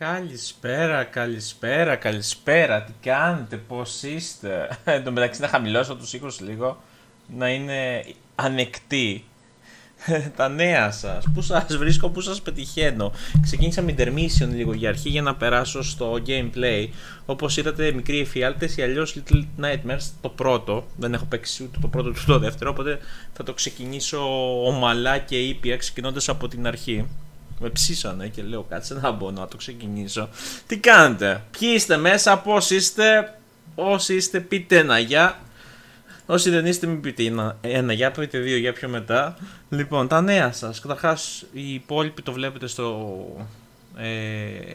Καλησπέρα, καλησπέρα, καλησπέρα. Τι κάνετε, πώς είστε; Εν τω μεταξύ να χαμηλώσω τους ήχους λίγο, να είναι ανεκτή. Τα νέα σας, πού σας βρίσκω, πού σας πετυχαίνω. Ξεκίνησα με intermission λίγο για αρχή για να περάσω στο gameplay. Όπως είδατε μικροί εφιάλτες ή αλλιώς Little Nightmares το πρώτο. Δεν έχω παίξει ούτε το πρώτο ούτε το δεύτερο, οπότε θα το ξεκινήσω ομαλά και ήπια ξεκινώντας από την αρχή με ψήσανε και λέω κάτσε να μπω να το ξεκινήσω. Τι κάνετε, ποιοι είστε μέσα, πώς είστε, όσοι είστε πείτε ένα γεια. Όσοι δεν είστε μην πείτε ένα, ένα γεια, πείτε δύο για πιο μετά. Λοιπόν, τα νέα σας, καταρχάς οι υπόλοιποι το βλέπετε στο ε,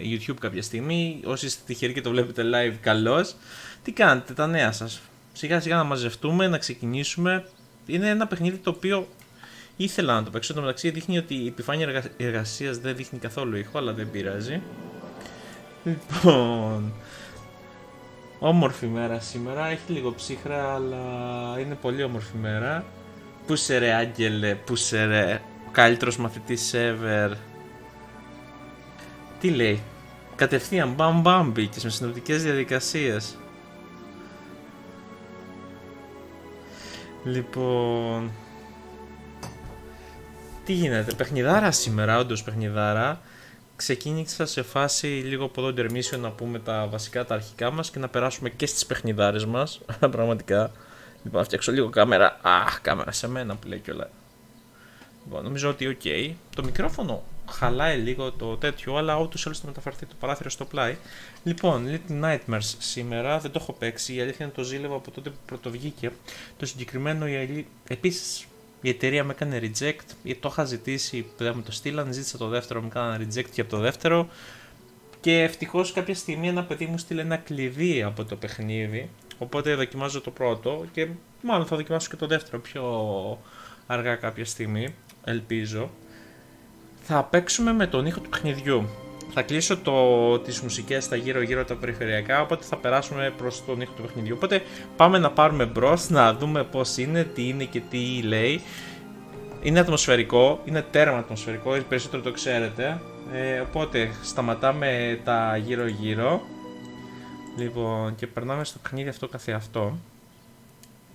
YouTube κάποια στιγμή. Όσοι είστε τυχεροί και το βλέπετε live, καλώς. Τι κάνετε, τα νέα σας. Σιγά σιγά να μαζευτούμε, να ξεκινήσουμε. Είναι ένα παιχνίδι το οποίο Ήθελα να το παίξω. Εν μεταξύ δείχνει ότι η επιφάνεια εργασίας δεν δείχνει καθόλου ήχο, αλλά δεν πειράζει. Λοιπόν. Όμορφη μέρα σήμερα. Έχει λίγο ψύχρα, αλλά είναι πολύ όμορφη μέρα. Πού σε ρε, Άγγελε, πού σε ρε. Ο καλύτερος μαθητής ever; Τι λέει; Κατευθείαν μπαμ μπαμ μπήκες με συνοπτικές διαδικασίες. Λοιπόν, τι γίνεται, παιχνιδάρα σήμερα, όντως παιχνιδάρα. Ξεκίνησα σε φάση λίγο από εδώ intermission να πούμε τα βασικά, τα αρχικά μας και να περάσουμε και στις παιχνιδάρες μας, πραγματικά. Λοιπόν, να φτιάξω λίγο κάμερα. Αχ, κάμερα σε μένα που λέει κιόλα. Λοιπόν, νομίζω ότι OK. Okay. Το μικρόφωνο χαλάει λίγο το τέτοιο, αλλά ούτως ή θα μεταφερθεί το παράθυρο στο πλάι. Λοιπόν, Little Nightmares σήμερα δεν το έχω παίξει. Η αλήθεια είναι το ζήλευα από τότε που πρωτοβγήκε. Το συγκεκριμένο επίσης η εταιρεία με έκανε reject, γιατί το είχα ζητήσει, δεν μου το στείλαν, ζήτησα το δεύτερο, μου έκαναν reject και από το δεύτερο. Και ευτυχώς κάποια στιγμή ένα παιδί μου στείλε ένα κλειδί από το παιχνίδι. Οπότε δοκιμάζω το πρώτο και μάλλον θα δοκιμάσω και το δεύτερο πιο αργά κάποια στιγμή. Ελπίζω. Θα παίξουμε με τον ήχο του παιχνιδιού θα κλείσω το, τις μουσικές στα γύρω γύρω τα περιφερειακά οπότε θα περάσουμε προς τον ήχο του παιχνιδιού. Οπότε πάμε να πάρουμε μπρος να δούμε πως είναι, τι είναι και τι λέει. Είναι ατμοσφαιρικό, είναι τέρμα ατμοσφαιρικό, περισσότερο το ξέρετε. Ε, οπότε σταματάμε τα γύρω γύρω λοιπόν και περνάμε στο παιχνίδι αυτό καθεαυτό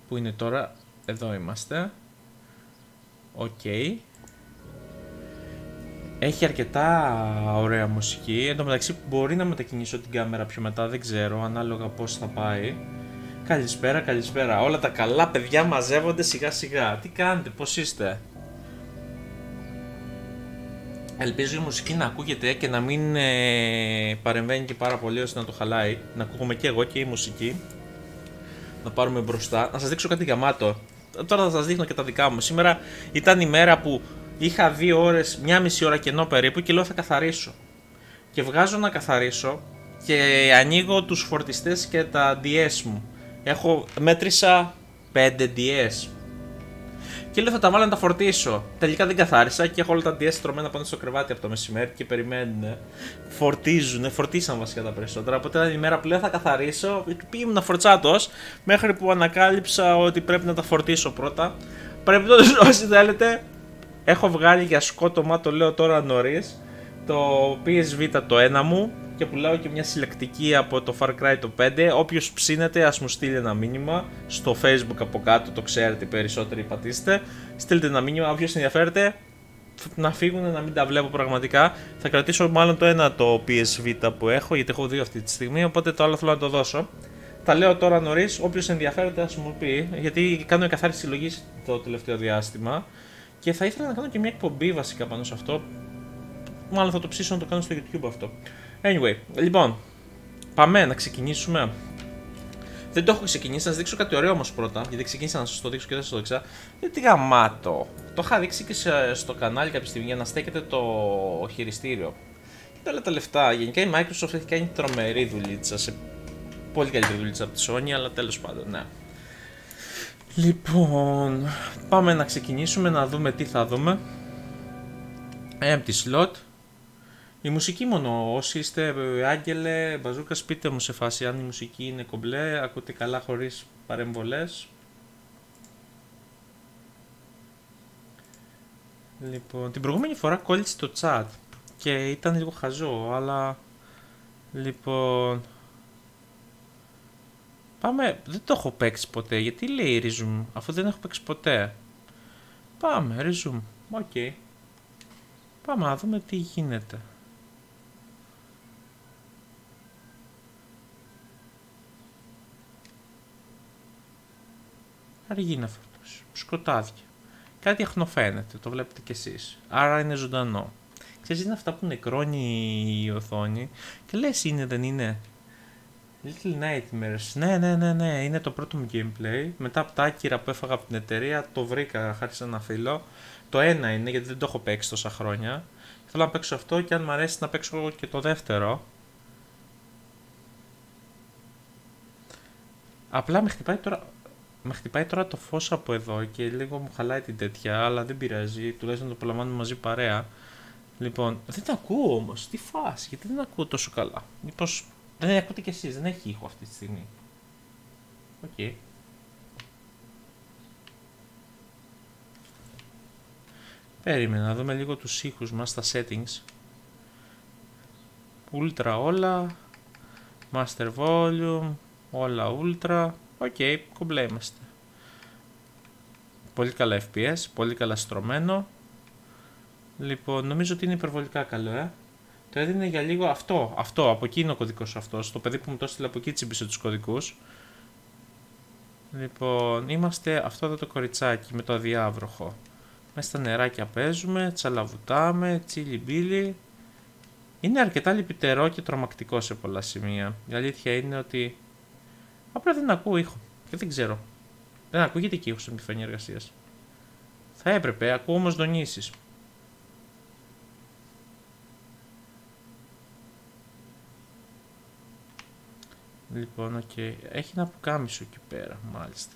που είναι τώρα, εδώ είμαστε. Οκ έχει αρκετά ωραία μουσική. Εν τω μεταξύ μπορεί να μετακινήσω την κάμερα πιο μετά, δεν ξέρω, ανάλογα πώς θα πάει. Καλησπέρα, καλησπέρα. Όλα τα καλά παιδιά μαζεύονται σιγά σιγά. Τι κάνετε, πώς είστε; Ελπίζω η μουσική να ακούγεται και να μην ε, παρεμβαίνει και πάρα πολύ ώστε να το χαλάει. Να ακούγουμε και εγώ και η μουσική. Να πάρουμε μπροστά. Να σας δείξω κάτι γαμάτο. Τώρα θα σας δείχνω και τα δικά μου. Σήμερα ήταν η μέρα που Είχα δύο ώρες, μια μισή ώρα κενό περίπου και λέω θα καθαρίσω. Και βγάζω να καθαρίσω και ανοίγω τους φορτιστές και τα DS μου. Έχω, μέτρησα 5 DS. Και λέω θα τα βάλω να τα φορτίσω. Τελικά δεν καθάρισα και έχω όλα τα DS τρωμένα πάνω στο κρεβάτι από το μεσημέρι και περιμένουν. Φορτίζουν, φορτίσαν βασικά τα περισσότερα. Οπότε ήταν η μέρα που λέω θα καθαρίσω. Ήμουν φορτσάτο μέχρι που ανακάλυψα ότι πρέπει να τα φορτίσω πρώτα. Πρέπει να όσοι θέλετε Έχω βγάλει για σκότωμα, το λέω τώρα νωρίς, το PSV το ένα μου και πουλάω και μια συλλεκτική από το Far Cry το 5. Όποιος ψήνεται, ας μου στείλει ένα μήνυμα στο Facebook από κάτω, το ξέρετε περισσότεροι πατήστε. Στείλτε ένα μήνυμα, όποιος ενδιαφέρεται, να φύγουν, να μην τα βλέπω πραγματικά. Θα κρατήσω μάλλον το ένα το PSV που έχω, γιατί έχω δύο αυτή τη στιγμή, οπότε το άλλο θέλω να το δώσω. Τα λέω τώρα νωρίς. Όποιος ενδιαφέρεται, ας μου πει, γιατί κάνω καθάριση συλλογής το τελευταίο διάστημα. Και θα ήθελα να κάνω και μια εκπομπή βασικά πάνω σε αυτό. Μάλλον θα το ψήσω να το κάνω στο YouTube αυτό. Anyway, λοιπόν, πάμε να ξεκινήσουμε. Δεν το έχω ξεκινήσει, να σας δείξω κάτι ωραίο όμως πρώτα. Γιατί ξεκίνησα να σας το δείξω και δεν σας το δείξα. Γιατί γαμάτο. Το είχα δείξει και στο κανάλι κάποια στιγμή για να στέκεται το χειριστήριο. Και τα τα λεφτά. Γενικά η Microsoft έχει κάνει τρομερή δουλίτσα σε πολύ καλύτερη δουλίτσα από τη Sony, αλλά τέλος πάντων, ναι. Λοιπόν, πάμε να ξεκινήσουμε να δούμε τι θα δούμε. Empty slot. Η μουσική μόνο, όσοι είστε άγγελε, μπαζούκας, πείτε μου σε φάση αν η μουσική είναι κομπλέ, ακούτε καλά χωρίς παρεμβολές. Λοιπόν, την προηγούμενη φορά κόλλησε το chat και ήταν λίγο χαζό, αλλά Λοιπόν... Πάμε, δεν το έχω παίξει ποτέ, γιατί λέει resume, αφού δεν έχω παίξει ποτέ. Πάμε, resume, OK. Okay. Πάμε να δούμε τι γίνεται. Αργεί να φορτώσει. Σκοτάδια. Κάτι αχνοφαίνεται, το βλέπετε κι εσείς. Άρα είναι ζωντανό. Ξέρεις, είναι αυτά που νεκρώνει η οθόνη και λες είναι, δεν είναι. Little Nightmares. Ναι, ναι, ναι, ναι. Είναι το πρώτο μου gameplay. Μετά από τα άκυρα που έφαγα από την εταιρεία, το βρήκα χάρη σε ένα φίλο. Το ένα είναι γιατί δεν το έχω παίξει τόσα χρόνια. Θέλω να παίξω αυτό και αν μου αρέσει να παίξω και το δεύτερο. Απλά με χτυπάει τώρα, με χτυπάει τώρα το φως από εδώ και λίγο μου χαλάει την τέτοια, αλλά δεν πειράζει, τουλάχιστον το απολαμβάνουμε μαζί παρέα. Λοιπόν, δεν τα ακούω όμως, τι φάση, γιατί δεν ακούω τόσο καλά. Μήπως δεν ακούτε κι εσείς, δεν έχει ήχο αυτή τη στιγμή. OK. Okay. Περίμενα να δούμε λίγο τους ήχους μας στα settings. Ultra όλα. Master volume. Όλα ultra. OK, okay, κομπλέ είμαστε. Πολύ καλά FPS, πολύ καλά στρωμένο. Λοιπόν, νομίζω ότι είναι υπερβολικά καλό, ε. Το έδινε για λίγο αυτό, αυτό, από εκεί είναι ο κωδικός αυτός. Το παιδί που μου το έστειλε από εκεί τσίμπησε τους κωδικούς. Λοιπόν, είμαστε αυτό εδώ το κοριτσάκι με το αδιάβροχο. Μέσα στα νεράκια παίζουμε, τσαλαβουτάμε, τσίλι μπίλι. Είναι αρκετά λυπητερό και τρομακτικό σε πολλά σημεία. Η αλήθεια είναι ότι απλά δεν ακούω ήχο και δεν ξέρω. Δεν ακούγεται και ήχος στην επιφάνεια εργασίας. Θα έπρεπε, ακούω όμως δονήσεις. Λοιπόν, OK. Okay. Έχει ένα πουκάμισο εκεί πέρα, μάλιστα.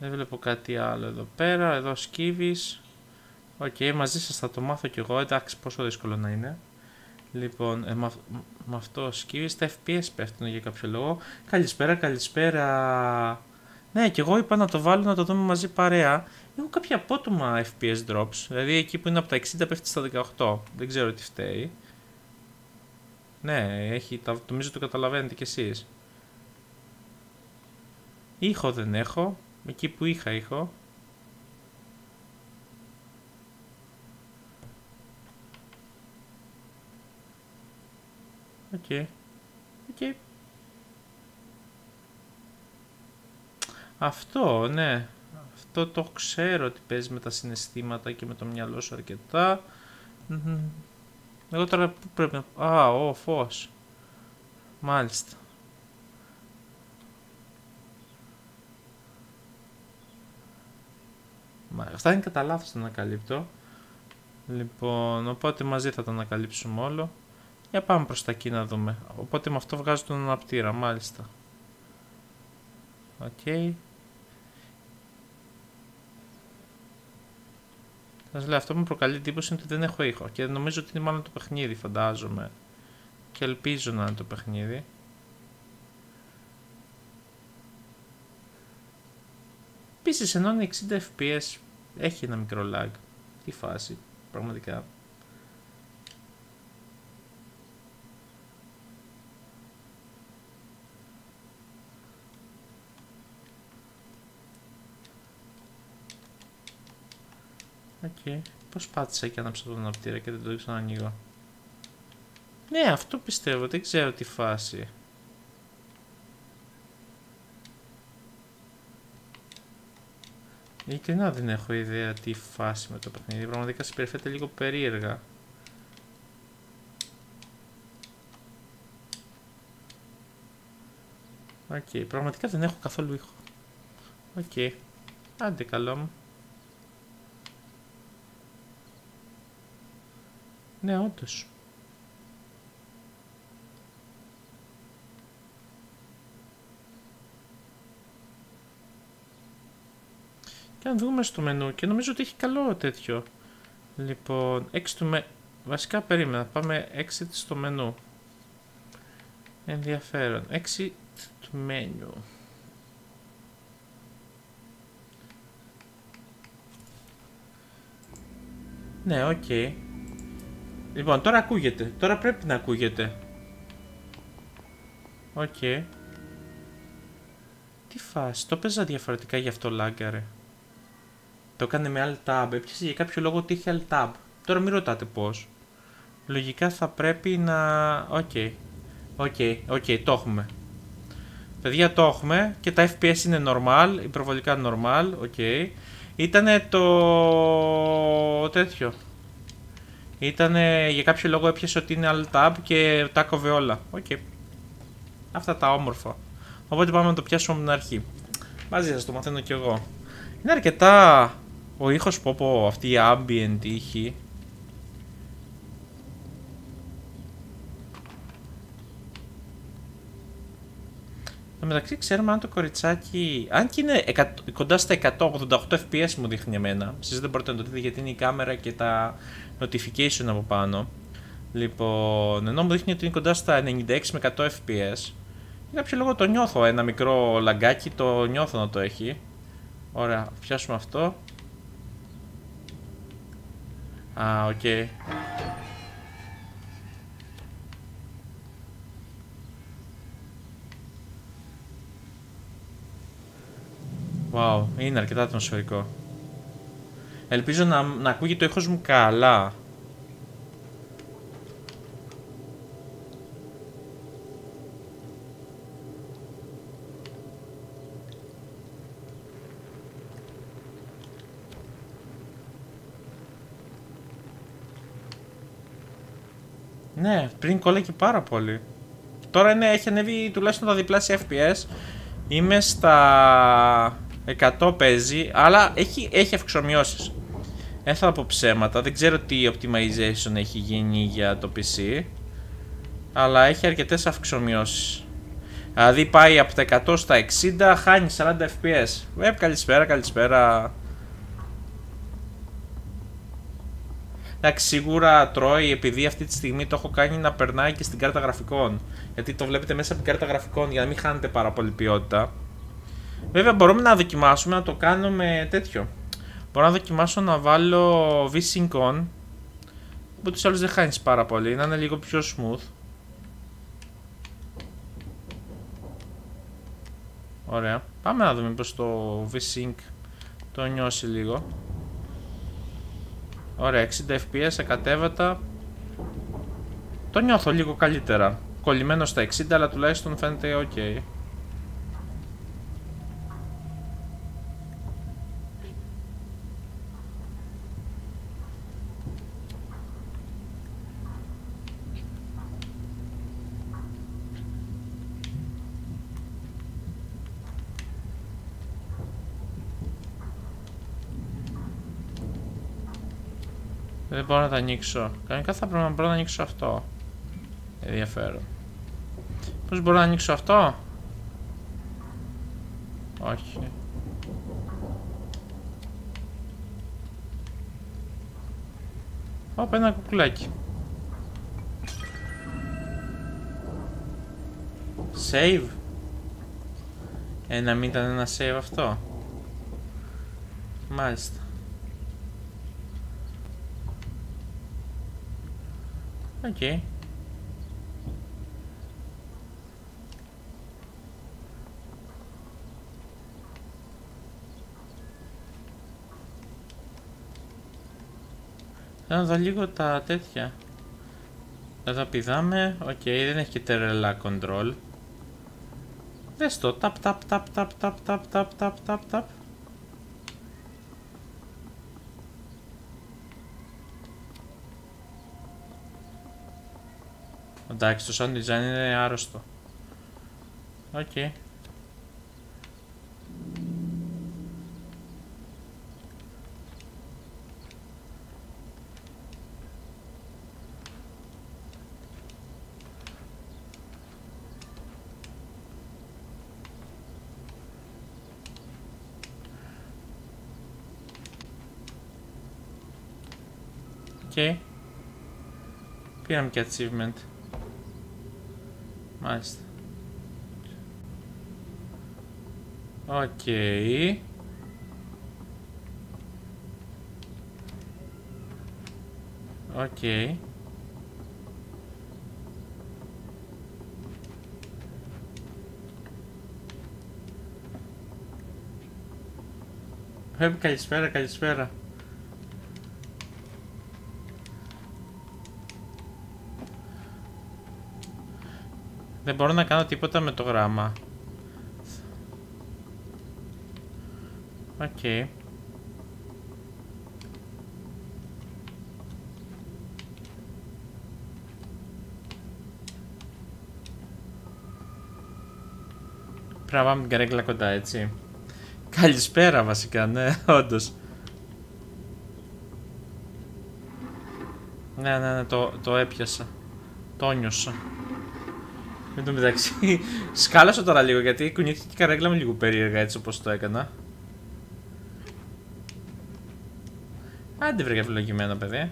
Δεν βλέπω κάτι άλλο εδώ πέρα. Εδώ σκύβεις. OK, okay, μαζί σας θα το μάθω κι εγώ. Εντάξει, πόσο δύσκολο να είναι. Λοιπόν, ε, με, αυτό σκύβεις. Τα FPS πέφτουν για κάποιο λόγο. Καλησπέρα, καλησπέρα. Ναι, κι εγώ είπα να το βάλω να το δούμε μαζί παρέα. Έχω κάποια απότομα FPS drops. Δηλαδή εκεί που είναι από τα 60 πέφτει στα 18. Δεν ξέρω τι φταίει. Ναι, έχει, το, νομίζω το καταλαβαίνετε κι εσείς. Ήχο δεν έχω. Εκεί που είχα ήχο. OK. Okay. Okay. Αυτό, ναι. Αυτό το ξέρω ότι παίζει με τα συναισθήματα και με το μυαλό σου αρκετά. Εγώ τώρα πού πρέπει να... Α, το φως. Μάλιστα. Μα, αυτά είναι κατά λάθος τα ανακαλύπτω. Λοιπόν, οπότε μαζί θα τα ανακαλύψουμε όλο. Για πάμε προς τα εκεί να δούμε. Οπότε με αυτό βγάζω τον αναπτήρα, μάλιστα. OK. Okay. Θα λέω, αυτό που με προκαλεί εντύπωση είναι ότι δεν έχω ήχο και νομίζω ότι είναι μάλλον το παιχνίδι, φαντάζομαι. Και ελπίζω να είναι το παιχνίδι. Επίσης, ενώ είναι 60 FPS, έχει ένα μικρό lag. Τι φάση, πραγματικά. OK. Okay. Πώς πάτησα και άναψα τον αναπτήρα και δεν το ξανανοίγω. Ναι, αυτό πιστεύω. Δεν ξέρω τι φάση. Ειλικρινά δεν έχω ιδέα τι φάση με το παιχνίδι. Πραγματικά συμπεριφέρεται λίγο περίεργα. OK, okay, πραγματικά δεν έχω καθόλου ήχο. OK. Okay. Άντε καλό μου. Ναι, όντως. Και αν δούμε στο μενού και νομίζω ότι έχει καλό τέτοιο. Λοιπόν, exit to me... Βασικά περίμενα, πάμε exit στο μενού. Ενδιαφέρον. Exit to menu. Ναι, OK. Okay. Λοιπόν, τώρα ακούγεται. Τώρα πρέπει να ακούγεται. Οκ. Τι φάση, το παίζα διαφορετικά γι' αυτό λάγκαρε. Το έκανε με alt tab, έπιασε για κάποιο λόγο ότι είχε alt tab. Τώρα μην ρωτάτε πώς. Λογικά θα πρέπει να... OK. OK, OK, το έχουμε. Παιδιά το έχουμε και τα FPS είναι normal, υπερβολικά normal, OK. Okay. Ήτανε το... τέτοιο. Ήτανε για κάποιο λόγο έπιασε ότι είναι alt tab και τα κόβε όλα. OK. Okay. Αυτά τα όμορφα. Οπότε πάμε να το πιάσουμε από την αρχή. Μαζί σας το μαθαίνω κι εγώ. Είναι αρκετά... Ο ήχος που πω, αυτή η ambient ήχη Εν μεταξύ ξέρουμε αν το κοριτσάκι, αν και είναι κοντά στα 188 fps μου δείχνει εμένα, εσείς δεν μπορείτε να το δείτε γιατί είναι η κάμερα και τα notification από πάνω. Λοιπόν, ενώ μου δείχνει ότι είναι κοντά στα 96 με 100 fps, για κάποιο λόγο το νιώθω ένα μικρό λαγκάκι, το νιώθω να το έχει. Ωραία, πιάσουμε αυτό. Α, OK. Okay. Wow, είναι αρκετά ατμοσφαιρικό. Ελπίζω να, να ακούγει το ήχος μου καλά. Ναι, πριν κόλλαγε πάρα πολύ. Τώρα είναι, έχει ανέβει τουλάχιστον τα διπλάσια FPS. Είμαι στα 100 παίζει, αλλά έχει, έχει αυξομοιώσεις. Δεν θα πω ψέματα, δεν ξέρω τι optimization έχει γίνει για το PC. Αλλά έχει αρκετές αυξομοιώσεις. Δηλαδή πάει από τα 100 στα 60, χάνει 40 fps. Ε, καλησπέρα, καλησπέρα. Εντάξει, σίγουρα τρώει επειδή αυτή τη στιγμή το έχω κάνει να περνάει και στην κάρτα γραφικών. Γιατί το βλέπετε μέσα από την κάρτα γραφικών για να μην χάνετε πάρα πολύ ποιότητα. Βέβαια μπορούμε να δοκιμάσουμε να το κάνουμε τέτοιο. Μπορώ να δοκιμάσω να βάλω V-Sync on. Που τους άλλους δεν χάνεις πάρα πολύ, να είναι λίγο πιο smooth. Ωραία. Πάμε να δούμε πως το V-Sync το νιώσει λίγο. Ωραία, 60 fps, εκατέβατα. Το νιώθω λίγο καλύτερα. Κολλημένο στα 60, αλλά τουλάχιστον φαίνεται ok. Δεν μπορώ να τα ανοίξω. Κανονικά θα πρέπει να μπορώ να ανοίξω αυτό. Ενδιαφέρον. Πώς μπορώ να ανοίξω αυτό; Όχι. Ωπ, ένα κουκουλάκι. Save; Ε, να μην ήταν ένα save αυτό. Μάλιστα. OK. Okay. Θα δω λίγο τα τέτοια. Εδώ πηδάμε. OK, okay, δεν έχει και τρελά control. Δες το. Ταπ, ταπ, ταπ, ταπ, ταπ, ταπ, ταπ, ταπ, ταπ, ταπ. Εντάξει, το sound design είναι άρρωστο. OK. Okay. Okay. Πήραμε και achievement. Mas... Ok... Ok... Rebe, que espera, que espera. Δεν μπορώ να κάνω τίποτα με το γράμμα. Οκ. Okay. Πρέπει να πάμε την καρέκλα κοντά, έτσι. Καλησπέρα βασικά, ναι, όντως. Ναι, ναι, ναι, το, το έπιασα. Το νιώσα. Εν τω μεταξύ, σκάλασα τώρα λίγο γιατί κουνήθηκε η καρέκλα μου λίγο περίεργα έτσι όπως το έκανα. Άντε βρήκα ευλογημένο παιδί.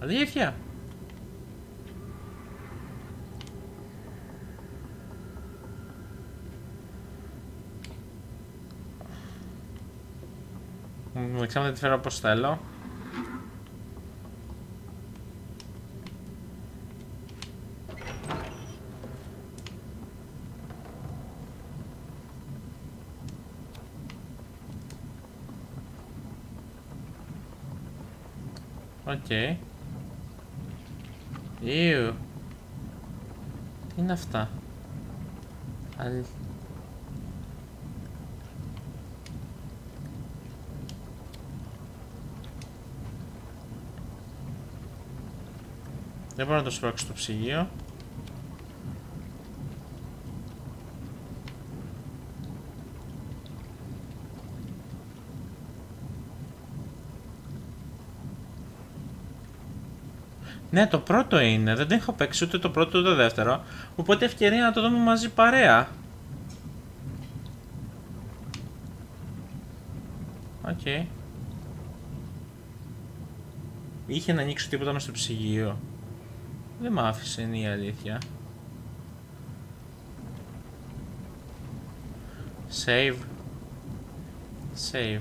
Αλήθεια. Μου να τη φέρω όπως θέλω. OK. Okay. Ew. Τι είναι αυτά; Αλ... Δεν μπορώ να το σπρώξω στο ψυγείο. Ναι, το πρώτο είναι. Δεν έχω παίξει ούτε το πρώτο ούτε το δεύτερο. Οπότε ευκαιρία να το δούμε μαζί παρέα. OK. Okay. Είχε να ανοίξω τίποτα μέσα στο ψυγείο. Δεν μ' άφησε, είναι η αλήθεια. Save. Save.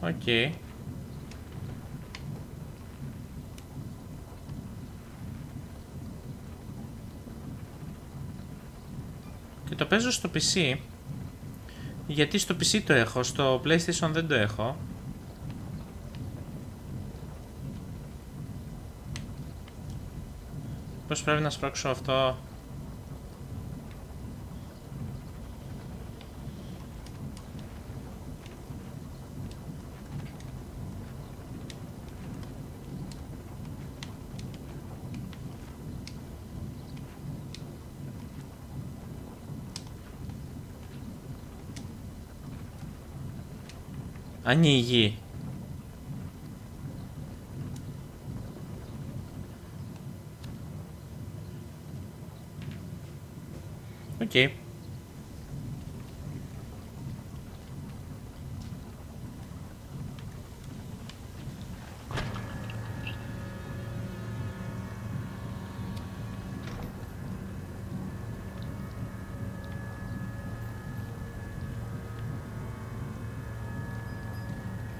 OK. Okay. Και το παίζω στο PC. Γιατί στο PC το έχω, στο PlayStation δεν το έχω. Πώς πρέπει να σπρώξω αυτό Ανοίγει. Οκ. Okay.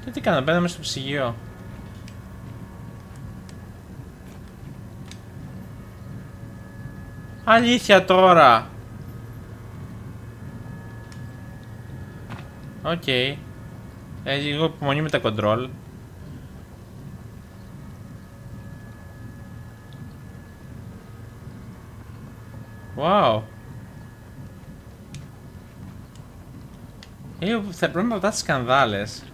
Και τι κάνω, μπαίναμε στο ψυγείο. Αλήθεια τώρα. OK. Okay. Ε, λίγο υπομονή με τα control. Wow. Ε, θα πρέπει να ρωτάς σκανδάλες.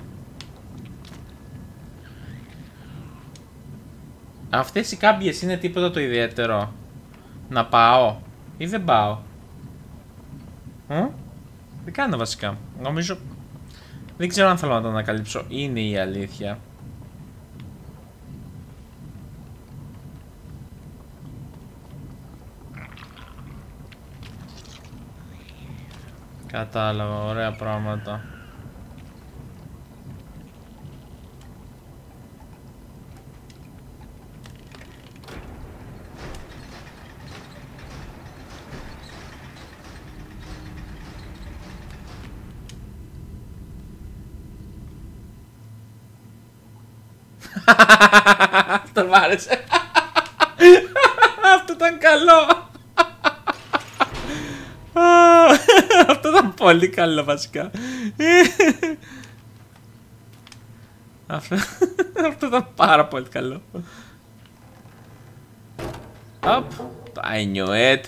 Αυτές οι κάμπιες είναι τίποτα το ιδιαίτερο. Να πάω ή δεν πάω. Ε; Δεν κάνω βασικά. Νομίζω... Δεν ξέρω αν θέλω να το ανακαλύψω. Είναι η αλήθεια. Κατάλαβα, ωραία πράγματα. Αυτό μ' άρεσε. Αυτό ήταν καλό. Αυτό ήταν πολύ καλό βασικά. Αυτό, αυτό ήταν πάρα πολύ καλό. Απ, I knew it.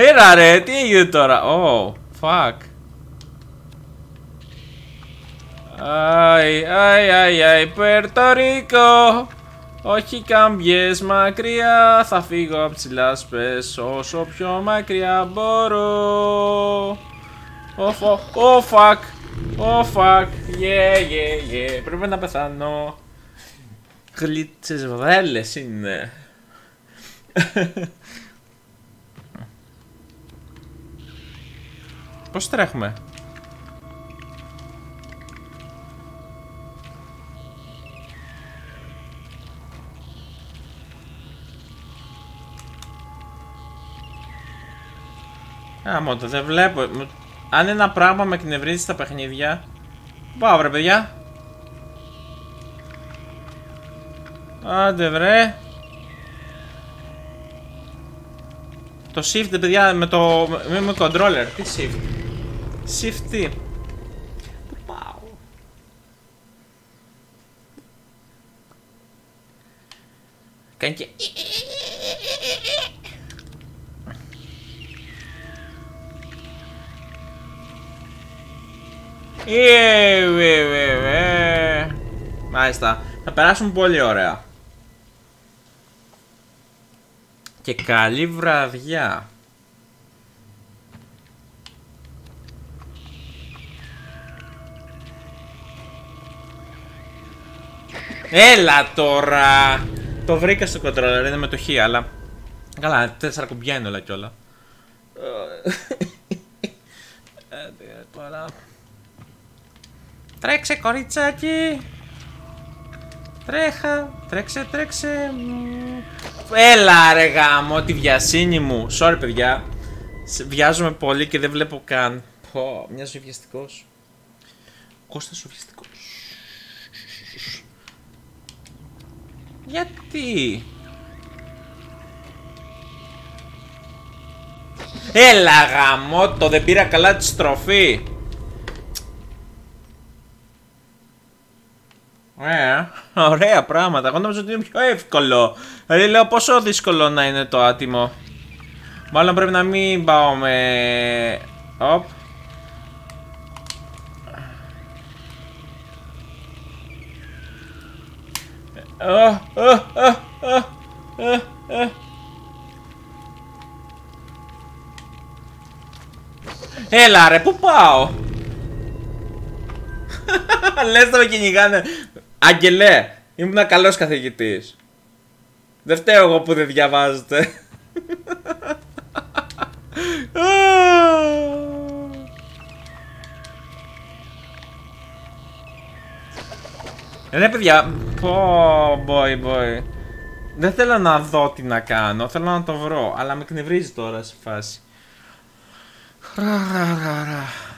Έλα ρε, τι έγινε τώρα; Oh, fuck. Αι, αι, αι, αι, Περτορίκο. Όχι κάμπιες μακριά, θα φύγω από τις λάσπες όσο πιο μακριά μπορώ. Oh, oh, oh fuck, oh fuck, yeah, yeah, yeah, πρέπει να πεθάνω. Γλίτσες βέλες είναι. Πώς τρέχουμε; Α, μόνο δεν βλέπω. Αν ένα πράγμα με εκνευρίζει στα παιχνίδια. Πάω βρε παιδιά. Άντε βρε. Το shift παιδιά με το. με, με controller. Τι shift; Shift τι. Πού πάω. Κάνει και. Ε, Μάλιστα. Θα περάσουμε πολύ ωραία. Και καλή βραδιά. Έλα τώρα! Το βρήκα στο controller, είναι με το χ, αλλά... Καλά, τέσσερα κουμπιά είναι όλα κι όλα. τώρα... Τρέξε κοριτσάκι! Τρέχα, τρέξε, τρέξε. Έλα ρε γάμο, τη βιασύνη μου. Sorry παιδιά. Βιάζομαι πολύ και δεν βλέπω καν. Πω, μοιάζει βιαστικός. Κώστας ο βιαστικός. Γιατί; Έλα γάμο, το δεν πήρα καλά τη στροφή. Ωραία. Ωραία πράγματα. Εγώ νομίζω ότι είναι πιο εύκολο. Δηλαδή λέω πόσο δύσκολο να είναι το άτιμο. Μάλλον πρέπει να μην πάω με... Οπ. Έλα ρε, πού πάω! Λες το με κυνηγάνε. Αγγελέ, ήμουν καλός καθηγητής. Δεν φταίω εγώ που δεν διαβάζετε. Ε, ναι παιδιά, πω boy boy Δεν θέλω να δω τι να κάνω, θέλω να το βρω Αλλά με κνευρίζει τώρα σε φάση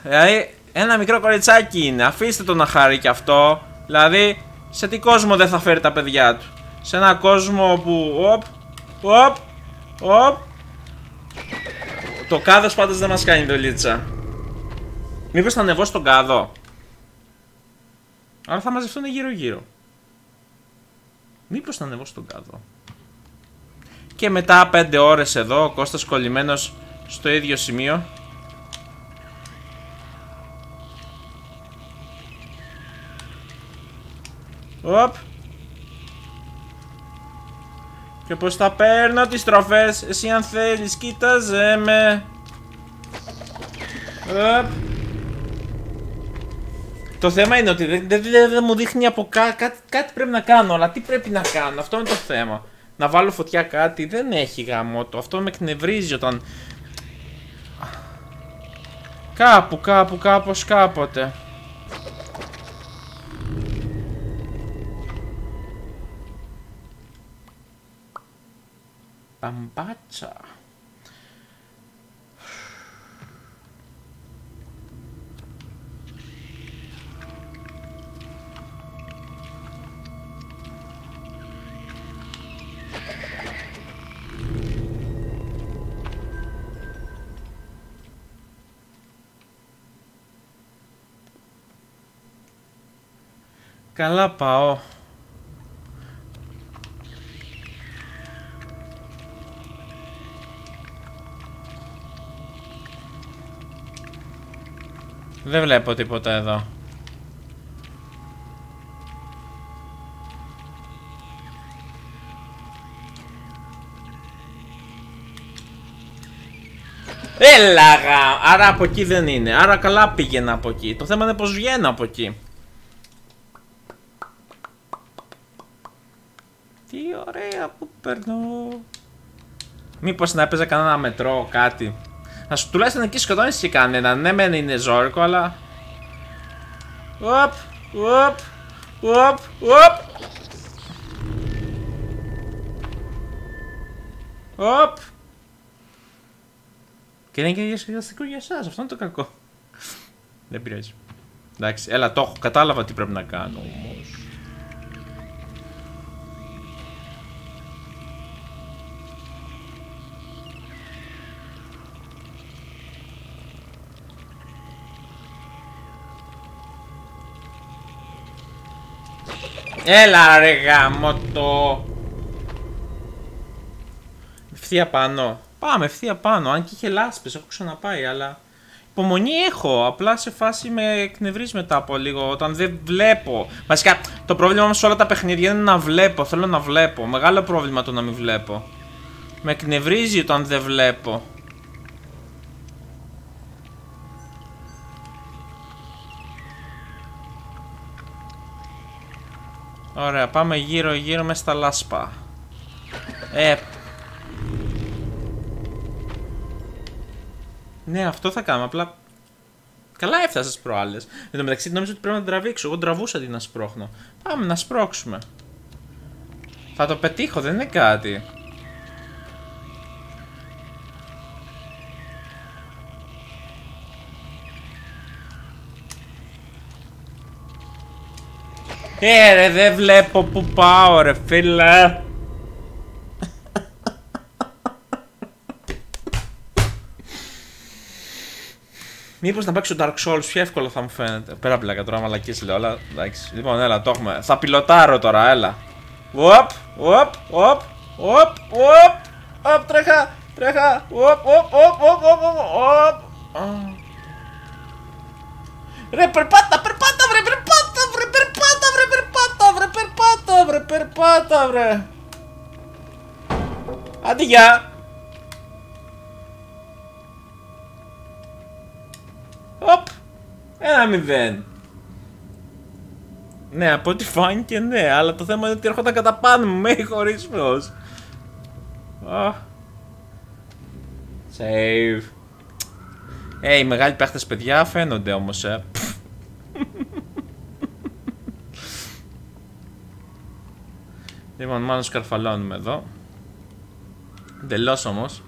Δηλαδή ένα μικρό κοριτσάκι είναι, αφήστε το να χάρει κι αυτό Δηλαδή σε τι κόσμο δεν θα φέρει τα παιδιά του; Σε ένα κόσμο που... Οπ, οπ, οπ. Το κάδος πάντως δεν μας κάνει λίτσα. Μήπως θα ανεβώ στον κάδο; Άρα θα μαζευτούν γύρω γύρω. Μήπως θα ανεβώ στον κάδο. Και μετά 5 ώρες εδώ, ο Κώστας κολλημένος στο ίδιο σημείο. Οπ. Και πως θα παίρνω τις τροφές Εσύ αν θέλεις κοίταζε με Οπ. Το θέμα είναι ότι δεν, δεν, δεν μου δείχνει από κά, κάτι, κάτι πρέπει να κάνω Αλλά τι πρέπει να κάνω. Αυτό είναι το θέμα. Να βάλω φωτιά κάτι δεν έχει γάμο το. Αυτό με εκνευρίζει όταν Κάπου κάπου κάπως κάποτε. Μπαμπάτσα. Καλά πάω. Δεν βλέπω τίποτα εδώ. Έλα γα! Άρα από εκεί δεν είναι. Άρα καλά πήγαινα από εκεί. Το θέμα είναι πως βγαίνω από εκεί. Τι ωραία που περνώ. Μήπως να έπαιζε κανένα μετρό, κάτι. Να σου τουλάχιστον εκεί σκοτώνεις και κανένα. Ναι, μεν είναι ζόρικο, αλλά... Οπ, οπ, οπ, οπ. Οπ. Και δεν είναι και διασκεδαστικό για εσάς, αυτό είναι το κακό. Δεν πειράζει. Εντάξει, έλα το έχω, κατάλαβα τι πρέπει να κάνω όμως. Έλα ρε γαμώτο. Ευθεία πάνω. Πάμε ευθεία πάνω. Αν και είχε λάσπες, έχω ξαναπάει, αλλά... Υπομονή έχω, απλά σε φάση με εκνευρίζει μετά από λίγο όταν δεν βλέπω. Βασικά, το πρόβλημα μου σε όλα τα παιχνίδια είναι να βλέπω, θέλω να βλέπω. Μεγάλο πρόβλημα το να μην βλέπω. Με εκνευρίζει όταν δεν βλέπω. Ωραία, πάμε γύρω γύρω μες στα λάσπα. Ε. Ναι, αυτό θα κάνουμε, απλά... Καλά έφτασες προάλλες. Εν τω μεταξύ νόμιζα ότι πρέπει να τραβήξω. Εγώ τραβούσα την να σπρώχνω. Πάμε να σπρώξουμε. Θα το πετύχω, δεν είναι κάτι. Ε, ρε, δεν βλέπω που πάω, ρε, φίλε. Μήπως να παίξω Dark Souls πιο εύκολο θα μου φαίνεται. Πέρα πλάκα τώρα, μαλακίες λέω, αλλά εντάξει. Λοιπόν, έλα, το έχουμε. Θα πιλωτάρω τώρα, έλα. Οπ, οπ, οπ, οπ, οπ, οπ, τρέχα, τρέχα, οπ, οπ, οπ, οπ, οπ, οπ, οπ. Ρε, περπάτα, περπάτα, βρε, περπάτα, βρε, περπάτα, βρε, περπάτα, βρε, περπάτα, βρε, περπάτα, βρε. Άντε, γεια. Οπ, ένα μηδέν. Ναι, από ό,τι φάνηκε, ναι, αλλά το θέμα είναι ότι έρχονταν κατά πάνω μου, με χωρίς φως. Save. Ε, οι μεγάλοι παίχτες παιδιά φαίνονται όμως, ε. Λοιπόν, μάλλον σκαρφαλώνουμε εδώ. Εντελώς όμως.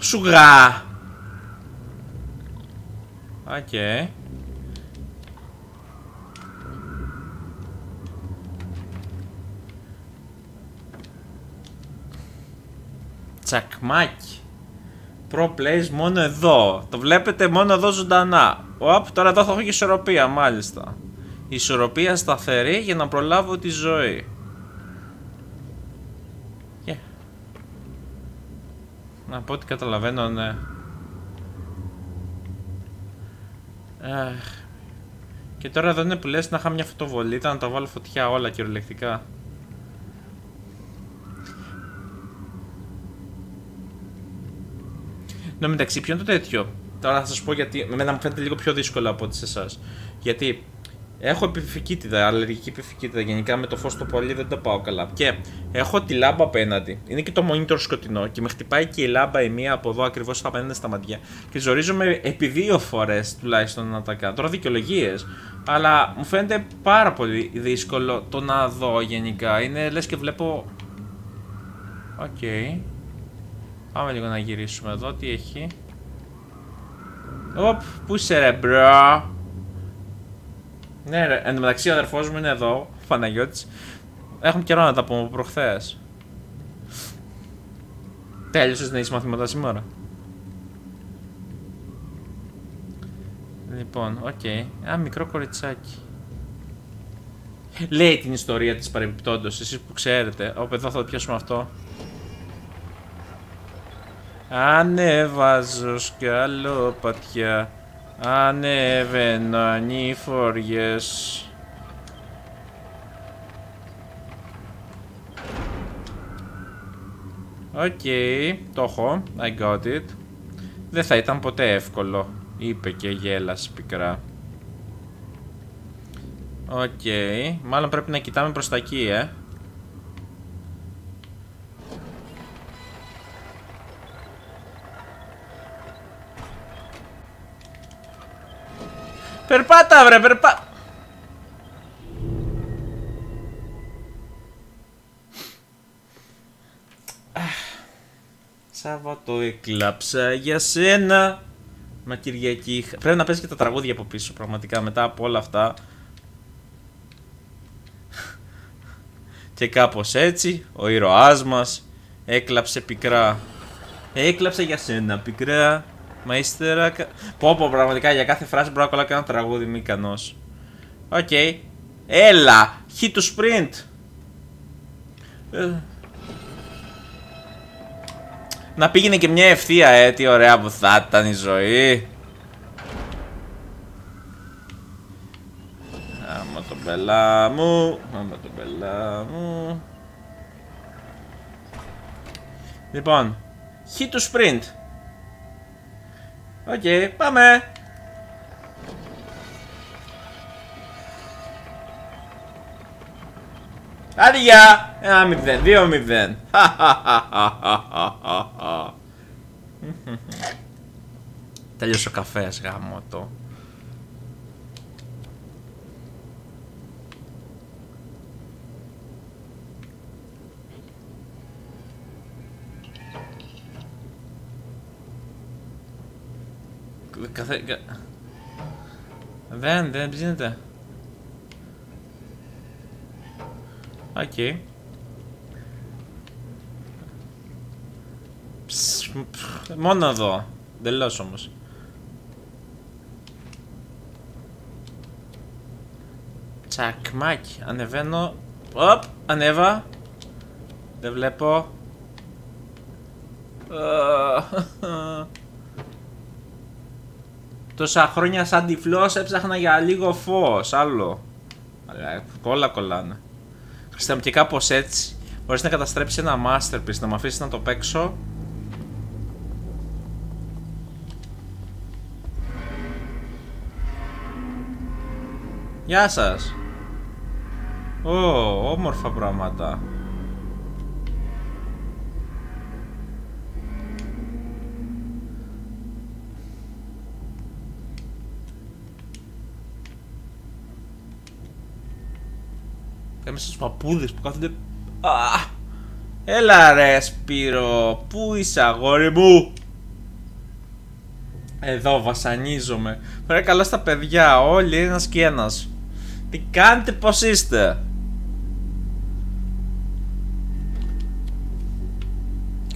Σουγά! OK. Okay. Τσακμάκι. Pro plays μόνο εδώ. Το βλέπετε μόνο εδώ ζωντανά. Οπ, τώρα εδώ θα έχω και ισορροπία μάλιστα. Ισορροπία σταθερή για να προλάβω τη ζωή. Yeah. Να πω ότι καταλαβαίνω, ναι. Και τώρα εδώ είναι που λες να είχα μια φωτοβολίτα να τα βάλω φωτιά όλα κυριολεκτικά. Εν μεταξύ, ποιο είναι το τέτοιο; Τώρα θα σας πω γιατί. Εμένα μου φαίνεται λίγο πιο δύσκολο από ό,τι σε εσάς. Γιατί Έχω επιφυκίτιδα, αλλεργική επιφυκίτιδα. Γενικά με το φως το πολύ δεν το πάω καλά. Και έχω τη λάμπα απέναντι. Είναι και το monitor σκοτεινό και με χτυπάει και η λάμπα η μία από εδώ ακριβώς απέναντι στα μαντιά. Και ζορίζομαι επί δύο φορές τουλάχιστον να τα κάνω. Τώρα δικαιολογίες. Αλλά μου φαίνεται πάρα πολύ δύσκολο το να δω γενικά. Είναι λες και βλέπω. OK. Okay. Πάμε λίγο να γυρίσουμε εδώ. Τι έχει. Οπ, πού είσαι ρε bro; Ναι, ρε, εν τω μεταξύ ο αδερφός μου είναι εδώ, ο Παναγιώτης. Έχουμε καιρό να τα πούμε προχθές. Τέλειωσε να είσαι μαθήματα σήμερα; Λοιπόν, OK. Okay. Ένα μικρό κοριτσάκι. Λέει την ιστορία της παρεμπιπτόντως, εσείς που ξέρετε. Όπου εδώ θα το πιάσουμε αυτό. Ανεβαίνω σκαλοπάτια Ανέβαιναν οι φοριές OK, okay, το έχω. I got it. Δεν θα ήταν ποτέ εύκολο, είπε και γέλασε πικρά. OK, okay. μάλλον πρέπει να κοιτάμε προς τα εκεί, ε. Περπάτα βρε, περπά... Σάββατο εκλάψα για σένα. Μα Κυριακή. Πρέπει να παίζει και τα τραγούδια από πίσω πραγματικά μετά από όλα αυτά. Και κάπως έτσι ο ήρωάς μας έκλαψε πικρά. Έκλαψε για σένα πικρά. Μα ύστερα. Πω πω πραγματικά για κάθε φράση μπορώ να κολλάω και ένα τραγούδι μη ικανός. OK. Okay. Έλα! Hit to sprint! Ε. Να πήγαινε και μια ευθεία, ε, τι ωραία που θα ήταν η ζωή. Αμάν τον μπελά μου, αμάν τον μπελά μου. Λοιπόν, hit to sprint. OK, okay, πάμε. Άντε γεια! Ένα μηδέν, δύο μηδέν. Τέλειωσε ο καφές γάμο το. Καθέ... Δεν, δεν ψήνεται. OK. Okay. Μόνο εδώ. Εντελώς όμως. Τσακμάκι. Ανεβαίνω. Οπ, ανέβα. Δεν βλέπω. Τόσα χρόνια σαν τυφλός έψαχνα για λίγο φως, άλλο. Αλλά κόλλα κολλάνε. Χριστέ μου και κάπως έτσι μπορείς να καταστρέψεις ένα masterpiece, να με αφήσεις να το παίξω. Γεια σας. Ω, όμορφα πράγματα. Μέσα στους παππούδες που κάθονται... Α, έλα ρε Σπύρο, πού είσαι αγόρι μου; Εδώ βασανίζομαι. Ωραία καλά στα παιδιά, όλοι ένας και ένας. Τι κάνετε, πώς είστε;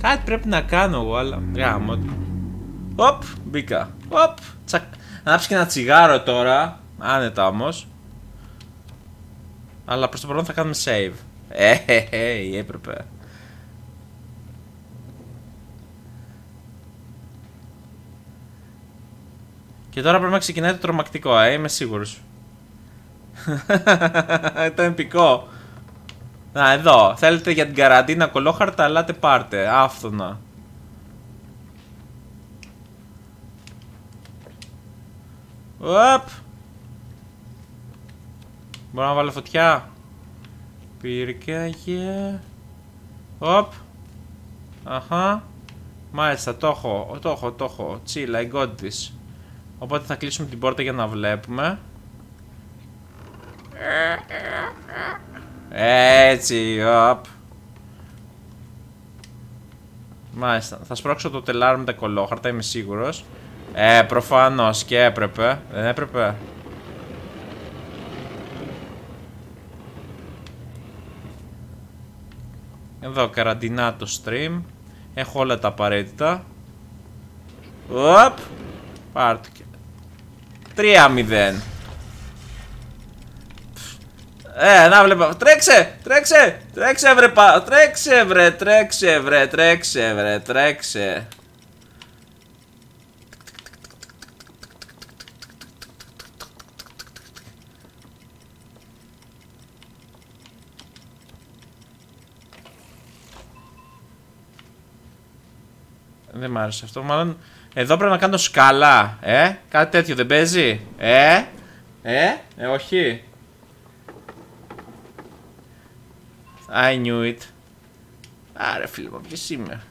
Κάτι πρέπει να κάνω εγώ, αλλά γάμο Οπ, μπήκα. Οπ, τσακ. Ανάψει και ένα τσιγάρο τώρα. Άνετα όμως. Αλλά προς το παρόν θα κάνουμε save. Ε, έπρεπε. Και τώρα πρέπει να ξεκινάει το τρομακτικό, ε, είμαι σίγουρος. το εμπικό. Να, εδώ. Θέλετε για την καραντίνα κολόχαρτα, ελάτε πάρτε. Άφθονα. Οπ. Μπορώ να βάλω φωτιά. Πυρκάγε. Οπ. Αχα. Μάλιστα, το έχω, το έχω, το έχω. Chill, I got this. Οπότε θα κλείσουμε την πόρτα για να βλέπουμε. Έτσι, οπ. Μάλιστα, θα σπρώξω το τελάρ με τα κολόχαρτα, είμαι σίγουρος. Ε, προφανώς και έπρεπε. Δεν έπρεπε; Εδώ καραντινά το stream. Έχω όλα τα απαραίτητα. Οπ. Πάρτε και. 3-0. Ε, να βλέπω. Τρέξε! Τρέξε! Τρέξε βρε πα... Τρέξε βρε, τρέξε βρε, τρέξε βρε, τρέξε. Δεν μ' άρεσε αυτό. Μάλλον εδώ πρέπει να κάνω σκαλά. Ε, κάτι τέτοιο δεν παίζει; Ε, ε, ε, όχι. I knew it. Άρε φίλε μου, ποιος είμαι.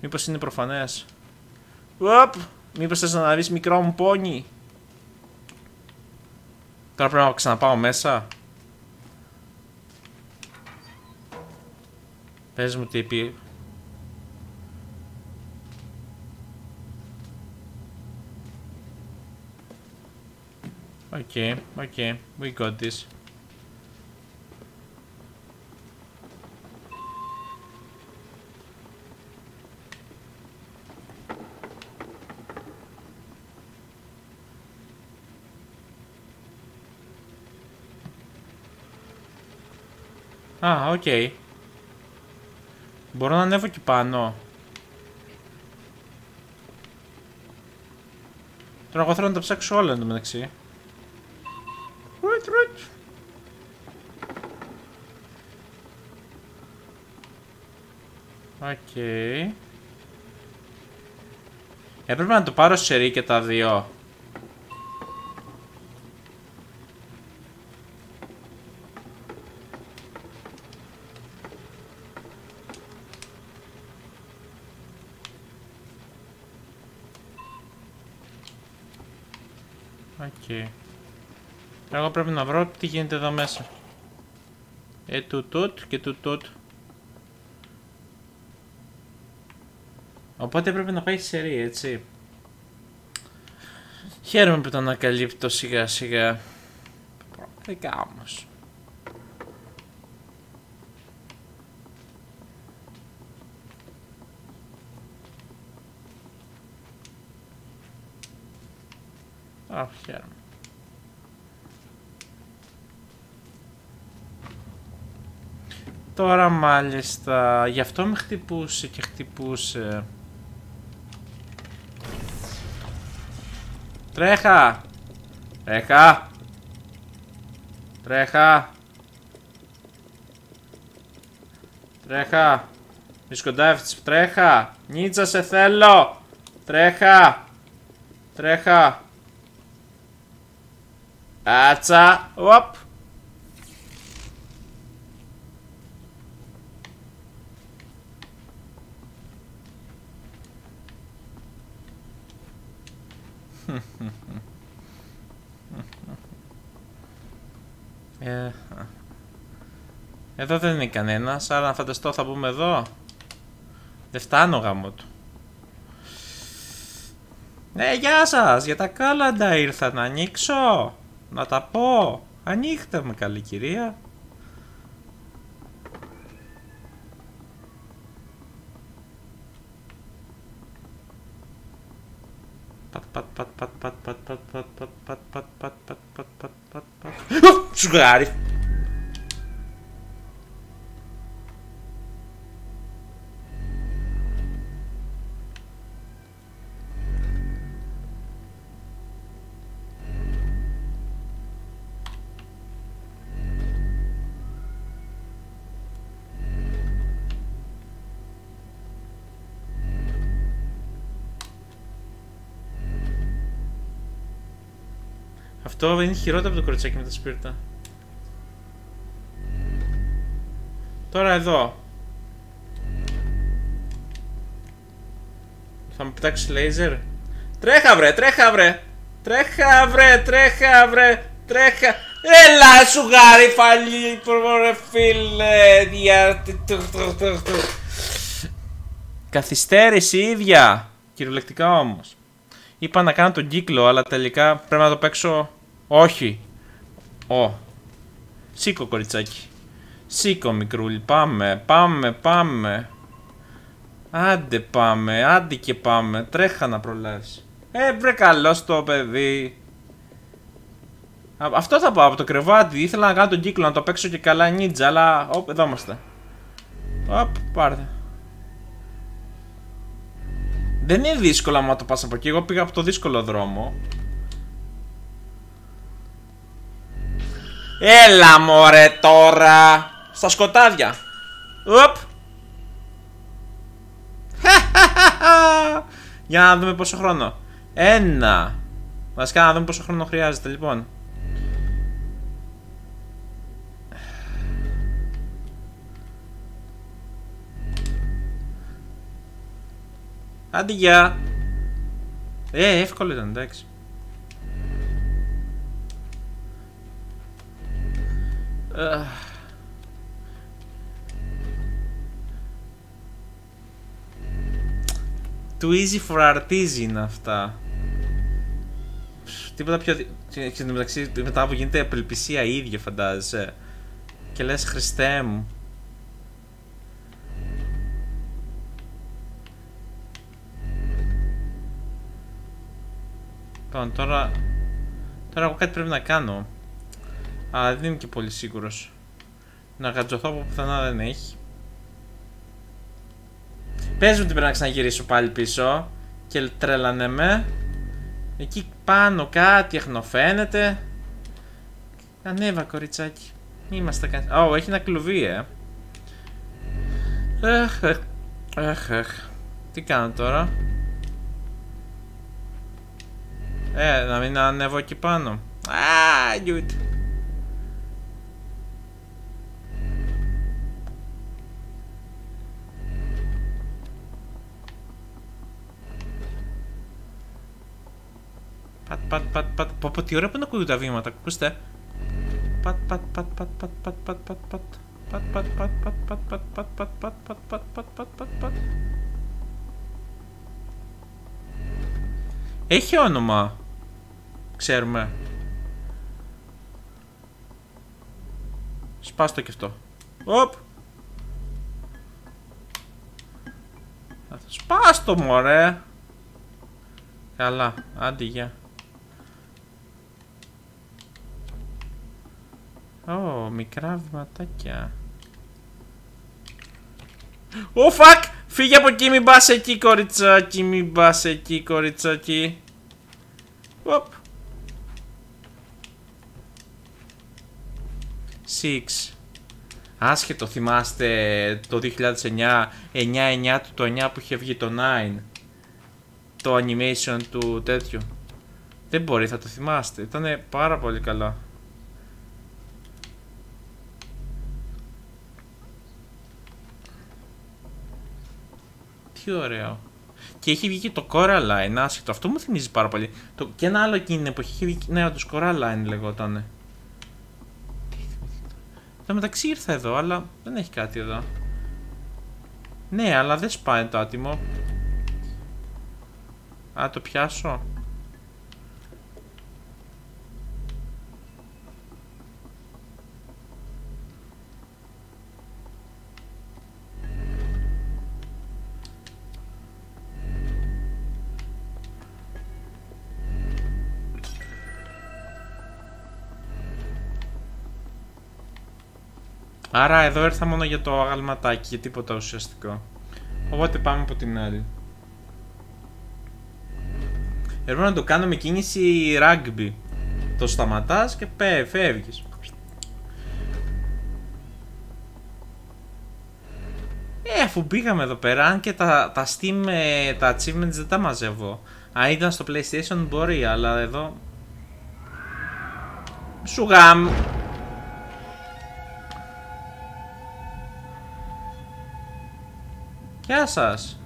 Μήπως είναι προφανές. Οπ, μήπως θες να δεις μικρό μου πόνι; Τώρα πρέπει να ξαναπάω μέσα. Πες μου τι πει. Okay, okay, we got this. Α, OK. Okay. Μπορώ να ανέβω εκεί πάνω. Τώρα εγώ θέλω να τα ψάξω όλα εντωμεταξύ. Οκ. Έπρεπε να το πάρω σε και τα δύο. Οκ. Εγώ πρέπει να βρω τι γίνεται εδώ μέσα. Ε, του τούτ και του τούτ. Οπότε έπρεπε να πάει σε ρί, έτσι. Χαίρομαι που το ανακαλύπτω σιγά σιγά. Πραγματικά όμως. Αχ, χαίρομαι. Τώρα μάλιστα, γι' αυτό με χτυπούσε και χτυπούσε. Τρέχα! Τρέχα! Τρέχα! Τρέχα! Μη σκοντάφτεις, τρέχα! Νίτσα σε θέλω! Τρέχα! Τρέχα! Άτσα! Οπ! Ε, εδώ δεν είναι κανένας, άρα να φανταστώ θα μπούμε εδώ. Δεν φτάνω γάμο του. Ε, γεια σας, για τα κάλαντα ήρθα να ανοίξω. Να τα πω. Ανοίχτε με καλή κυρία. Πατ πατ πατ πατ πατ πατ πατ πατ πατ πατ πατ πατ πατ πατ πατ πατ Σου γάρι. Αυτό είναι χειρότερο από το κοριτσάκι με τα σπίρτα. Τώρα εδώ. Θα μου πετάξεις λέιζερ; Τρέχα βρε, τρέχα βρε. Τρέχα βρε, τρέχα βρε. Έλα σου γάρι φαλί, ρε φίλε. Καθυστέρηση ίδια. Κυριολεκτικά όμως. Είπα να κάνω τον κύκλο, αλλά τελικά πρέπει να το παίξω όχι. Ω. Σήκω κοριτσάκι. Σήκω μικρούλι. Πάμε, πάμε, πάμε. Άντε πάμε, άντε και πάμε. Τρέχα να προλάβεις. Ε, βρε καλός το παιδί. αυτό θα πάω από το κρεβάτι. Ήθελα να κάνω τον κύκλο, να το παίξω και καλά νίτζα, αλλά... Οπ, εδώ είμαστε. Οπ, πάρτε. Δεν είναι δύσκολο άμα το πας από εκεί. Εγώ πήγα από το δύσκολο δρόμο. Έλα μωρέ τώρα. Στα σκοτάδια. Οπ. Για να δούμε πόσο χρόνο. Ένα. Βασικά να δούμε πόσο χρόνο χρειάζεται λοιπόν. Άντε γεια. Ε, εύκολο ήταν, εντάξει. Too easy for artisan είναι αυτά. Τίποτα πιο... Και μεταξύ μετά που γίνεται απελπισία ίδια φαντάζεσαι. Και λες Χριστέ μου. Λοιπόν, τώρα... Τώρα εγώ κάτι πρέπει να κάνω. Αλλά δεν είμαι και πολύ σίγουρος. Να γατζωθώ που πουθενά δεν έχει. Πες μου ότι πρέπει να ξαναγυρίσω πάλι πίσω. Και τρέλανε με. Εκεί πάνω κάτι αχνοφαίνεται. Ανέβα κοριτσάκι. Είμαστε κάτι. Ω, έχει ένα κλουβί, ε. Εχ, εχ, εχ, εχ. Τι κάνω τώρα; Ε, να μην ανέβω εκεί πάνω. Α, γιουτ. Πατ, πατ, πατ, πατ. Πω, πω, τι ωραία που να ακούγονται τα βήματα. Ακούστε. Πατ, πατ, πατ, πατ, πατ, πατ, πατ, πατ, πατ. Πατ, πατ, πατ, πατ, πατ, πατ, πατ, πατ, πατ, πατ, πατ, πατ, πατ, πατ. Έχει όνομα. Ξέρουμε. Σπάστο και αυτό. Οπ. Σπάστο μωρέ. Καλά. Άντε γεια. Ω, μικρά βηματάκια. Ω, φακ! Φύγε από εκεί, μην πας εκεί, κοριτσάκι, μην πας εκεί, κοριτσάκι. Οπ. Six. Άσχετο, θυμάστε το 2009, 9-9 του το 9 που είχε βγει το 9. Το animation του τέτοιου. Δεν μπορεί, θα το θυμάστε. Ήταν πάρα πολύ καλά. Τι ωραίο. Και έχει βγει και το Coraline, άσχετο. Αυτό μου θυμίζει πάρα πολύ. Το... Και ένα άλλο εκείνη την εποχή είχε βγει. Ναι, το Coraline λεγότανε. Εν μεταξύ ήρθα εδώ, αλλά δεν έχει κάτι εδώ. Ναι, αλλά δεν σπάει το άτιμο. Α, το πιάσω. Άρα εδώ ήρθα μόνο για το αγαλματάκι και τίποτα ουσιαστικό. Οπότε πάμε από την άλλη. Πρέπει να το κάνω με κίνηση rugby. Το σταματάς και φεύγεις. Ε, αφού πήγαμε εδώ πέρα, αν και τα, τα Steam, ε, τα achievements δεν τα μαζεύω. Αν ήταν στο PlayStation μπορεί, αλλά εδώ... Σου Γεια σας.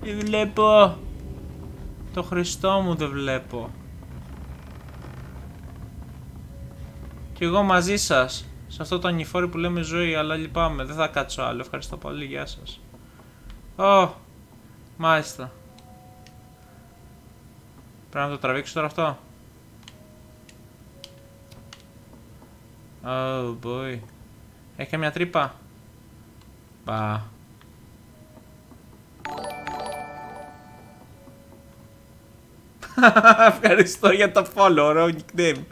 Δεν βλέπω; Το Χριστό μου δεν βλέπω. Κι εγώ μαζί σας. Σε αυτό το ανηφόρι που λέμε ζωή, αλλά λυπάμαι. Δεν θα κάτσω άλλο. Ευχαριστώ πολύ. Γεια σας. Ω, μάλιστα. Πρέπει να το τραβήξω τώρα αυτό. Oh boy. Έχει μια τρύπα; Μπα. Ευχαριστώ για το follow, ωραίο nickname.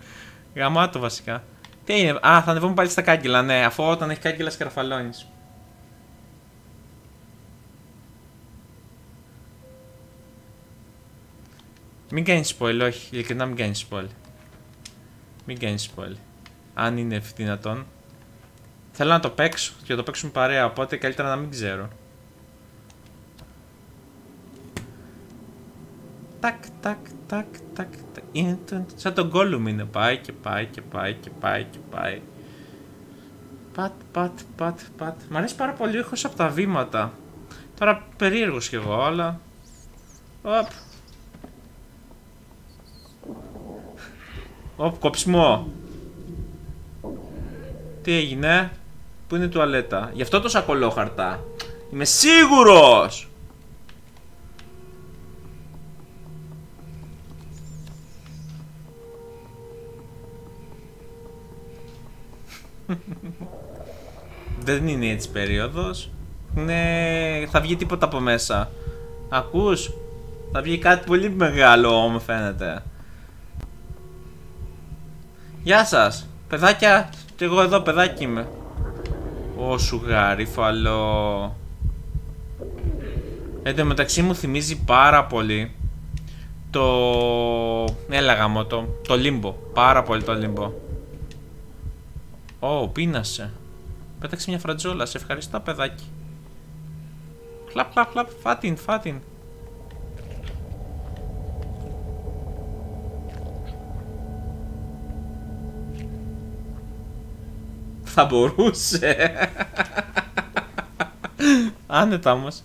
Γαμάτο βασικά. Τι είναι, α, θα ανεβούμε πάλι στα κάγκελα, ναι, αφού όταν έχει κάγκελα σκαρφαλώνεις. Μην κάνεις spoil, όχι, ειλικρινά μην κάνεις spoil. Μην κάνεις spoil. Αν είναι δυνατόν. Θέλω να το παίξω και να το παίξουμε παρέα, οπότε καλύτερα να μην ξέρω. Τάκ, τάκ, τάκ, τάκ, τάκ. Είναι το, σαν τον Gollum είναι. Πάει και πάει και πάει και πάει και πάει. Πατ, πατ, πατ, πατ. Μ' αρέσει πάρα πολύ ο ήχος από τα βήματα. Τώρα περίεργος κι εγώ, αλλά... Οπ. Οπ, κόψιμο. Τι έγινε. Πού είναι η τουαλέτα. Γι' αυτό το σακολόχαρτα. Είμαι σίγουρος. Δεν είναι έτσι περίοδος. Ναι, θα βγει τίποτα από μέσα. Ακούς; Θα βγει κάτι πολύ μεγάλο μου φαίνεται. Γεια σας, παιδάκια. Και εγώ εδώ παιδάκι είμαι. Ω σουγάριφαλο. Εν τω μεταξύ μου θυμίζει πάρα πολύ το... Έλα γαμώ το... Το λίμπο. Πάρα πολύ το λίμπο. Ω, πείνασε. Πέταξε μια φρατζόλα. Σε ευχαριστώ, παιδάκι. Χλαπ, χλαπ, χλαπ. Φάτιν, φάτιν. Θα μπορούσε. Άνετα όμως.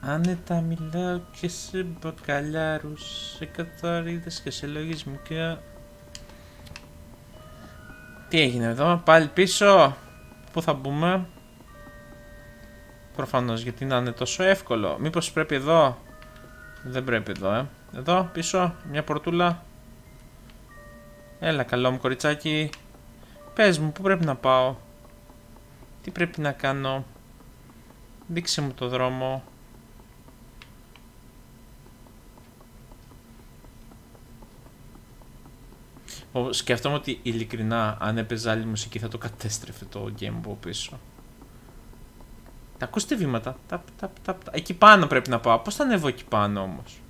Άνετα μιλάω και σε μπακαλιάρους, σε καθαρίδες και σε λογισμικά. Τι έγινε εδώ, πάλι πίσω. Πού θα μπούμε; Προφανώς, γιατί να είναι τόσο εύκολο. Μήπως πρέπει εδώ; Δεν πρέπει εδώ, ε. Εδώ, πίσω, μια πορτούλα. Έλα, καλό μου κοριτσάκι. Πες μου, πού πρέπει να πάω; Τι πρέπει να κάνω; Δείξε μου το δρόμο. Σκέφτομαι ότι ειλικρινά αν έπαιζε άλλη μουσική θα το κατέστρεφε το Game από πίσω. Τα ακούστε βήματα. Ταπ, ταπ, ταπ, Εκεί πάνω πρέπει να πάω. Πώς θα ανέβω εκεί πάνω όμως;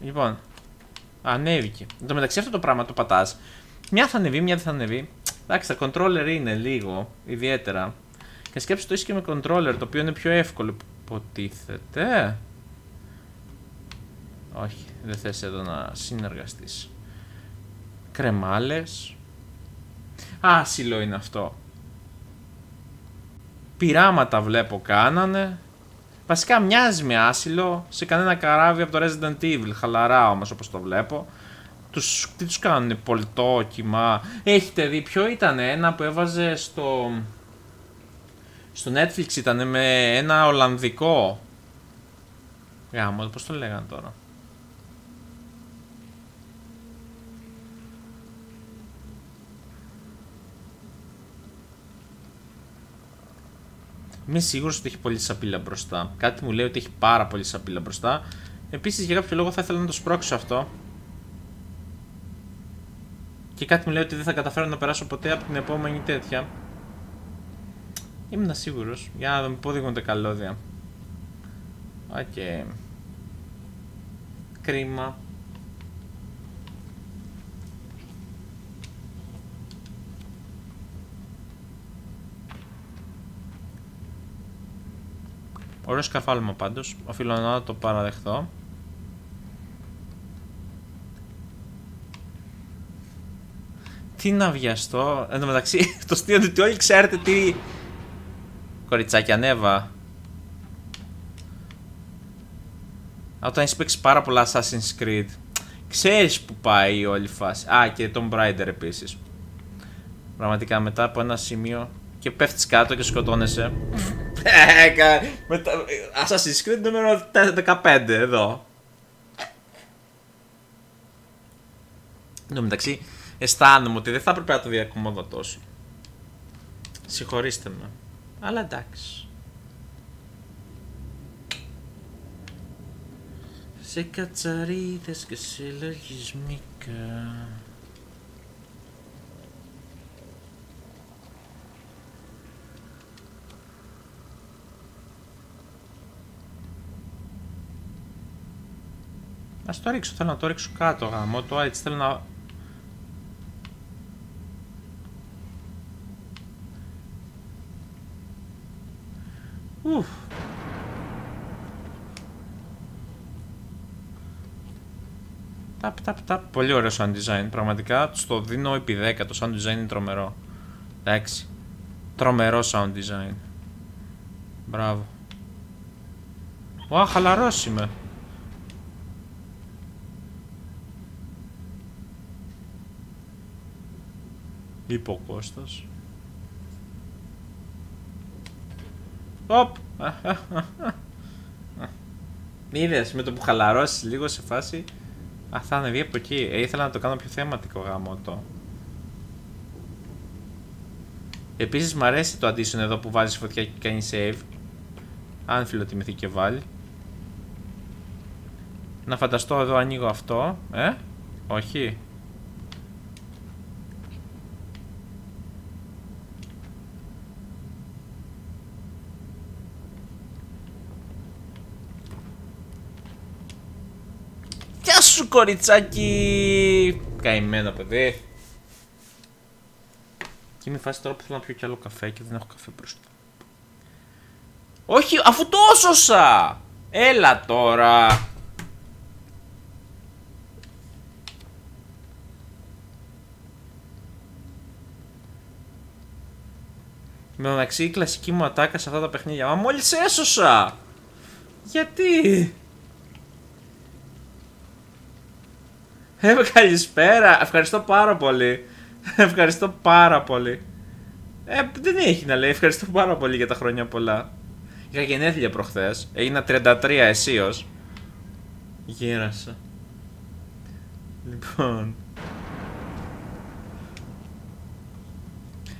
Λοιπόν. Ανέβηκε. Εν τω μεταξύ αυτό το πράγμα το πατάς. Μια θα ανεβεί, μια δεν θα ανεβεί. Εντάξει, τα controller είναι λίγο, ιδιαίτερα. Και σκέψου το είσαι και με controller, το οποίο είναι πιο εύκολο υποτίθεται. Όχι, δεν θες εδώ να συνεργαστείς. Κρεμάλες. Άσυλο είναι αυτό. Πειράματα βλέπω κάνανε. Βασικά μοιάζει με άσυλο σε κανένα καράβι από το Resident Evil. Χαλαρά όμως όπως το βλέπω. Τους, τι τους κάνουνε, πολτόκιμα. Έχετε δει ποιο ήταν ένα που έβαζε στο... Στο Netflix ήταν με ένα Ολλανδικό. Γάμο, πώς το λέγανε τώρα. Είμαι σίγουρος ότι έχει πολύ σαπίλα μπροστά. Κάτι μου λέει ότι έχει πάρα πολύ σαπίλα μπροστά. Επίσης για κάποιο λόγο θα ήθελα να το σπρώξω αυτό. Και κάτι μου λέει ότι δεν θα καταφέρω να περάσω ποτέ από την επόμενη τέτοια. Ήμουν σίγουρος. Για να δούμε πού δείχνονται καλώδια. OK. Okay. Κρίμα. Ωραίο σκαρφάλωμα πάντως. Οφείλω να το παραδεχθώ. Τι να βιαστώ. Εν τω μεταξύ, το στείο ότι όλοι ξέρετε τι... Κοριτσάκι, ανέβα. Όταν έχεις παίξει πάρα πολλά Assassin's Creed, ξέρεις που πάει η όλη φάση. Α, και Tomb Raider επίσης. Πραγματικά μετά από ένα σημείο και πέφτεις κάτω και σκοτώνεσαι. Ε, μετά, Assassin's Creed νούμερο 15 εδώ. Εν τω μεταξύ, αισθάνομαι ότι δεν θα έπρεπε να το διακομόδω τόσο. Συγχωρήστε με. Αλλά εντάξει. Σε κατσαρίδες και σε λογισμικά. Ας το ρίξω, θέλω να το ρίξω κάτω γάμο το έτσι θέλω να... Ουφ. Ταπ, ταπ, ταπ. Πολύ ωραίο sound design. Πραγματικά στο δίνω επί 10. Το sound design είναι τρομερό. Εντάξει. Τρομερό sound design. Μπράβο. Ω, χαλαρός είμαι. Είπε ο Κώστας. Οπ! Είδες με το που χαλαρώσεις λίγο σε φάση Α, θα ανεβεί από εκεί. Ε, ήθελα να το κάνω πιο θεματικό γάμο το. Επίσης μου αρέσει το addition εδώ που βάζεις φωτιά και κάνει save. Αν φιλοτιμηθεί και βάλει. Να φανταστώ εδώ ανοίγω αυτό. Ε, όχι. Σου κοριτσάκι! Καημένο παιδί. Και είμαι φάση τώρα που θέλω να πιω κι άλλο καφέ και δεν έχω καφέ μπροστά. Όχι, αφού το έσωσα! Έλα τώρα! Με μεταξύ η κλασική μου ατάκα σε αυτά τα παιχνίδια. Μα μόλις έσωσα! Γιατί! Ε, καλησπέρα. Ευχαριστώ πάρα πολύ. Ευχαριστώ πάρα πολύ. Ε, δεν έχει να λέει. Ευχαριστώ πάρα πολύ για τα χρόνια πολλά. Είχα γενέθλια προχθές. Έγινα 33 αισίως. Γέρασα. Λοιπόν.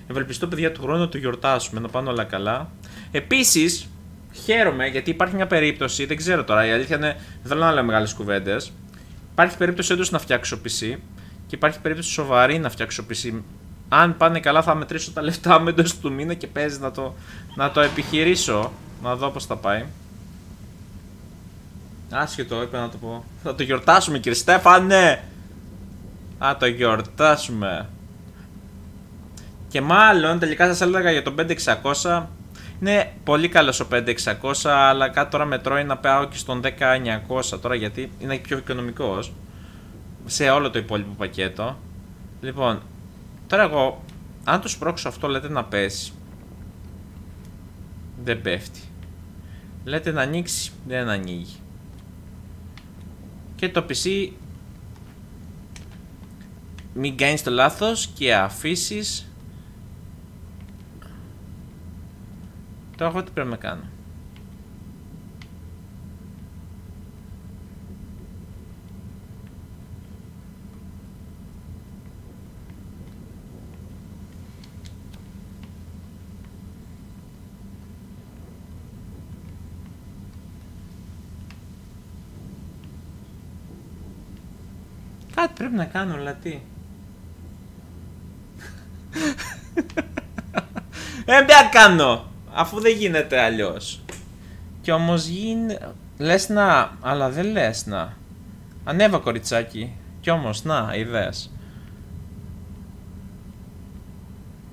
Ευελπιστώ παιδιά του χρόνου να το γιορτάσουμε, να πάνε όλα καλά. Επίσης, χαίρομαι γιατί υπάρχει μια περίπτωση, δεν ξέρω τώρα, η αλήθεια είναι, δεν θέλω να λέω μεγάλες κουβέντες. Υπάρχει περίπτωση όντως να φτιάξω PC και υπάρχει περίπτωση σοβαρή να φτιάξω PC. Αν πάνε καλά, θα μετρήσω τα λεφτά μου εντός του μήνα και παίζει να το, να το επιχειρήσω. Να δω πώς θα πάει. Άσχετο, είπα να το πω. Θα το γιορτάσουμε, κύριε Στέφανε! Α, το γιορτάσουμε. Και μάλλον τελικά σας έλεγα για το 5600. Είναι πολύ καλός ο 5600, αλλά κάτω τώρα μετρώει να πάω και στον 10900 τώρα γιατί είναι πιο οικονομικός σε όλο το υπόλοιπο πακέτο. Λοιπόν, τώρα εγώ, αν το σπρώξω αυτό λέτε να πέσει, δεν πέφτει. Λέτε να ανοίξει, δεν ανοίγει. Και το PC μην κάνεις το λάθος και αφήσεις Τώρα εγώ τι πρέπει να κάνω. Κάτι πρέπει να κάνω, αλλά τι; ε, δεν κάνω! Αφού δεν γίνεται αλλιώς. Και όμως γίνει. Λες να, αλλά δεν λες να. Ανέβα κοριτσάκι. Κι όμως, να, ιδέε.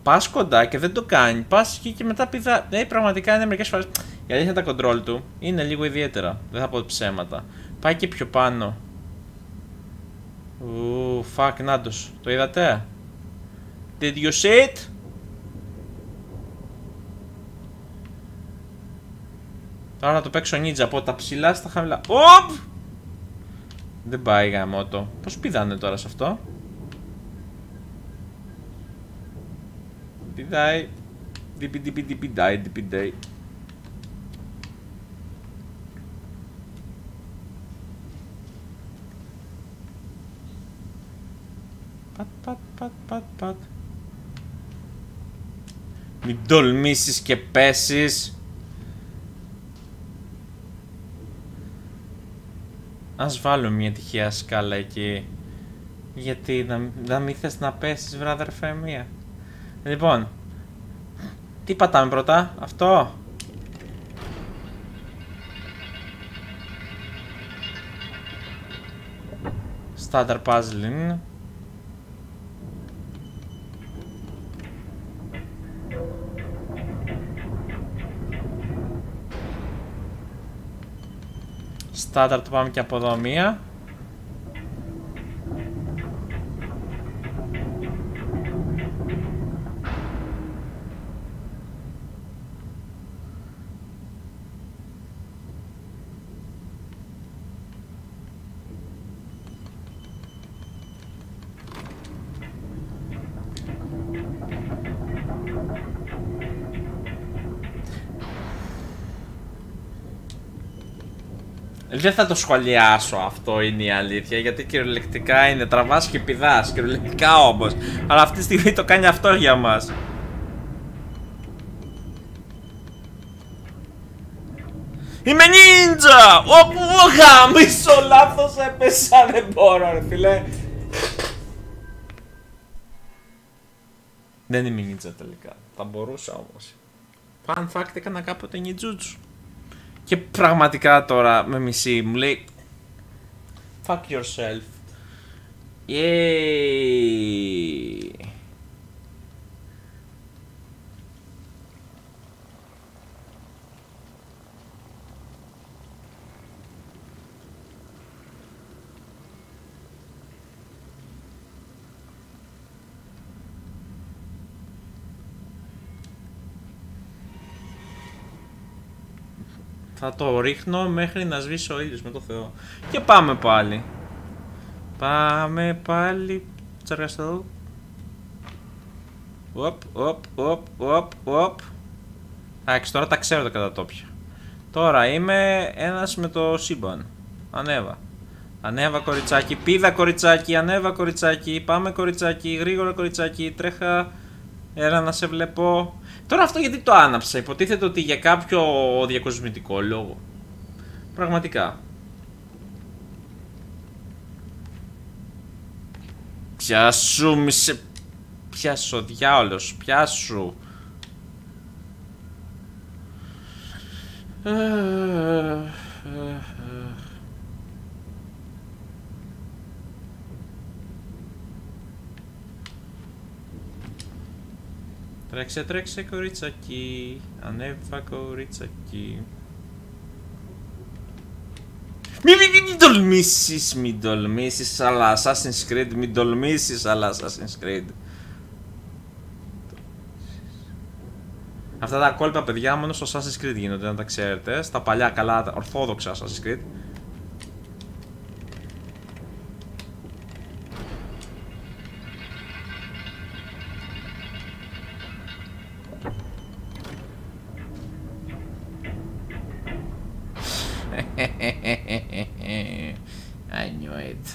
Πας κοντά και δεν το κάνει. Πας εκεί και μετά πηδά. Ναι, πραγματικά είναι μερικές φορές. Η αλήθεια τα control του είναι λίγο ιδιαίτερα. Δεν θα πω ψέματα. Πάει και πιο πάνω. Ου, fuck, νάτος. Το είδατε; Did you see it? Τώρα να το παίξω νίτζα από τα ψηλά στα χαμηλά. Οπ! Δεν πάει γαμότο. Πώς πηδάνε τώρα σε αυτό; Πηδάει. Διπι διπι διπι ντάι διπι ντάι. Πατ πατ πατ πατ πατ. Μην τολμήσεις και πέσεις. Ας βάλω μια τυχαία σκάλα εκεί. Γιατί να, να μην θες να πέσεις βράδερφε μία. Λοιπόν. Τι πατάμε πρώτα. Αυτό; Standard puzzle είναι. Στάνταρ το πάμε και από εδώ μία. Δεν θα το σχολιάσω αυτό είναι η αλήθεια γιατί κυριολεκτικά είναι τραβάς και πηδάς κυριολεκτικά όμως. Αλλά αυτή τη στιγμή το κάνει αυτό για μας. Είμαι νίντζα! Όπου γάμισο λάθος έπεσα δεν μπορώ ρε φίλε. Δεν είμαι νίντζα τελικά. Θα μπορούσα όμως. Fun fact έκανα κάποτε νιτζούτσου και πραγματικά τώρα με μισή μου λέει Fuck yourself. Yay. Θα το ρίχνω μέχρι να σβήσει ο ήλιος με το Θεό. Και πάμε πάλι. Πάμε πάλι. Τσαργαστό. Οπ, οπ, οπ, οπ, οπ. Εντάξει, τώρα τα ξέρω τα κατατόπια. Τώρα είμαι ένας με το σύμπαν. Ανέβα. Ανέβα κοριτσάκι, πίδα κοριτσάκι, ανέβα κοριτσάκι, πάμε κοριτσάκι, γρήγορα κοριτσάκι, τρέχα, έλα να σε βλέπω. Τώρα αυτό γιατί το άναψα, υποτίθεται ότι για κάποιο διακοσμητικό λόγο. Πραγματικά. Πιάσου, μη σε... Πιάσω, διάολος, πιάσου. Τρέξε, τρέξε κοριτσάκι, ανέβα κοριτσάκι. Μη, μη, μη, μη τολμήσεις, μη τολμήσεις, αλλά Assassin's Creed, μη τολμήσεις, αλλά Assassin's Creed. Αυτά τα κόλπα, παιδιά, μόνο στο Assassin's Creed γίνονται, να τα ξέρετε. Στα παλιά, καλά, ορθόδοξα Assassin's Creed. I knew it.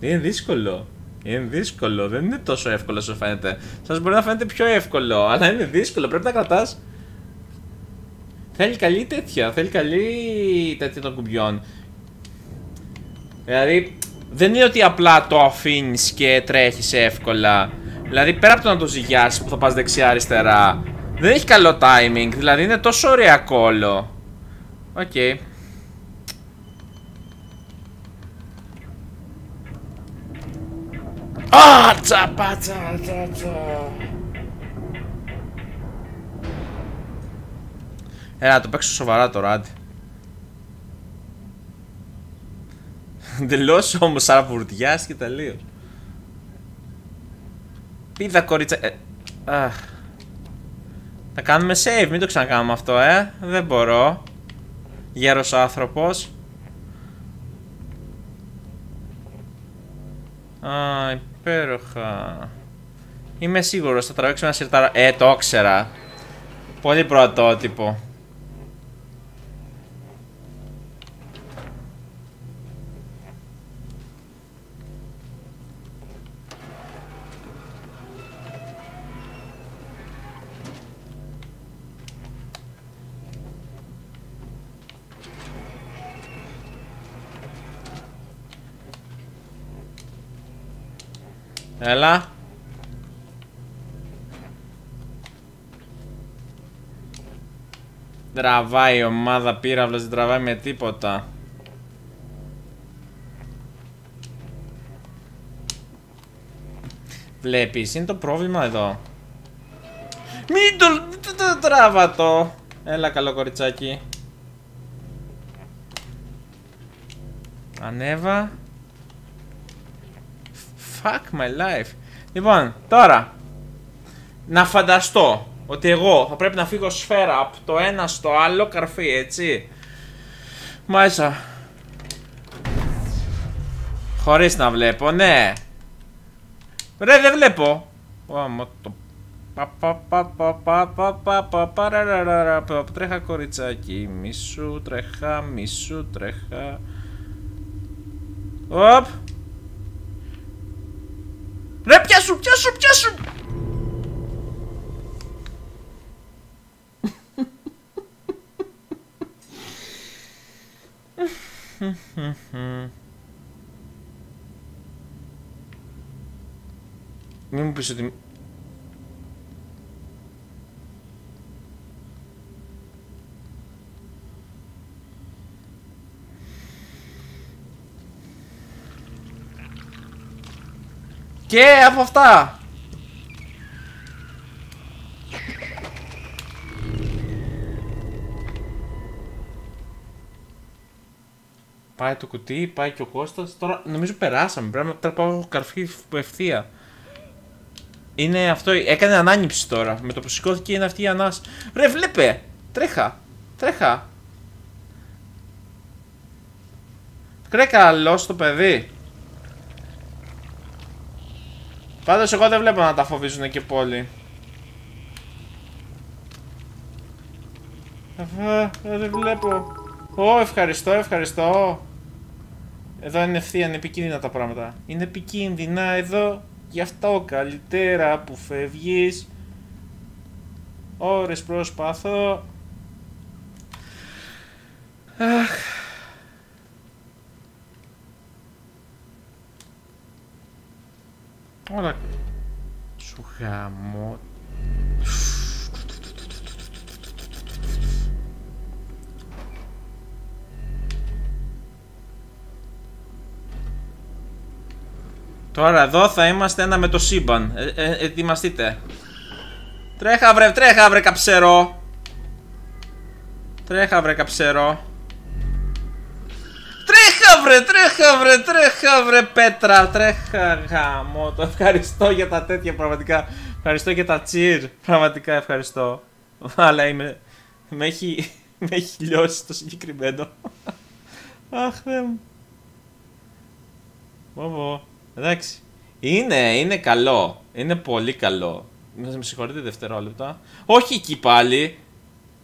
Είναι δύσκολο. Είναι δύσκολο. Δεν είναι τόσο εύκολο όσο φαίνεται. Σας μπορεί να φαίνεται πιο εύκολο, αλλά είναι δύσκολο. Πρέπει να κρατάς. Θέλει καλή τέτοια. Θέλει καλή τέτοια των κουμπιών. Δηλαδή, δεν είναι ότι απλά το αφήνεις και τρέχεις εύκολα. Δηλαδή, πέρα από το να το ζυγιάσει που θα πας δεξιά-αριστερά, δεν έχει καλό timing. Δηλαδή, είναι τόσο ωραία κόλλο. Οκ. Α, τσαπα, τσα, τσα, τσα. Έλα, να το παίξω σοβαρά τώρα, άντε. Εντελώς όμως αραβουρδιάς και τελείως. Πίδα κορίτσα... Ε, αχ. Θα κάνουμε save, μην το ξανακάνουμε αυτό, ε. Δεν μπορώ. Γέρος άνθρωπος. Α, υπέροχα. Είμαι σίγουρος, θα τραβήξουμε ένα σιρτάρα. Ε, το ήξερα. Πολύ πρωτότυπο. Έλα. Τραβάει η ομάδα πύραυλος, δεν τραβάει με τίποτα. Βλέπεις, είναι το πρόβλημα εδώ. Μην το, το, το τράβα το. Έλα καλό κοριτσάκι. Ανέβα. Fuck my life. Λοιπόν, τώρα. Να φανταστώ ότι εγώ θα πρέπει να φύγω σφαίρα από το ένα στο άλλο καρφί, έτσι. Μάλιστα. Χωρίς να βλέπω, ναι. Ρε, δεν βλέπω. το... Τρέχα κοριτσάκι, μισού, τρέχα, μισού, τρέχα. Οπ. Ρε πιάσου, πιάσου, πιάσου! Μην μου πεις ότι... Και από αυτά. Πάει το κουτί, πάει και ο Κώστας. Τώρα νομίζω περάσαμε. Πρέπει να πάω καρφί ευθεία. Είναι αυτό, έκανε ανάνυψη τώρα. Με το που σηκώθηκε είναι αυτή η ανάση. Ρε βλέπε! Τρέχα! Τρέχα! Κρέ καλό το παιδί. Πάντως εγώ δεν βλέπω να τα φοβίζουν και πολύ. δεν βλέπω. Ω, ευχαριστώ, ευχαριστώ. Εδώ είναι ευθεία, είναι επικίνδυνα τα πράγματα. Είναι επικίνδυνα εδώ. Γι' αυτό καλύτερα που φεύγεις. Ωρες προσπαθώ. Αχ. Όλα σου γαμώ. Τώρα εδώ θα είμαστε ένα με το σύμπαν. Ε, ε, ετοιμαστείτε. Τρέχα βρε, τρέχα βρε καψερό. Τρέχα βρε καψερό. Τρέχα βρε, τρέχα βρε, τρέχα βρε πέτρα, τρέχα γάμο. Το ευχαριστώ για τα τέτοια πραγματικά. Ευχαριστώ για τα τσιρ. Πραγματικά ευχαριστώ. Αλλά είμαι... Με έχει, με έχει λιώσει το συγκεκριμένο. Αχ, Θεέ μου. Βοβό. Εντάξει. Είναι, είναι καλό. Είναι πολύ καλό. Με συγχωρείτε δευτερόλεπτα. Όχι εκεί πάλι.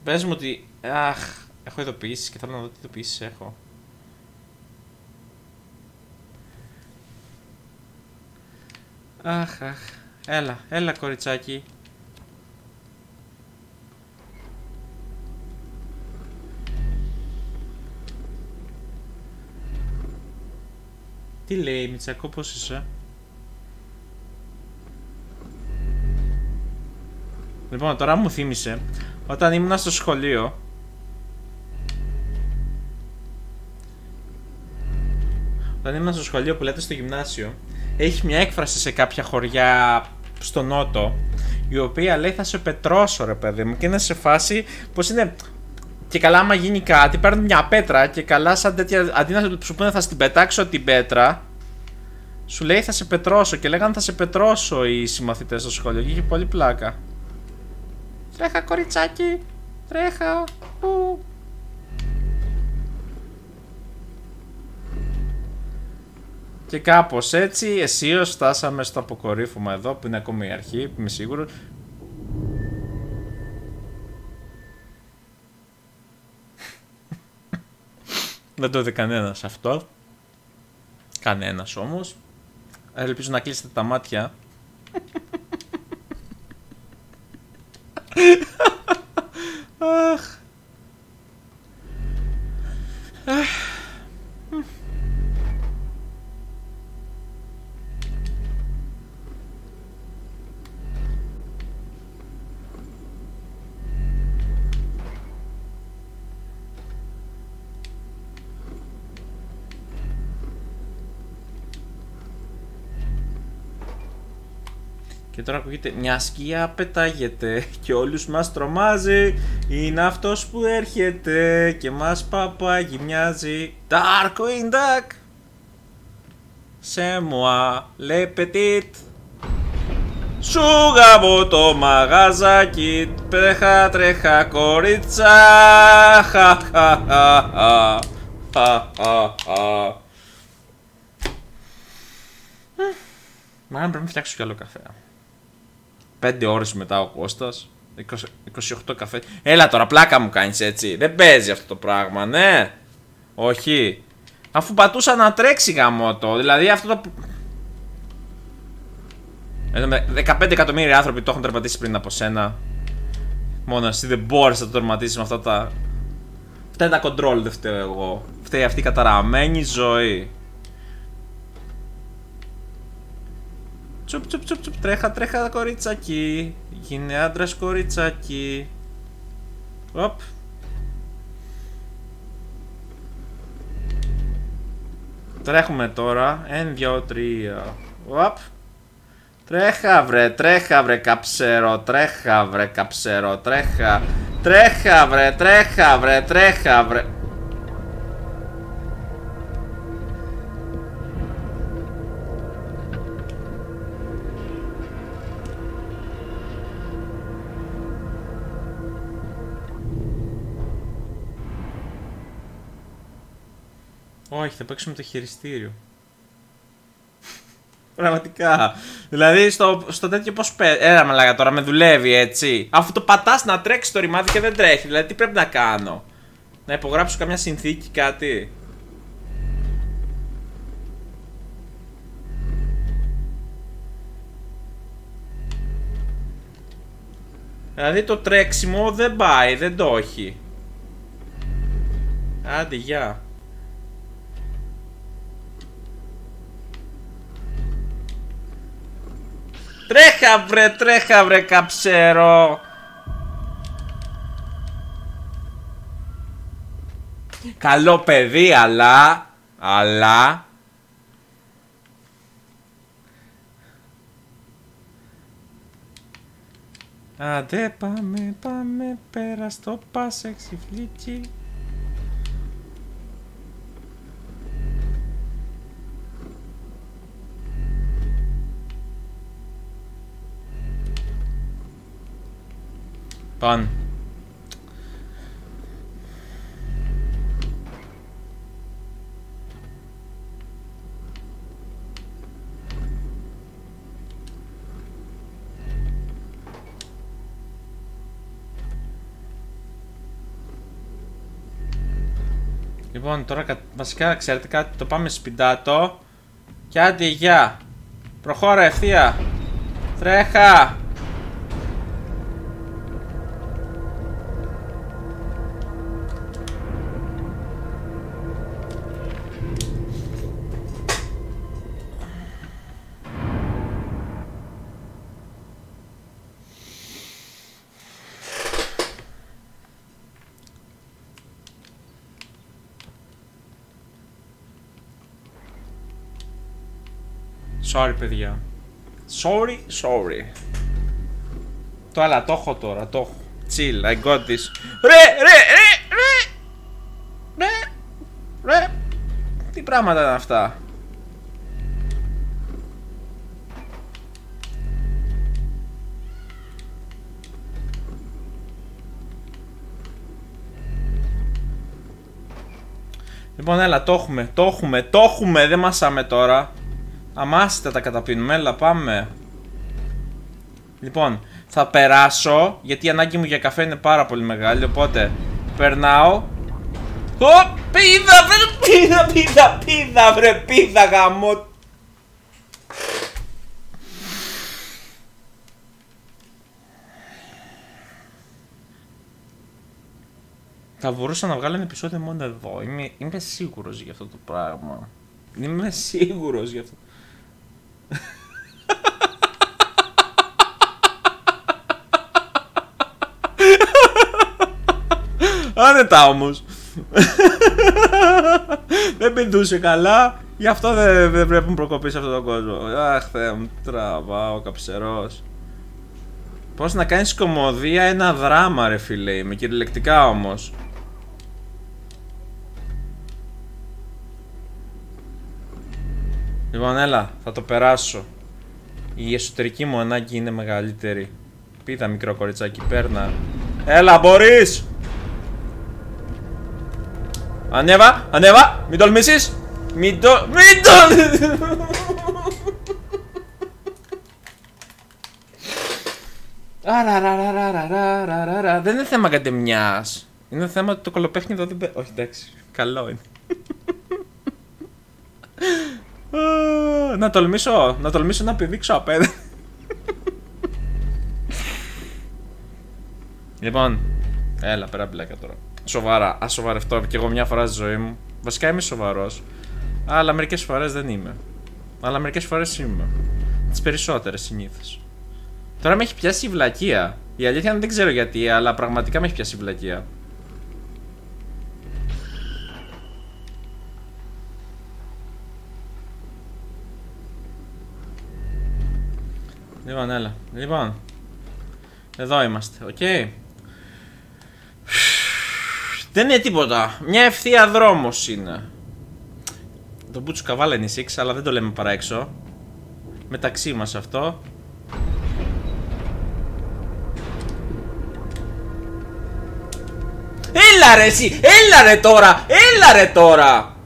Πες μου ότι... Αχ, έχω ειδοποιήσεις και θέλω να δω τι ειδοποιήσεις έχω. Αχ, αχ. Έλα, έλα κοριτσάκι. Τι λέει Μητσακό, πώς είσαι; Λοιπόν, τώρα μου θύμισε, όταν ήμουνα στο σχολείο, όταν ήμουν στο σχολείο που λέτε στο γυμνάσιο έχει μια έκφραση σε κάποια χωριά στο νότο, η οποία λέει θα σε πετρώσω ρε παιδί μου και είναι σε φάση πως είναι και καλά άμα γίνει κάτι παίρνουν μια πέτρα και καλά σαν τέτοια αντί να σου πούνε θα στην πετάξω την πέτρα σου λέει θα σε πετρώσω και λέγανε θα σε πετρώσω οι συμμαθητές στο σχολείο και είχε πολύ πλάκα. Τρέχα κοριτσάκι, τρέχα, ου. Και κάπως έτσι αισίως φτάσαμε στο αποκορύφωμα εδώ που είναι ακόμη η αρχή, που είμαι σίγουρος. Δεν το είδε κανένας αυτό. Κανένας όμως. Ελπίζω να κλείσετε τα μάτια. Αχ. Και τώρα ακούγεται μια σκιά πετάγεται και όλους μας τρομάζει Είναι αυτός που έρχεται και μας παπάγει μοιάζει Darkwing Duck Σε moi le petit Σου γαμώ το μαγαζάκι Τρέχα τρέχα κορίτσα Χα χα χα χα χα χα Μάλλον πρέπει να φτιάξω κι άλλο καφέ 5 ώρες μετά ο Κώστας 28 καφέ. Έλα τώρα, πλάκα μου κάνεις έτσι. Δεν παίζει αυτό το πράγμα, ναι. Όχι. Αφού πατούσα να τρέξει γαμότο. Δηλαδή αυτό το... 15 εκατομμύρια άνθρωποι το έχουν τερματίσει πριν από σένα. Μόνο εσύ δεν μπόρεσε να το τερματίσεις με αυτά τα... Αυτά είναι τα control, δεν φταίω εγώ. Φταίει αυτή η καταραμένη ζωή. Τσουπ τσουπ τσουπ τσουπ τρέχα τρέχα κοριτσάκι. Γίνε άντρας κοριτσάκι. Οπ. Τρέχουμε τώρα. 1, 2, 3 Οπ. Τρέχα βρε, τρέχα βρε καψέρο, τρέχα βρε καψέρο, τρέχα. Τρέχα βρε, τρέχα βρε, τρέχα βρε Όχι, θα παίξουμε το χειριστήριο. Πραγματικά. Δηλαδή στο, στο τέτοιο πώς παίζει. Έλα μαλάκα τώρα με δουλεύει έτσι. Αφού το πατάς να τρέξει το ρημάδι και δεν τρέχει. Δηλαδή τι πρέπει να κάνω; Να υπογράψω καμιά συνθήκη, κάτι; Δηλαδή το τρέξιμο δεν πάει, δεν το έχει. Άντε, γεια. Τρέχα βρε, τρέχα βρε καψέρο. Καλό παιδί, αλλά... Αλλά... Άντε πάμε, πάμε πέρα στο πάσεξι φλίτσι. Παν. Λοιπόν, τώρα βασικά ξέρετε κάτι, το πάμε σπιντάτο. Και άντε, γεια. Προχώρα ευθεία. Τρέχα. Sorry, παιδιά. Sorry, sorry. Το άλλα το έχω τώρα, το έχω. Chill, I got this. Ρε, ρε, ρε, ρε, ρε, ρε. Τι πράγματα είναι αυτά; Λοιπόν, έλα, το έχουμε, το έχουμε, το έχουμε, δεν μασάμε τώρα. Αμάσιτα τα καταπίνουμε, έλα, πάμε. Λοιπόν, θα περάσω, γιατί η ανάγκη μου για καφέ είναι πάρα πολύ μεγάλη, οπότε περνάω. Ω, πίδα, βρε, πίδα, πίδα, πίδα, βρε, πίδα, γαμό. Θα μπορούσα να βγάλω ένα επεισόδιο μόνο εδώ. Είμαι, είμαι σίγουρος για αυτό το πράγμα. Είμαι σίγουρος για αυτό. Άνετα όμως. δεν πηντούσε καλά, γι' αυτό δεν, δεν πρέπει να προκοπείς σε αυτόν τον κόσμο. Αχ, Θεέ μου, τραβάω, καψερός. Πώς να κάνεις κομμωδία ένα δράμα ρε φίλε, με κυριολεκτικά όμως. Λοιπόν, έλα, θα το περάσω. Η εσωτερική μου ανάγκη είναι μεγαλύτερη. Πείτε μικρό κοριτσάκι, παίρνα. Έλα, μπορείς! Ανέβα, ανέβα, μην τολμήσεις! Μην το... Μην το... Δεν είναι θέμα κατεμιάς. Είναι θέμα ότι το κολοπέχνι εδώ δεν... Όχι, εντάξει. Καλό είναι. Να τολμήσω, να τολμήσω να πηδήξω απέναντι. λοιπόν, έλα πέρα μπλέκα τώρα. Σοβαρά, α σοβαρευτώ και εγώ μια φορά στη ζωή μου. Βασικά είμαι σοβαρός. Αλλά μερικές φορές δεν είμαι. Αλλά μερικές φορές είμαι. Τις περισσότερες συνήθως. Τώρα με έχει πιάσει η βλακεία. Η αλήθεια είναι δεν ξέρω γιατί, αλλά πραγματικά με έχει πιάσει η βλακεία. Λοιπόν, έλα. Λοιπόν. Εδώ είμαστε, OK. Okay. Δεν είναι τίποτα. Μια ευθεία δρόμος είναι. Του πούτσου καβάλα είναι 6, αλλά δεν το λέμε παραέξω. Μεταξύ μας αυτό. Έλα ρε εσύ! Έλα ρε τώρα! Έλα ρε τώρα!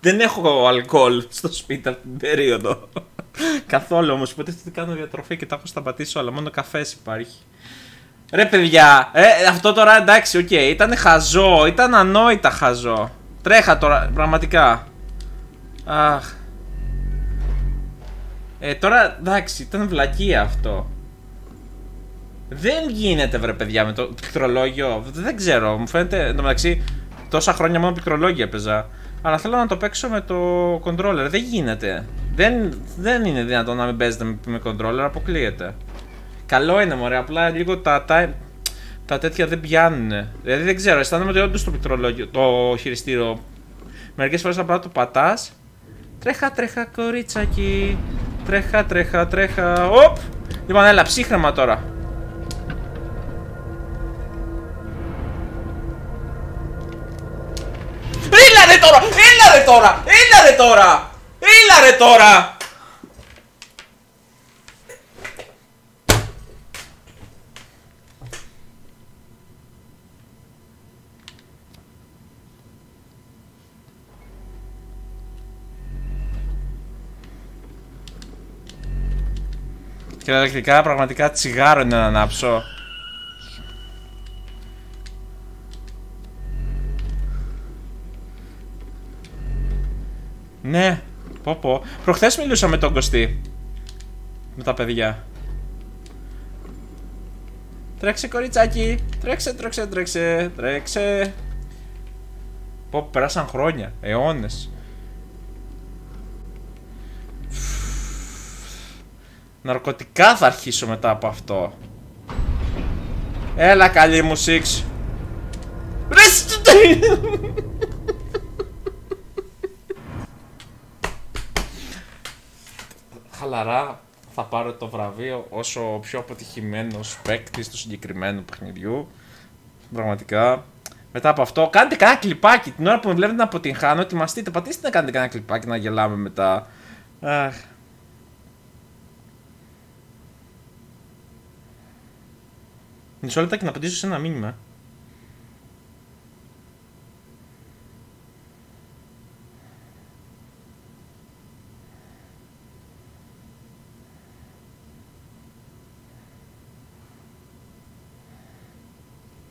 Δεν έχω αλκοόλ στο σπίτι αυτή την περίοδο. Καθόλου όμως. Υποτίθεται ότι κάνω διατροφή και τα έχω σταματήσει όλα. Μόνο καφές υπάρχει. Ρε παιδιά, ε, αυτό τώρα εντάξει, OK, okay, ήταν χαζό, ήταν ανόητα χαζό. Τρέχα τώρα, πραγματικά. Αχ. Ε, τώρα εντάξει, ήταν βλακεία αυτό. Δεν γίνεται βρε παιδιά με το πληκτρολόγιο. Δεν ξέρω, μου φαίνεται μεταξύ τόσα χρόνια μόνο πληκτρολόγια έπαιζα. Αλλά θέλω να το παίξω με το controller. Δεν γίνεται. Δεν, δεν είναι δυνατόν να μην παίζετε με, με controller, αποκλείεται. Καλό είναι μωρέ, απλά λίγο τα, τα, τα τέτοια δεν πιάνουν. Δηλαδή δεν ξέρω, αισθάνομαι ότι όντως το πληκτρολόγιο, το χειριστήριο. Μερικές φορές απλά το πατάς. Τρέχα, τρέχα, κορίτσακι. Τρέχα, τρέχα, τρέχα. Οπ! Λοιπόν, έλα, ψύχρεμα τώρα. Έλα ρε τώρα! Έλα ρε τώρα! Έλα ρε τώρα! Έλα ρε τώρα! Και τα ηλεκτρικά πραγματικά τσιγάρο είναι να ανάψω. Ναι, πω πω. Προχθές μιλούσα με τον Κωστή. Με τα παιδιά. Τρέξε κοριτσάκι. Τρέξε, τρέξε, τρέξε, τρέξε. Πω, πέρασαν χρόνια, αιώνες. Ναρκωτικά θα αρχίσω μετά από αυτό. Έλα καλή μου, Σίξ. χαλαρά θα πάρω το βραβείο όσο πιο αποτυχημένος παίκτης του συγκεκριμένου παιχνιδιού. Πραγματικά. Μετά από αυτό, κάντε κανένα κλιπάκι. Την ώρα που με βλέπετε να αποτυγχάνω, ετοιμαστείτε. Πατήστε να κάνετε κανένα κλιπάκι να γελάμε μετά. Αχ. Μισό λεπτά και να απαντήσω σε ένα μήνυμα.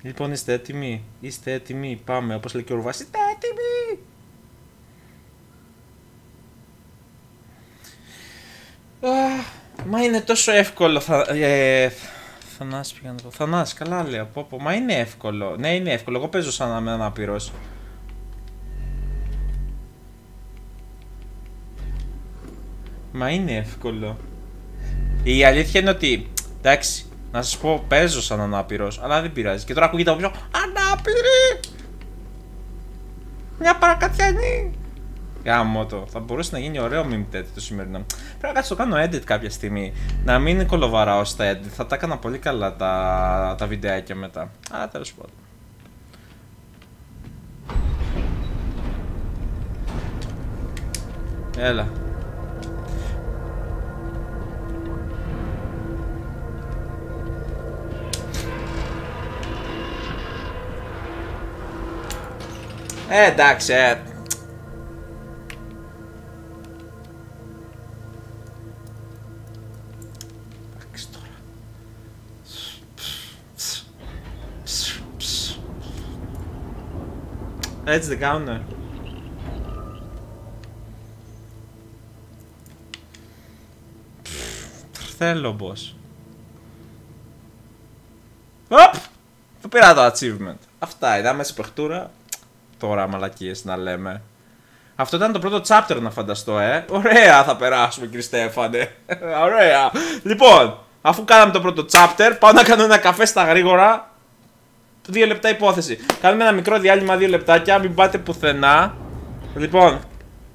Λοιπόν, είστε έτοιμοι; Είστε έτοιμοι; Πάμε, όπως λέει και ο Ρουβάς. Είστε έτοιμοι. μα είναι τόσο εύκολο. Θα, ε, Θανάση πήγα να το Θανάση, καλά λέω. Πω, πω. Μα είναι εύκολο. Ναι, είναι εύκολο. Εγώ παίζω σαν να είμαι άπειρος. Μα είναι εύκολο. Η αλήθεια είναι ότι. Εντάξει, να σας πω, παίζω σαν ανάπηρος, αλλά δεν πειράζει. Και τώρα ακούγεται από πίσω. Ανάπηρη! Μια παρακατιανή! Γάμο το. Θα μπορούσε να γίνει ωραίο meme τέτοιο το σημερινό. Πρέπει να κάτσω το κάνω edit κάποια στιγμή. Να μην κολοβαράω στα edit. Θα τα έκανα πολύ καλά τα, τα βιντεάκια μετά. Α, τέλος πάντων. Έλα. Ε, εντάξει, ε. Έτσι δεν κάνουνε. Θέλω boss. Οπ! Το πήρα το achievement. Αυτά είναι άμεση παιχτούρα τώρα μαλακίες να λέμε. Αυτό ήταν το πρώτο chapter να φανταστώ, ε. Ωραία θα περάσουμε, κύριε Στέφανε. Ωραία. Λοιπόν, αφού κάναμε το πρώτο chapter, πάω να κάνω ένα καφέ στα γρήγορα. Δύο λεπτά υπόθεση. Κάνουμε ένα μικρό διάλειμμα, δύο λεπτάκια, μην πάτε πουθενά. Λοιπόν,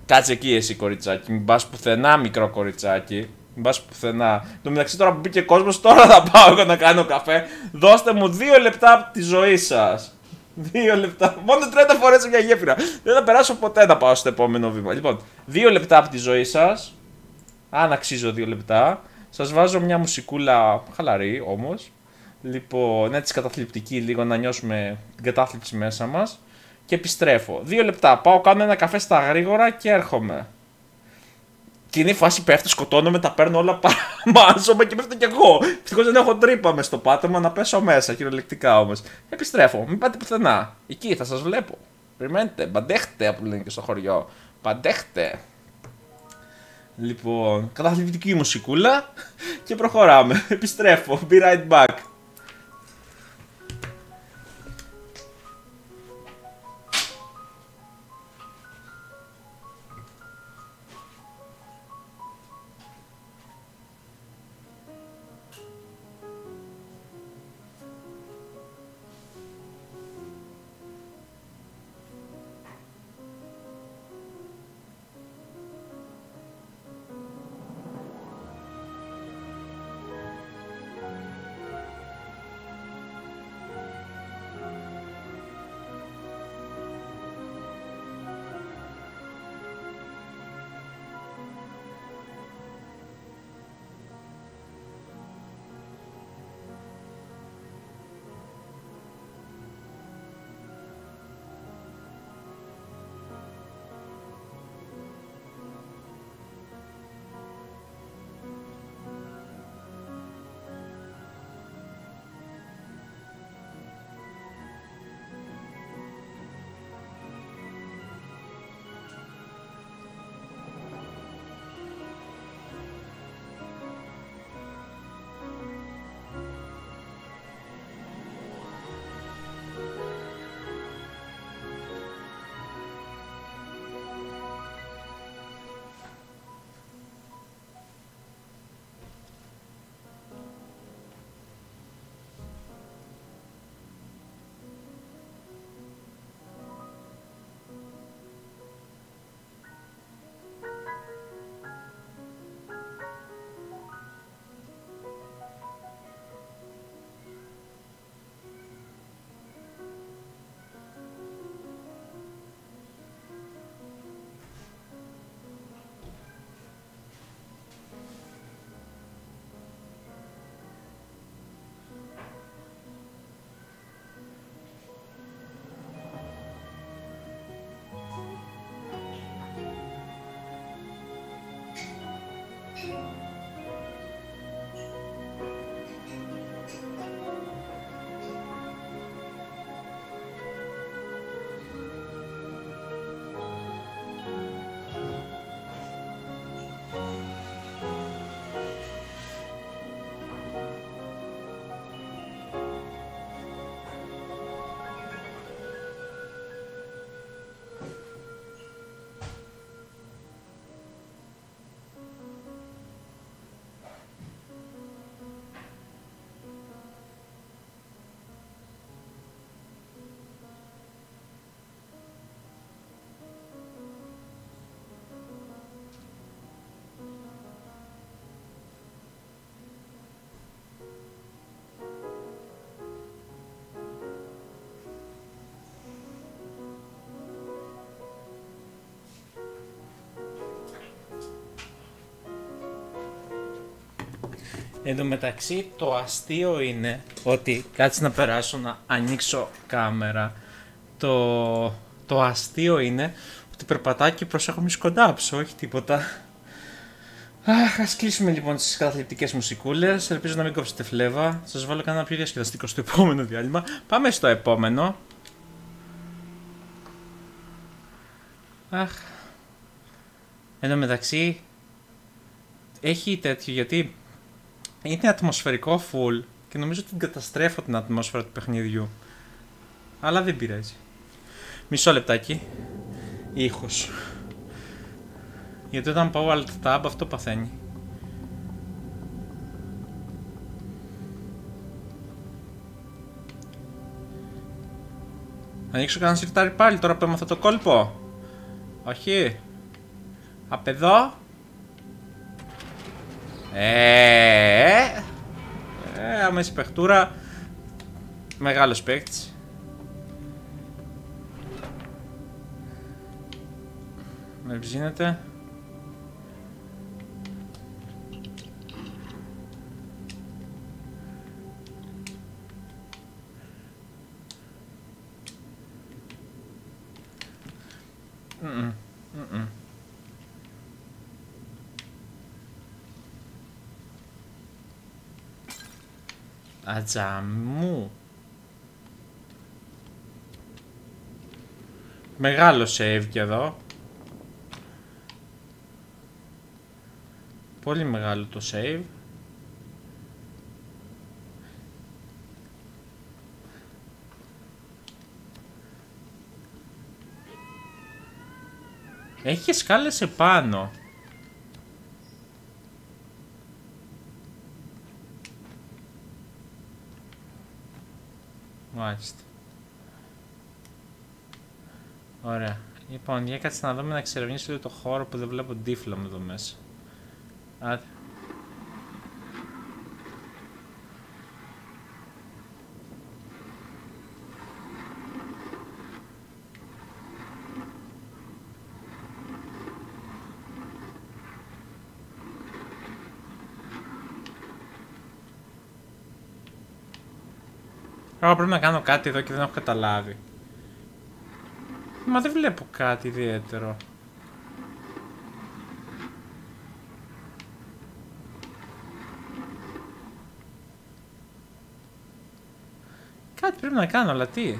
κάτσε εκεί εσύ κοριτσάκι, μην πας πουθενά μικρό κοριτσάκι. Μην πας πουθενά. Το μεταξύ τώρα που μπήκε κόσμος, τώρα θα πάω εγώ να κάνω καφέ. Δώστε μου δύο λεπτά από τη ζωή σας. Δύο λεπτά. Μόνο 30 φορές μια γέφυρα. Δεν θα περάσω ποτέ να πάω στο επόμενο βήμα. Λοιπόν, δύο λεπτά από τη ζωή σας. Αν αξίζω δύο λεπτά. Σας βάζω μια μουσικούλα χαλαρή όμως. Λοιπόν, έτσι καταθλιπτική, λίγο να νιώσουμε την κατάθλιψη μέσα μας. Και επιστρέφω. Δύο λεπτά. Πάω, κάνω ένα καφέ στα γρήγορα και έρχομαι. Και είναι η φάση πέφτω, σκοτώνομαι, τα παίρνω όλα παραμάζομαι και πέφτω κι εγώ. Ευτυχώς δεν έχω τρύπα μες στο πάτωμα να πέσω μέσα, κυριολεκτικά όμως. Επιστρέφω, μην πάτε πουθενά. Εκεί θα σας βλέπω. Περιμένετε, μπαντέχτε από λένε και στο χωριό. Μπαντέχτε. Λοιπόν, καταθλιπτική μουσικούλα και προχωράμε. Επιστρέφω. Be right back. Εν τω μεταξύ το αστείο είναι ότι κάτσε να περάσω να ανοίξω κάμερα. Το, το αστείο είναι ότι περπατάει και προσέχω μη σκοντάψω, όχι τίποτα. Αχ, ας κλείσουμε λοιπόν τις καταθλιπτικές μουσικούλες. Ελπίζω να μην κόψετε φλέβα. Σας βάλω κανένα πιο διασκεδαστικό στο επόμενο διάλειμμα. Πάμε στο επόμενο. Αχ. Εν τω μεταξύ έχει τέτοιο γιατί είναι ατμοσφαιρικό full και νομίζω ότι την καταστρέφω την ατμόσφαιρα του παιχνιδιού. Αλλά δεν πειράζει. Μισό λεπτάκι. Ήχος. Γιατί όταν πάω alt tab αυτό παθαίνει. Ανοίξω κανένα σιρτάρι πάλι τώρα που έμαθα το κόλπο. Όχι. Απ' εδώ. Ε, ε, αμέση παιχτούρα. Μεγάλος παίκτης. Με ψήνεται. Ατζαμού. Μεγάλο save και εδώ. Πολύ μεγάλο το save. Έχεις και σκάλες επάνω. Μάλιστα. Ωραία. Λοιπόν, για κάτσε να δούμε να εξερευνήσω το χώρο που δεν βλέπω τύφλα μου εδώ μέσα. Άντε. Εγώ πρέπει να κάνω κάτι εδώ και δεν έχω καταλάβει. Μα δεν βλέπω κάτι ιδιαίτερο. Κάτι πρέπει να κάνω, αλλά τι;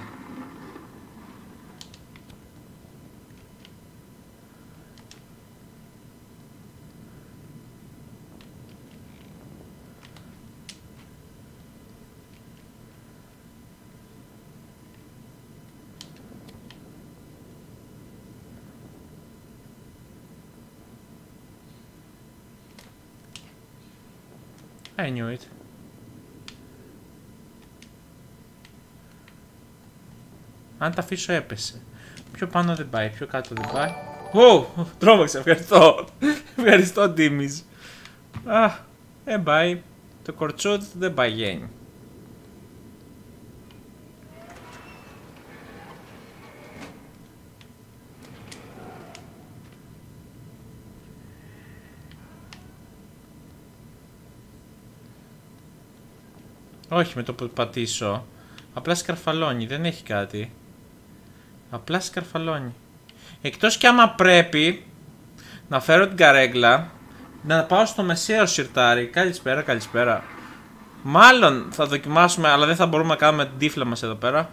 I knew it. Αν τα αφήσω έπεσε. Πιο πάνω δεν πάει, πιο κάτω δεν πάει. Ω, τρόμαξε, ευχαριστώ. ευχαριστώ, Ντίμις. Α, δεν πάει. Το κορτσότ δεν παγαίνει. Όχι με το που πατήσω. Απλά σκαρφαλώνει, δεν έχει κάτι. Απλά σκαρφαλώνει. Εκτός κι άμα πρέπει να φέρω την καρέγκλα, να πάω στο μεσαίο σιρτάρι. Καλησπέρα, καλησπέρα. Μάλλον θα δοκιμάσουμε, αλλά δεν θα μπορούμε να κάνουμε την τύφλα μας εδώ πέρα.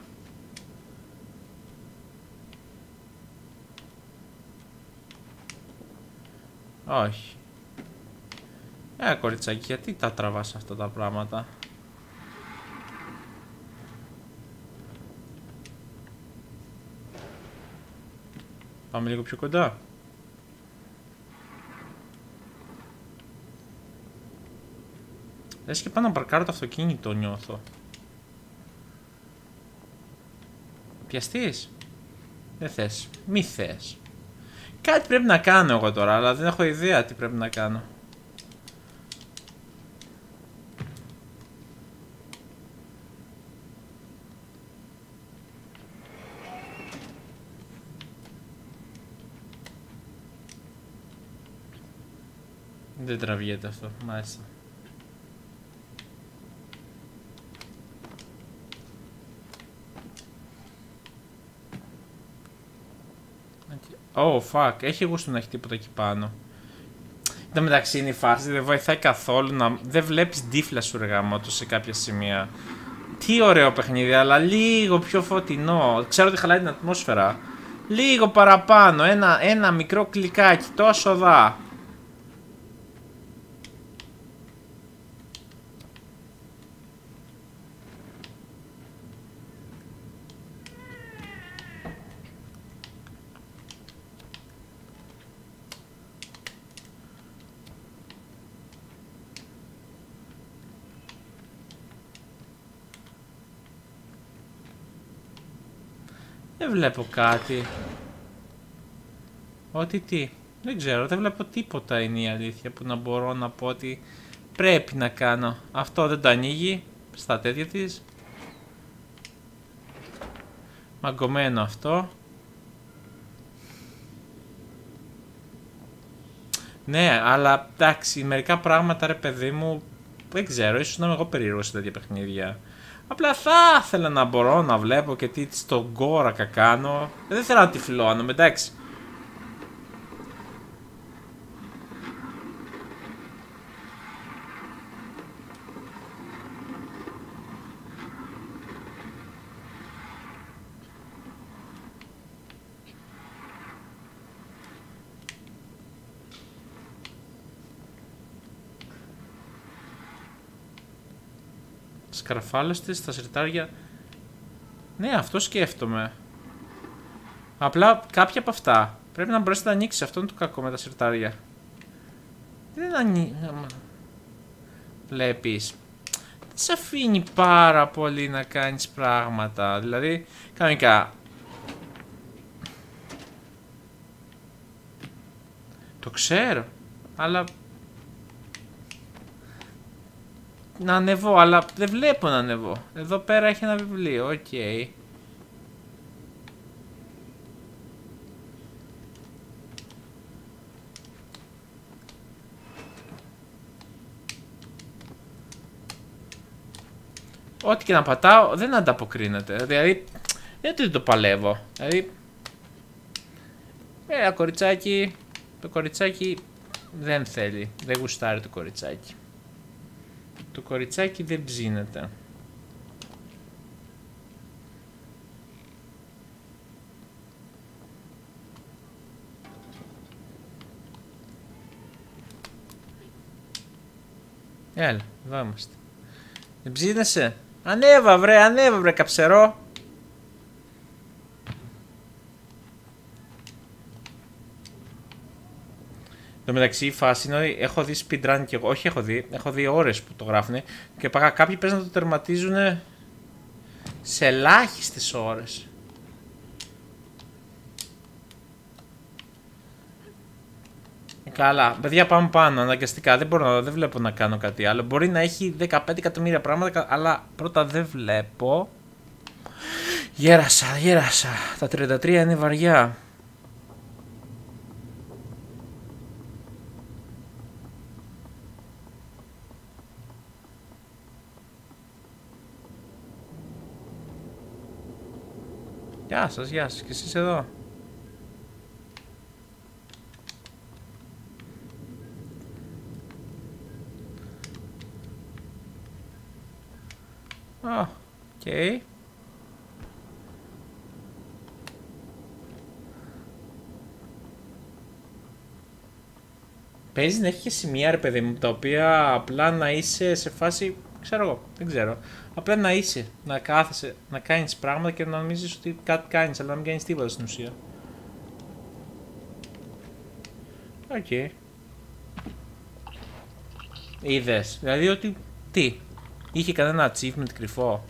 Όχι. Ε, κοριτσάκι, γιατί τα τραβάς αυτά τα πράγματα; Πάμε λίγο πιο κοντά. Λες και πάνω να παρκάρω το αυτοκίνητο νιώθω. Πιαστείς; Δεν θες. Μη θες. Κάτι πρέπει να κάνω εγώ τώρα, αλλά δεν έχω ιδέα τι πρέπει να κάνω. Δεν τραβιέται αυτό, μάλιστα. Oh, fuck. Έχει γούστο να έχει τίποτα εκεί πάνω. Εν μεταξύ είναι η φάση, δεν βοηθάει καθόλου να... Δεν βλέπεις ντύφλα σου ρε σε κάποια σημεία. Τι ωραίο παιχνίδι, αλλά λίγο πιο φωτεινό. Ξέρω ότι χαλάει την ατμόσφαιρα. Λίγο παραπάνω, ένα, ένα μικρό κλικάκι, τόσο δά. Βλέπω κάτι. Ότι τι. Δεν ξέρω, δεν βλέπω τίποτα είναι η αλήθεια που να μπορώ να πω ότι πρέπει να κάνω. Αυτό δεν το ανοίγει στα τέτοια της. Μαγκωμένο αυτό. Ναι, αλλά εντάξει, μερικά πράγματα ρε παιδί μου, δεν ξέρω, ίσως να είμαι εγώ περίεργος σε τέτοια παιχνίδια. Απλά θα ήθελα να μπορώ να βλέπω και τι στον κόρακα κάνω. Δεν θέλω να τυφλώνω, εντάξει. Σκαρφάλωστε στα σερτάρια. Ναι, αυτό σκέφτομαι. Απλά κάποια από αυτά πρέπει να μπορέσει να ανοίξει. Αυτό είναι το κακό με τα σερτάρια. Δεν ανοίγει. Βλέπεις. Δεν σε αφήνει πάρα πολύ να κάνεις πράγματα. Δηλαδή, κανονικά. Το ξέρω. Αλλά να ανεβώ, αλλά δεν βλέπω να ανεβώ. Εδώ πέρα έχει ένα βιβλίο, οκ. Okay. Ό,τι και να πατάω δεν ανταποκρίνεται. Δηλαδή, δεν το, το παλεύω. Δηλαδή, ένα κοριτσάκι, το κοριτσάκι δεν θέλει. Δεν γουστάρει το κοριτσάκι. Το κοριτσάκι δεν ψήνεται. Έλα, εδώ είμαστε. Δεν ψήνεσαι; Ανέβα βρε, ανέβα βρε καψερό. Το μεταξύ η φάση είναι ότι έχω δει speedrun και εγώ. Όχι, έχω δει. Έχω δει ώρες που το γράφουν και παγά κάποιοι παίζουν να το τερματίζουν σε ελάχιστες ώρες. Καλά, παιδιά πάμε πάνω αναγκαστικά. Δεν μπορώ να δεν βλέπω να κάνω κάτι άλλο. Μπορεί να έχει 15 εκατομμύρια πράγματα, αλλά πρώτα δεν βλέπω. Γέρασα, γέρασα. Τα 33 είναι βαριά. Γεια σας, γεια σας. Και εσείς εδώ. Α, οκ. Παίζεις να έχει και σημεία ρε παιδί μου, τα οποία απλά να είσαι σε φάση, ξέρω εγώ, δεν ξέρω. Απλά να είσαι, να κάθεσαι, να κάνεις πράγματα και να νομίζεις ότι κάτι κάνεις, αλλά να μην κάνεις τίποτα στην ουσία. Οκ. Okay. Είδες, δηλαδή ότι, τι, είχε κανένα achievement κρυφό;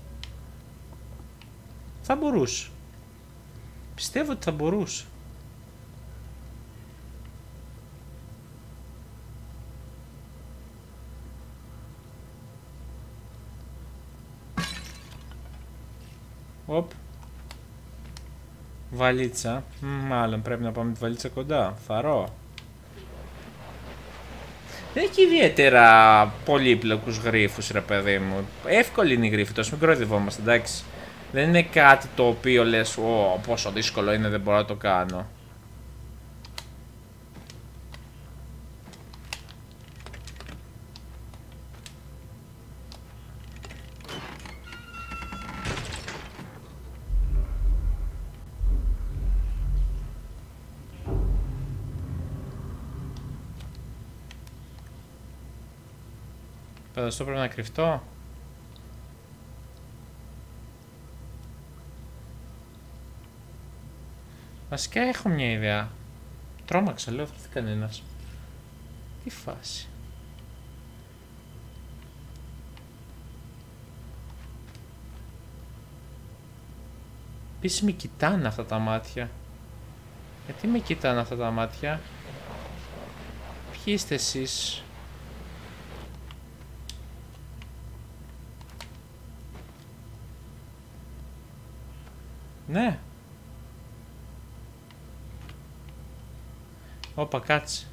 Θα μπορούσε. Πιστεύω ότι θα μπορούσε. Οπ. Βαλίτσα. Μάλλον πρέπει να πάμε τη βαλίτσα κοντά. Θαρώ. Δεν έχει ιδιαίτερα πολύπλοκους γρίφους ρε παιδί μου. Εύκολη είναι η γρίφη, τόσο μην κοροϊδευόμαστε, εντάξει. Δεν είναι κάτι το οποίο λες, Ω, πόσο δύσκολο είναι, δεν μπορώ να το κάνω. Φανταστώ πρέπει να κρυφτώ. Βασικά έχω μια ιδέα. Τρώμαξα, λέω, θα έρθει κανένας. Τι φάση. Επίσης με κοιτάνε αυτά τα μάτια. Γιατί με κοιτάνε αυτά τα μάτια; Ποιοι είστε εσείς; Ναι. Όπα, κάτσε.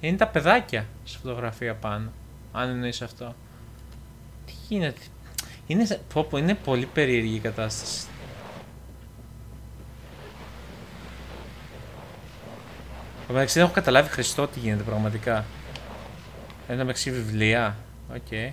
Είναι τα παιδάκια στη φωτογραφία πάνω. Αν εννοείς αυτό. Τι γίνεται; Είναι, σε- πω, πω, είναι πολύ περίεργη η κατάσταση. Εντάξει, δεν έχω καταλάβει Χριστό τι γίνεται πραγματικά. Εν τω μεταξύ βιβλία. Οκ. Και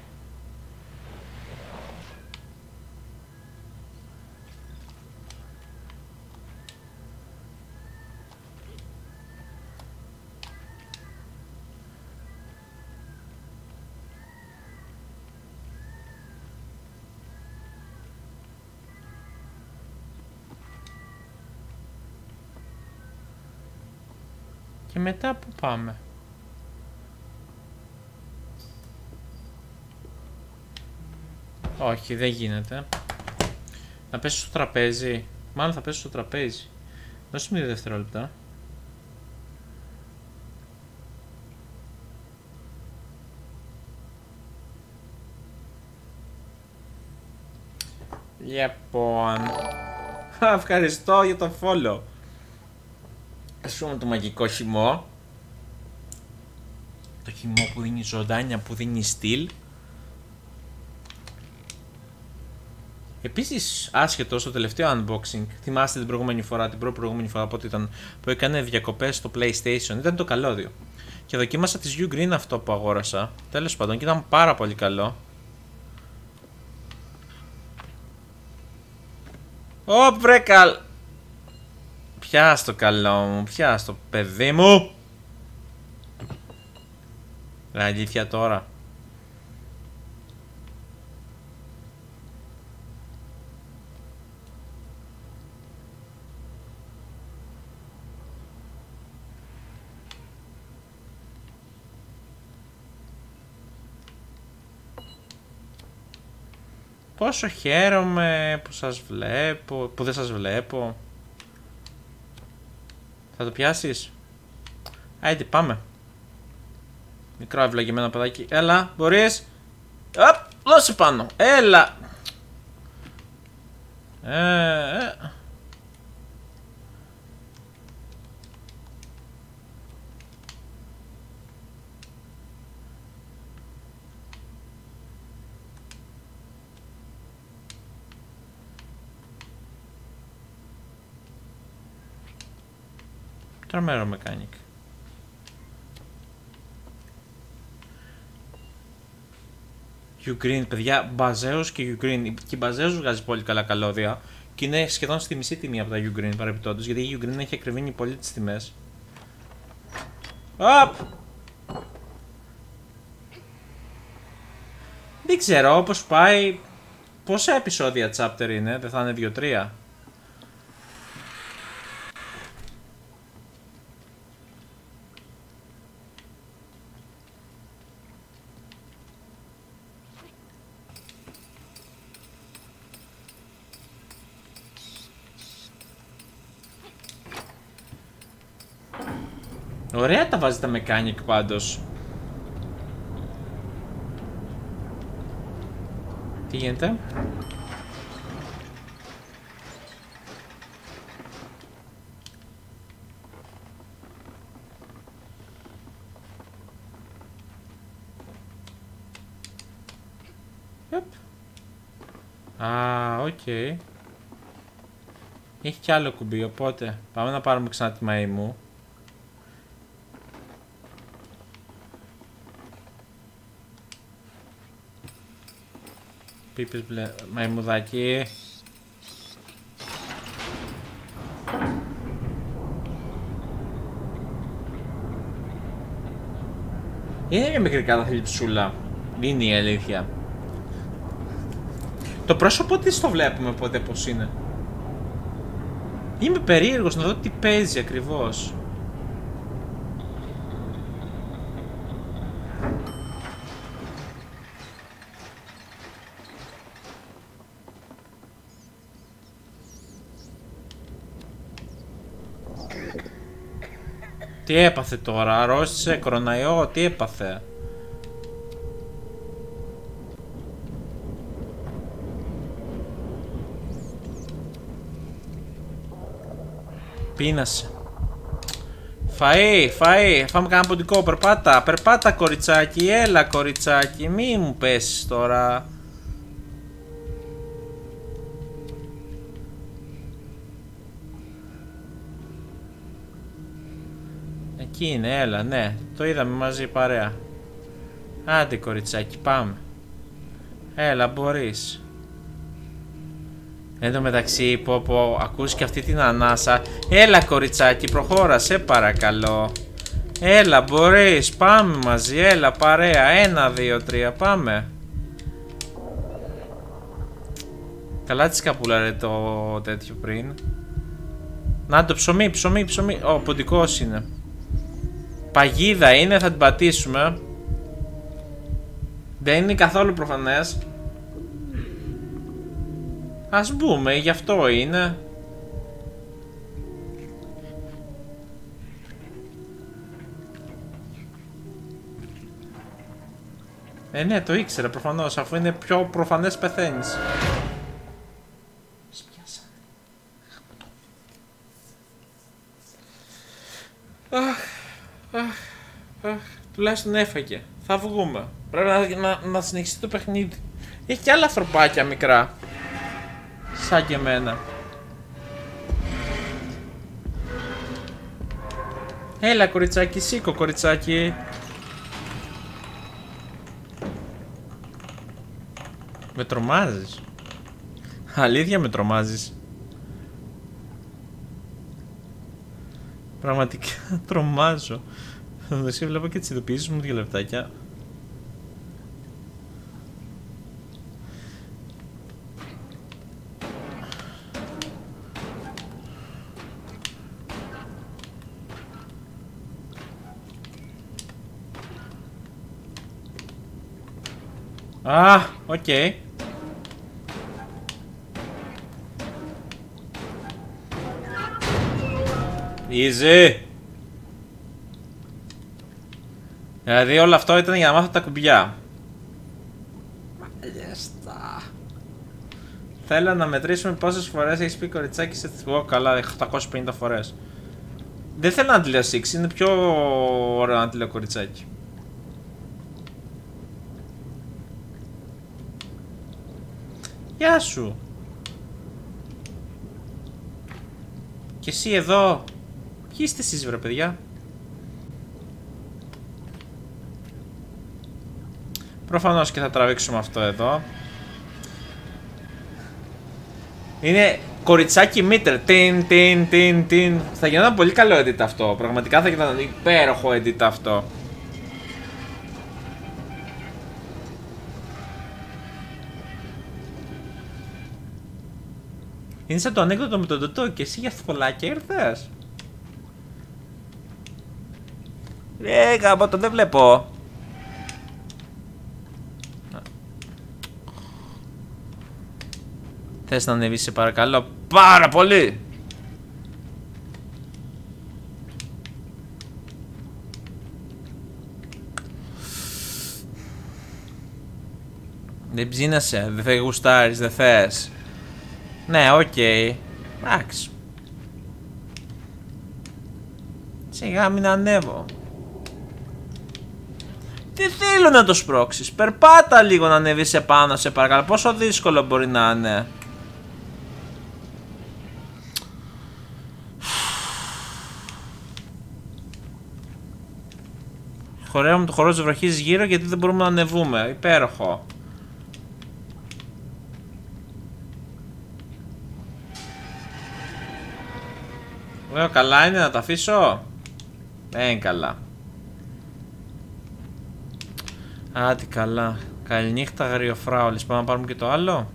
μετά που πάμε. Όχι, δεν γίνεται. Να πέσεις στο τραπέζι. Μάλλον θα πέσεις στο τραπέζι. Δώσε μου δύο δευτερόλεπτα. Λοιπόν. Ευχαριστώ για το follow. Ας πούμε το μαγικό χυμό. Το χυμό που δίνει ζωντάνια, που δίνει στυλ. Επίσης, άσχετο στο τελευταίο unboxing, θυμάστε την προηγούμενη φορά, την προ προηγούμενη φορά πότε ήταν, που έκανε διακοπές στο PlayStation, ήταν το καλώδιο. Και δοκίμασα τη U Green αυτό που αγόρασα. Τέλος πάντων, και ήταν πάρα πολύ καλό. Ω, βρέκαλ! Πιάσ' το καλό μου, πιάσ' το παιδί μου! Ρε, αλήθεια τώρα. Πόσο χαίρομαι που σας βλέπω, που δεν σας βλέπω. Θα το πιάσεις; Άιντε πάμε. Μικρό ευλογημένο παιδάκι. Έλα, μπορείς; Απ, δώσε πάνω. Έλα. Ε, ε. Τρομερό mechanic. Ugreen, παιδιά, Μπαζέος και Ugreen. Και η Μπαζέος βγάζει πολύ καλά καλώδια και είναι σχεδόν στη μισή τιμή από τα Ugreen παρεμπιπτόντως, γιατί η Ugreen έχει ακριβήνει πολύ τις τιμές. Απ! Δεν ξέρω, όπως πάει... Πόσα επεισόδια chapter είναι, δεν θα είναι 2-3. Ωραία τα βάζει τα mechanic πάντως; Τι γίνεται; Yep. Α, οκ. Έχει κι άλλο κουμπί, οπότε πάμε να πάρουμε ξανά τη μαή μου. Πίπες μπλε... μαϊμουδάκι. Είναι μια μικρή καταθλιψούλα. Είναι η αλήθεια. Το πρόσωπο της το βλέπουμε ποτέ πως είναι. Είμαι περίεργος να δω τι παίζει ακριβώς. Τι έπαθε τώρα, αρρώστησε, κροναϊό, τι έπαθε. Πείνασε. Φαΐ, φαΐ, φάμε κανένα ποντικό, περπάτα, περπάτα κοριτσάκι, έλα κοριτσάκι, μη μου πέσεις τώρα. Εκεί είναι, έλα, ναι, το είδαμε μαζί παρέα. Άντε κοριτσάκι, πάμε. Έλα, μπορείς. Εν τω μεταξύ, πω πω, ακούς και αυτή την ανάσα. Έλα κοριτσάκι, προχώρα, σε παρακαλώ. Έλα, μπορείς, πάμε μαζί, έλα, παρέα. Ένα, δύο, τρία, πάμε. Καλά τη σκαπούλα το τέτοιο πριν. Να το ψωμί, ψωμί, ψωμί. Ο ποντικός είναι. Παγίδα είναι, θα την πατήσουμε. Δεν είναι καθόλου προφανές. Ας μπούμε, γι' αυτό είναι. Ε, ναι, το ήξερα προφανώς, αφού είναι πιο προφανές πεθαίνεις. Αχ, αχ, αχ, τουλάχιστον έφαγε. Θα βγούμε. Πρέπει να, να, να συνεχίσει το παιχνίδι. Έχει και άλλα ανθρωπάκια μικρά. Σαν και εμένα. Έλα κοριτσάκι, σήκω κοριτσάκι. Με τρομάζεις. Αλήθεια με τρομάζεις. Πραγματικά τρομάζω. Θα δώσει βλέπω και τις ειδοποιήσεις μου δύο λεπτάκια. Α, οκ. Okay. Easy. Δηλαδή όλο αυτό ήταν για να μάθω τα κουμπιά. Μάλιστα. Θέλω να μετρήσουμε πόσες φορές έχεις πει κοριτσάκι σε θυκό καλά, 850 φορές. Δεν θέλω να τη λέω είναι πιο ωραίο να τη λέω κοριτσάκι. Γεια σου. Και εσύ εδώ. Ποιοι είστε εσείς βρε παιδιά; Προφανώς και θα τραβήξουμε αυτό εδώ. Είναι κοριτσάκι μήτερ. Τιν, τιν, τιν, τιν. Θα γινόταν πολύ καλό edit αυτό. Πραγματικά θα γινόταν υπέροχο edit αυτό. Είναι σαν το ανέκδοτο με τον Τωτό και εσύ για θολάκια ήρθες. Ρε γαμπό το δεν βλέπω. Θες να ανεβείς σε παρακαλώ πάρα πολύ. Δεν ψήνεσαι, δεν θα γουστάρεις, δεν θες. Ναι, οκ. Okay. Εντάξει. Σιγά μην ανέβω. Τι θέλω να το σπρώξεις; Περπάτα λίγο να ανέβεις επάνω σε παρακαλώ. Πόσο δύσκολο μπορεί να είναι. Χορεύουμε το χορό της βροχής γύρω γιατί δεν μπορούμε να ανεβούμε. Υπέροχο. Λέω καλά είναι να τα αφήσω. Δεν είναι καλά. Άντε καλά. Καληνύχτα γαριοφράουλες. Πάμε να πάρουμε και το άλλο.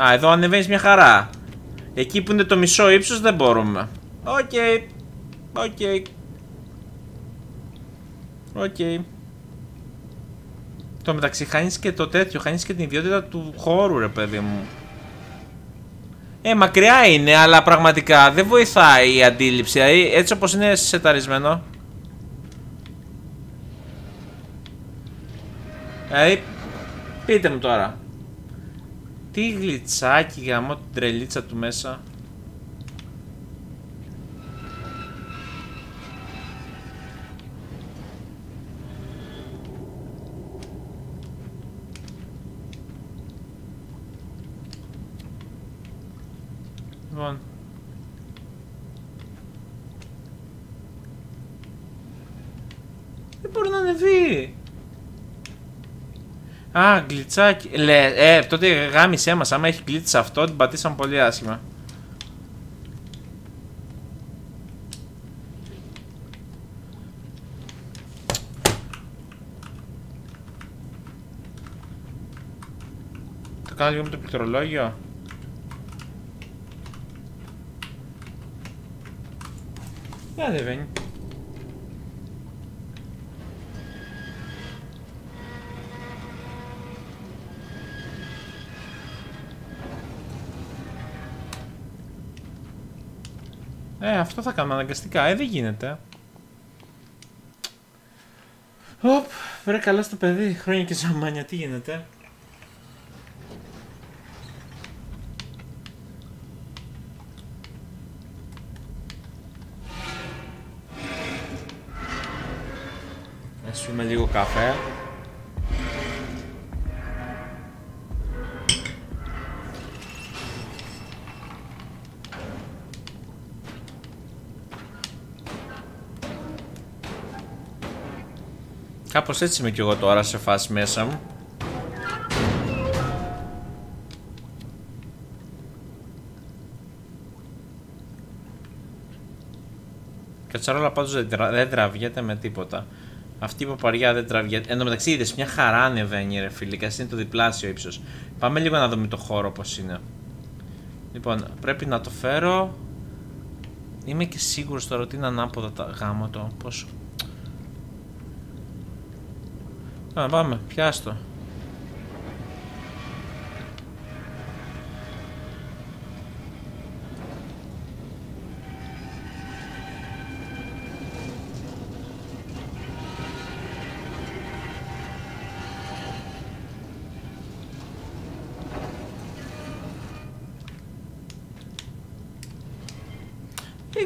Α, εδώ ανεβαίνεις μια χαρά. Εκεί που είναι το μισό ύψος δεν μπορούμε. Οκ. Okay. Οκ. Okay. Οκ. Okay. Στο μεταξύ χάνεις και το τέτοιο, χάνεις και την ιδιότητα του χώρου ρε παιδί μου. Ε, μακριά είναι, αλλά πραγματικά δεν βοηθάει η αντίληψη. Δηλαδή, έτσι όπως είναι σεταρισμένο. Δηλαδή, πείτε μου τώρα. Τι γλιτσάκι γαμώ την τρελίτσα του μέσα. Λοιπόν. Δεν μπορεί να ανεβεί. Α, γκλιτσάκι. Λε, ε, τότε γάμισέ μας. Άμα έχει γκλίτς αυτό, την πατήσαμε πολύ άσχημα. Το κάνω λίγο με το πληκτρολόγιο. Δεν ανεβαίνει. Ε, αυτό θα κάνουμε αναγκαστικά. Ε, δεν γίνεται. Οπ, βρε καλά στο παιδί. Χρόνια και ζαμάνια, τι γίνεται; Ας πούμε λίγο καφέ. Κάπως έτσι είμαι κι εγώ τώρα σε φάση μέσα μου. Κατσαρόλα πάντως δεν, τρα... δεν τραβιέται με τίποτα. Αυτή η παπαριά δεν τραβιέται. Εν τω μεταξύ είδες μια χαρά ανεβαίνει ρε φίλοι, είναι το διπλάσιο ύψος. Πάμε λίγο να δούμε το χώρο πώς είναι. Λοιπόν, πρέπει να το φέρω. Είμαι και σίγουρος τώρα ότι είναι ανάποδα τα γάμο το. Πώς Α, πάμε, πιάστο.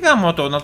Τι γάμο το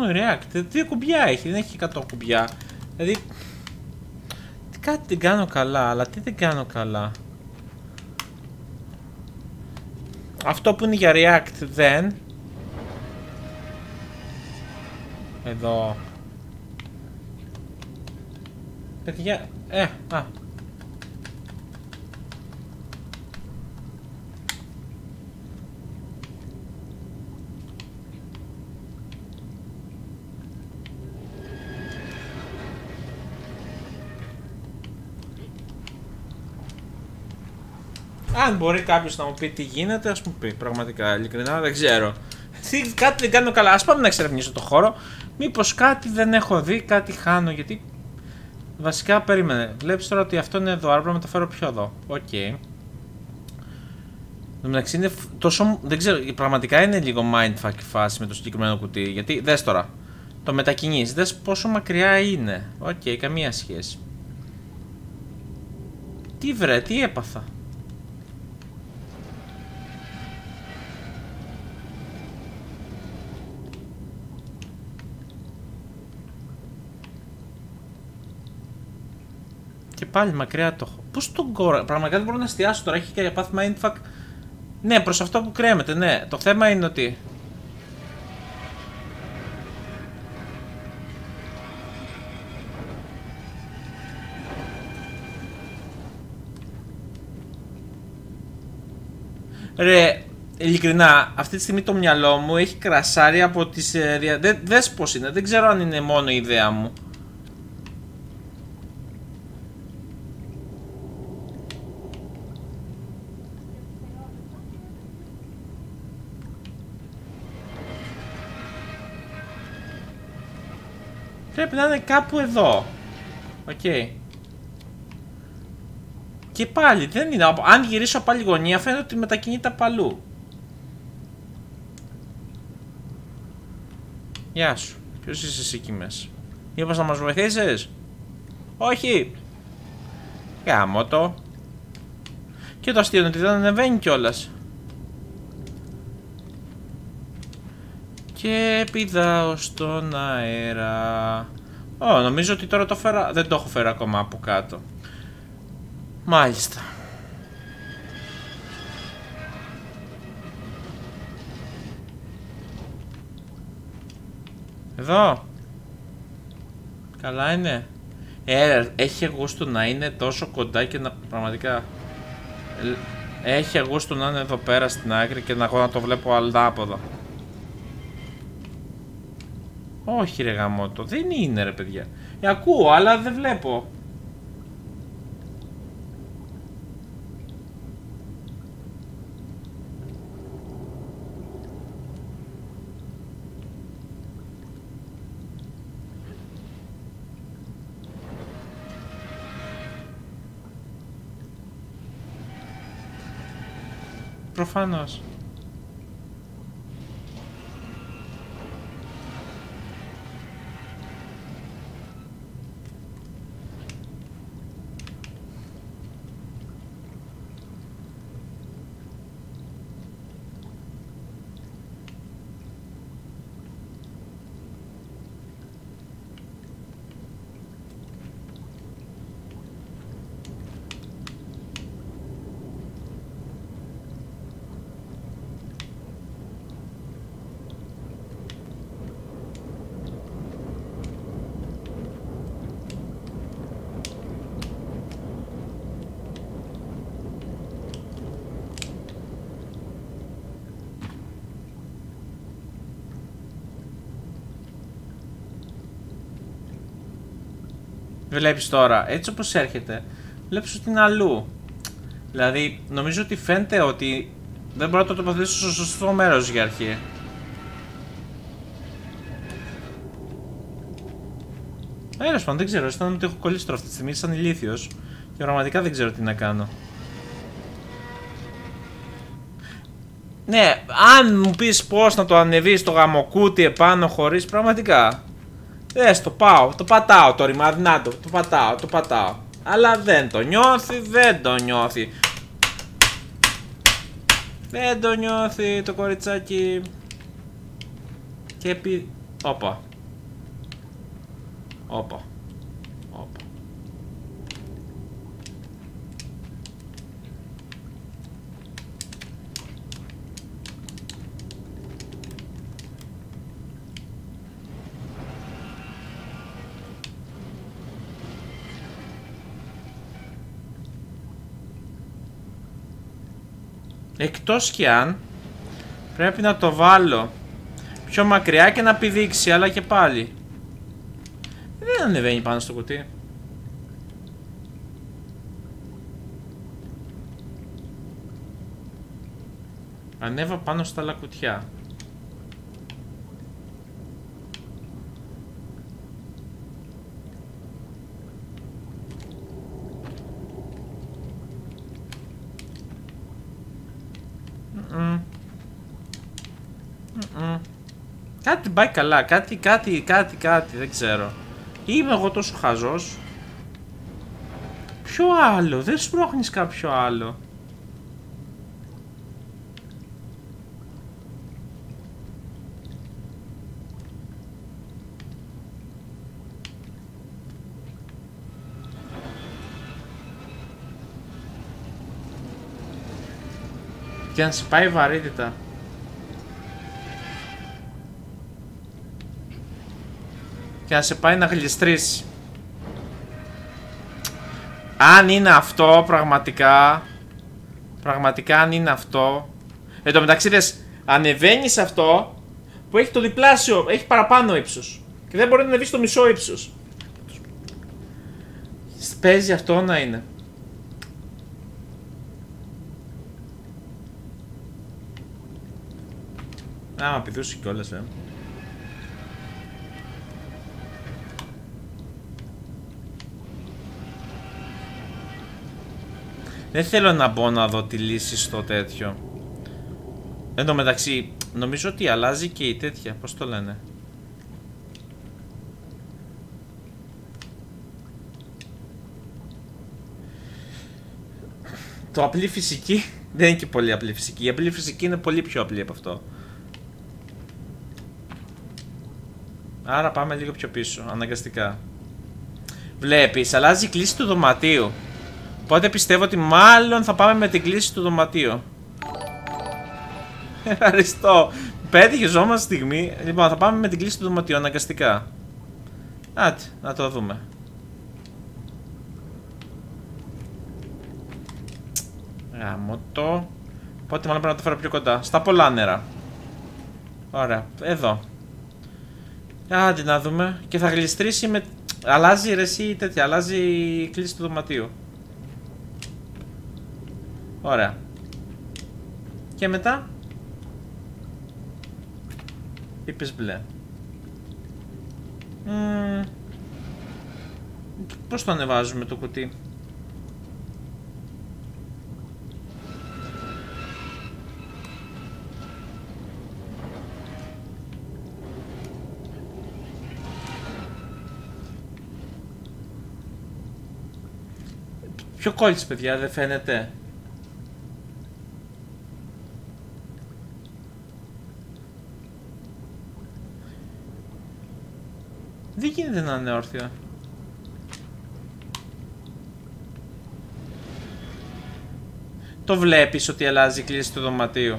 μόνο React. Δύο κουμπιά έχει, δεν έχει 100 κουμπιά. Δηλαδή. Κάτι δεν κάνω καλά, αλλά τι δεν κάνω καλά. Αυτό που είναι για React δεν. Εδώ. Παιδιά, ε, α, Αν μπορεί κάποιος να μου πει τι γίνεται, ας μου πει. Πραγματικά, ειλικρινά δεν ξέρω. Τι, κάτι δεν κάνω καλά. Ας πάμε να εξερευνήσω το χώρο. Μήπως κάτι δεν έχω δει, κάτι χάνω. Γιατί βασικά περίμενε. Βλέπεις τώρα ότι αυτό είναι εδώ, άρα πρέπει να μεταφέρω πιο εδώ. Οκ. Okay. μεταξύ είναι τόσο. Δεν ξέρω, πραγματικά είναι λίγο mindfuck η φάση με το συγκεκριμένο κουτί. Γιατί δες τώρα. Το μετακινείς, δες πόσο μακριά είναι. Οκ, okay, καμία σχέση. Τι βρε, τι έπαθα. Πάλι μακριά το έχω. Πώς τον κόρα. Πραγματικά δεν μπορώ να εστιάσω τώρα. Έχει και πάθημα mindfuck. Ναι, προς αυτό που κρέμεται, ναι. Το θέμα είναι ότι. Ρε, ειλικρινά, αυτή τη στιγμή το μυαλό μου έχει κρασάρει από τις... Ε, δεν, δες πώς είναι, δεν ξέρω αν είναι μόνο η ιδέα μου. Πρέπει να είναι κάπου εδώ. Οκ. Και πάλι δεν είναι. Αν γυρίσω από άλλη γωνία φαίνεται ότι μετακινείται από αλλού. Γεια σου. Ποιος είσαι εσύ εκεί μέσα; Είπα να μας βοηθήσεις; Όχι. Γάμο το. Και το αστείο είναι ότι δεν ανεβαίνει κιόλας. Και πηδάω στον αέρα. Ω, νομίζω ότι τώρα το φέρα... Δεν το έχω φέρει ακόμα από κάτω. Μάλιστα. Εδώ. Καλά είναι. Ε, έχει γούστο να είναι τόσο κοντά και να πραγματικά... Έχει γούστο να είναι εδώ πέρα στην άκρη και να εγώ να το βλέπω αλδάποδα. Όχι ρε γαμότο, δεν είναι ρε παιδιά. Ε, ακούω αλλά δεν βλέπω. Προφανώς. Βλέπεις τώρα, έτσι όπως έρχεται, βλέπεις ότι είναι αλλού. Δηλαδή, νομίζω ότι φαίνεται ότι δεν μπορώ να το τοποθετήσω στο σωστό μέρος για αρχή. Τέλος πάντων, δεν ξέρω. Αισθάνομαι ότι έχω κολλήσει τώρα αυτή τη στιγμή σαν ηλίθιος και πραγματικά δεν ξέρω τι να κάνω. Ναι, αν μου πεις πώς να το ανεβείς το γαμοκούτι επάνω χωρίς πραγματικά Δες το πάω, το πατάω το ρημάδι, να το, το πατάω, το πατάω. Αλλά δεν το νιώθει, δεν το νιώθει. Δεν το νιώθει το κοριτσάκι. Και επί... Όπα. Όπα. Εκτός και αν πρέπει να το βάλω πιο μακριά και να πηδήξει, αλλά και πάλι. Δεν ανεβαίνει πάνω στο κουτί. Ανέβα πάνω στα άλλα κουτιά. πάει καλά. Κάτι, κάτι, κάτι, κάτι. Δεν ξέρω. Είμαι εγώ τόσο χαζός. Ποιο άλλο. Δεν σπρώχνεις κάποιο άλλο. Και αν σπάει βαρύτητα. Και να σε πάει να γλιστρήσει. Αν είναι αυτό πραγματικά Πραγματικά αν είναι αυτό Εν τω μεταξύ δες Ανεβαίνεις αυτό Που έχει το διπλάσιο Έχει παραπάνω ύψος Και δεν μπορεί να ανεβείς στο μισό ύψος. Παίζει αυτό να είναι. Άμα πηδούσε κιόλας ε Δεν θέλω να μπω να δω τη λύση στο τέτοιο. Εν τω μεταξύ, νομίζω ότι αλλάζει και η τέτοια. Πώς το λένε; Το απλή φυσική δεν είναι και πολύ απλή φυσική. Η απλή φυσική είναι πολύ πιο απλή από αυτό. Άρα πάμε λίγο πιο πίσω, αναγκαστικά. Βλέπεις, αλλάζει η κλίση του δωματίου. Οπότε πιστεύω ότι μάλλον θα πάμε με την κλίση του δωματίου. Ευχαριστώ. Πέτυχε ζώμα στιγμή. Λοιπόν, θα πάμε με την κλίση του δωματίου αναγκαστικά. Άτε, να το δούμε. Γάμο το. Πότε μάλλον πρέπει να το φέρω πιο κοντά. Στα πολλά νερά. Ωραία. Εδώ. Άντε να δούμε. Και θα γλιστρήσει με... Αλλάζει ρεσί τέτοια. Αλλάζει η κλίση του δωματίου. Ωραία. Και μετά; Είπες μπλε. Mm. Πώς το ανεβάζουμε το κουτί; Ποιο κόλλησε παιδιά δεν φαίνεται; Δεν γίνεται να είναι όρθιο. Το βλέπεις ότι αλλάζει η κλίση του δωματίου.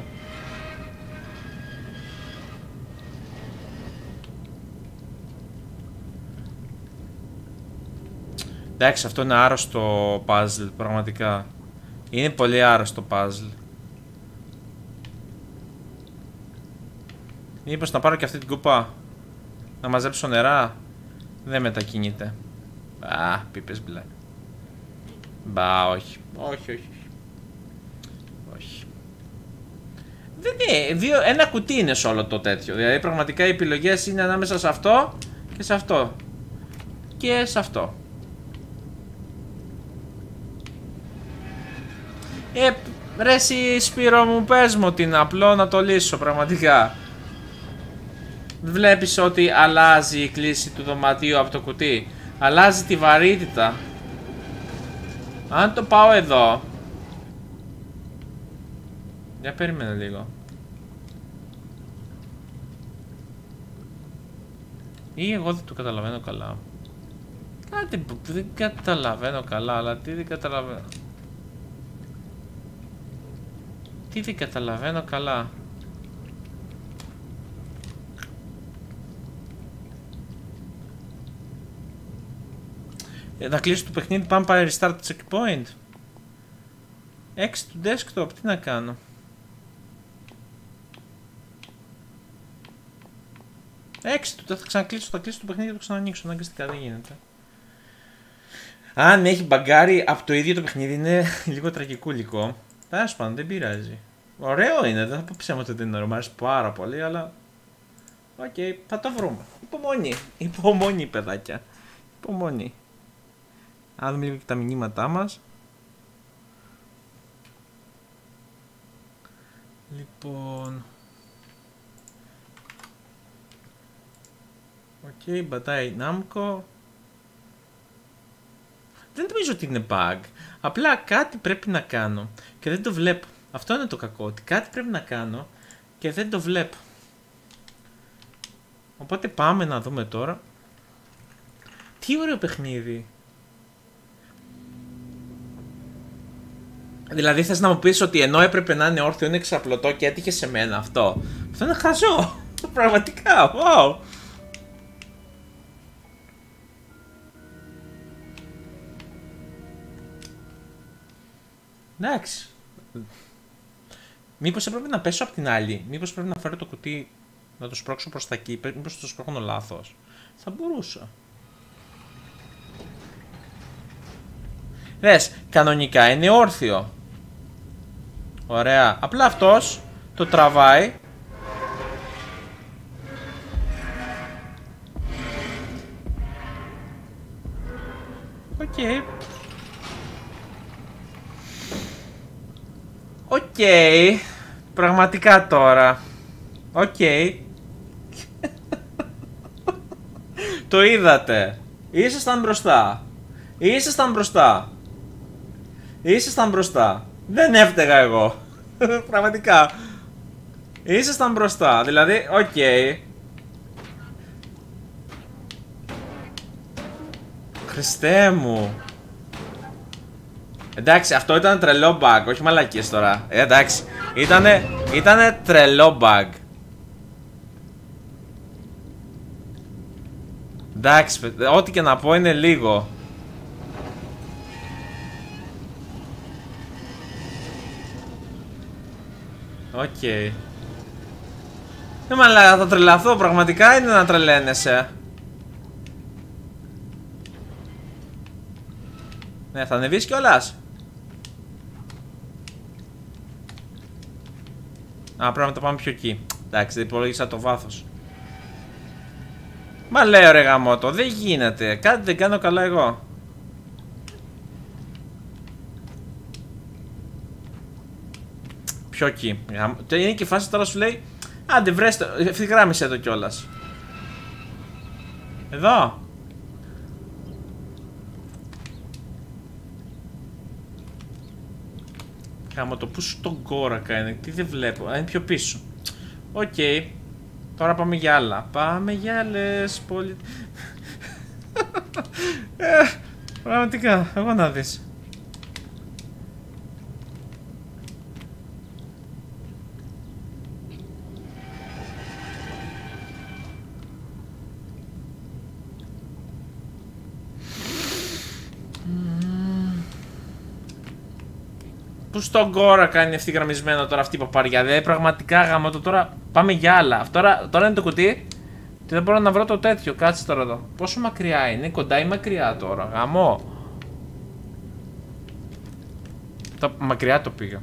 Εντάξει, αυτό είναι άρρωστο puzzle, πραγματικά. Είναι πολύ άρρωστο puzzle. Μήπως να πάρω και αυτή την κουπά. Να μαζέψω νερά. Δεν μετακινείται. Α, πίπες μπλε. Μπα, όχι. Όχι, όχι. Όχι. Δεν είναι. Δύο, ένα κουτί είναι σε όλο το τέτοιο. Δηλαδή πραγματικά οι επιλογές είναι ανάμεσα σε αυτό και σε αυτό. Και σε αυτό. Ε, ρε εσύ Σπύρο μου πες μου ότι είναι απλό να το λύσω πραγματικά. Βλέπεις ότι αλλάζει η κλίση του δωματίου από το κουτί. Αλλάζει τη βαρύτητα. Αν το πάω εδώ... Για περίμενε λίγο. Ή εγώ δεν το καταλαβαίνω καλά. Κάτι που δεν καταλαβαίνω καλά, αλλά τι δεν καταλαβαίνω. Τι δεν καταλαβαίνω καλά. Να κλείσω το παιχνίδι, πάμε πάει restart checkpoint. 6 του desktop, τι να κάνω; Έξι του, θα ξανακλείσω, θα κλείσω το παιχνίδι και το ξανανοίξω, αναγκαστικά δεν γίνεται. Αν έχει μπαγκάρει από το ίδιο το παιχνίδι είναι λίγο τραγικούλικο. Τέλος πάντων, δεν πειράζει. Ωραίο είναι, δεν θα πω ψέμα ότι δεν είναι ωραίο, μου αρέσει πάρα πολύ, αλλά. Οκ, okay, θα το βρούμε. Υπομονή. Υπομονή, παιδάκια. Υπομονή. Ας δούμε λίγο και τα μηνύματά μας. Λοιπόν... Οκ, okay, μπατάει Namco. Δεν νομίζω ότι είναι bug. Απλά κάτι πρέπει να κάνω και δεν το βλέπω. Αυτό είναι το κακό, ότι κάτι πρέπει να κάνω και δεν το βλέπω. Οπότε πάμε να δούμε τώρα. Τι ωραίο παιχνίδι. Δηλαδή θες να μου πεις ότι ενώ έπρεπε να είναι όρθιο είναι εξαπλωτό και έτυχε σε μένα αυτό; Αυτό είναι χαζό. Πραγματικά. Wow. Εντάξει. Μήπως έπρεπε να πέσω από την άλλη; Μήπως πρέπει να φέρω το κουτί να το σπρώξω προς τα εκεί; Μήπως το σπρώχνω λάθος; Θα μπορούσα. Δες, κανονικά είναι όρθιο. Ωραία. Απλά αυτός το τραβάει. Οκ. Okay. Οκ. Okay. Πραγματικά τώρα. Οκ. Okay. το είδατε. Ήσασταν μπροστά. Ήσασταν μπροστά. Ήσασταν μπροστά. Δεν έφταιγα εγώ. Πραγματικά. Ήσασταν μπροστά. Δηλαδή, οκ. Okay. Χριστέ μου. Εντάξει, αυτό ήταν τρελό bug, όχι μαλακίες τώρα. Ε, εντάξει, ήτανε, ήτανε τρελό bug. Εντάξει, ό,τι και να πω είναι λίγο. Οκ. Okay. Ε, μαλάκα, θα τρελαθώ, πραγματικά είναι να τρελαίνεσαι. Ναι, θα ανεβείς κιόλας. Α, πρέπει να το πάμε πιο εκεί. Εντάξει, δεν υπολογίσα το βάθος. Μα λέω ρε γαμότο, δεν γίνεται. Κάτι δεν κάνω καλά εγώ. Πιο εκεί. Είναι και η φάση τώρα σου λέει Άντε βρέστε, ευθυγράμμισε εδώ κιόλας. Εδώ. Κάμα το πού στον κόρακα είναι, τι δεν βλέπω, Α, είναι πιο πίσω. Οκ. Τώρα πάμε για άλλα. Πάμε για άλλες πολύ... ε, πραγματικά, εγώ να δεις. Πού στον κόρα κάνει ευθυγραμμισμένο τώρα αυτή η παπαριά. Δεν πραγματικά γάμο το τώρα. Πάμε για άλλα. Τώρα, τώρα είναι το κουτί. Και δεν μπορώ να βρω το τέτοιο. Κάτσε τώρα εδώ. Πόσο μακριά είναι, κοντά ή μακριά τώρα. Γαμό. Το, μακριά το πήγα.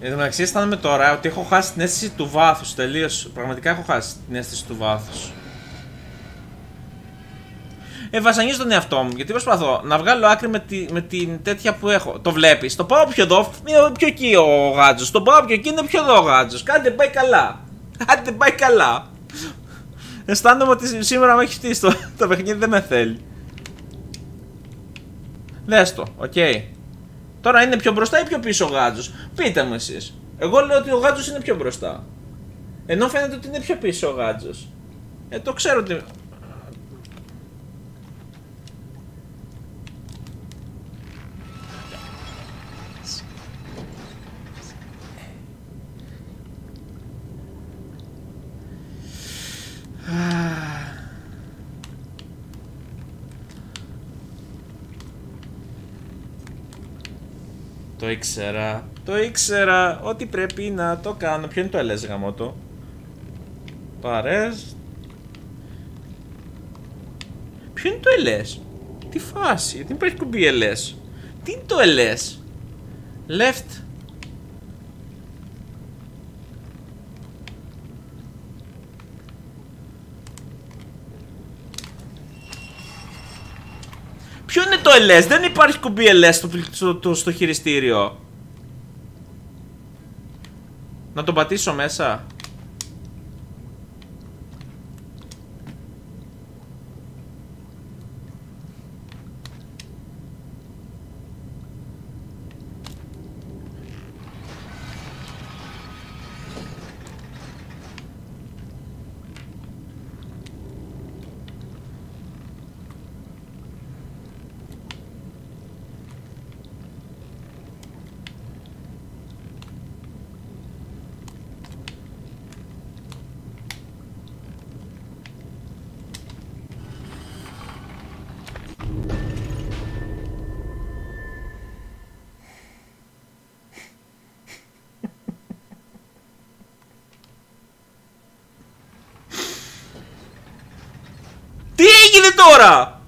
Εν τω μεταξύ αισθάνομαι τώρα ότι έχω χάσει την αίσθηση του βάθους τελείως. Πραγματικά έχω χάσει την αίσθηση του βάθους ε, βασανίζω τον εαυτό μου. Γιατί προσπαθώ να βγάλω άκρη με, τη, με την τέτοια που έχω. Το βλέπεις. Το πάω πιο εδώ, είναι πιο εκεί ο γάντζος. Το πάω πιο εκεί, είναι πιο εδώ ο γάντζος. Κάτι δεν πάει καλά. Κάτι δεν πάει καλά. Αισθάνομαι ότι σήμερα με έχει φτύσει το, το παιχνίδι, δεν με θέλει. Δες το, οκ. Okay. Τώρα είναι πιο μπροστά ή πιο πίσω ο γάντζος; Πείτε μου εσείς. Εγώ λέω ότι ο γάντζος είναι πιο μπροστά. Ενώ φαίνεται ότι είναι πιο πίσω ο γάντζος. Ε, το ξέρω ότι Το ήξερα. Το ήξερα ότι πρέπει να το κάνω. Ποιο είναι το LS γαμότο. Παρές. Ποιο είναι το LS. Τι φάση; Δεν υπάρχει κουμπί LS. Τι είναι το LS. Left. Ποιο είναι το LS, δεν υπάρχει κουμπί LS στο, στο, στο χειριστήριο. Να το πατήσω μέσα. Τώρα!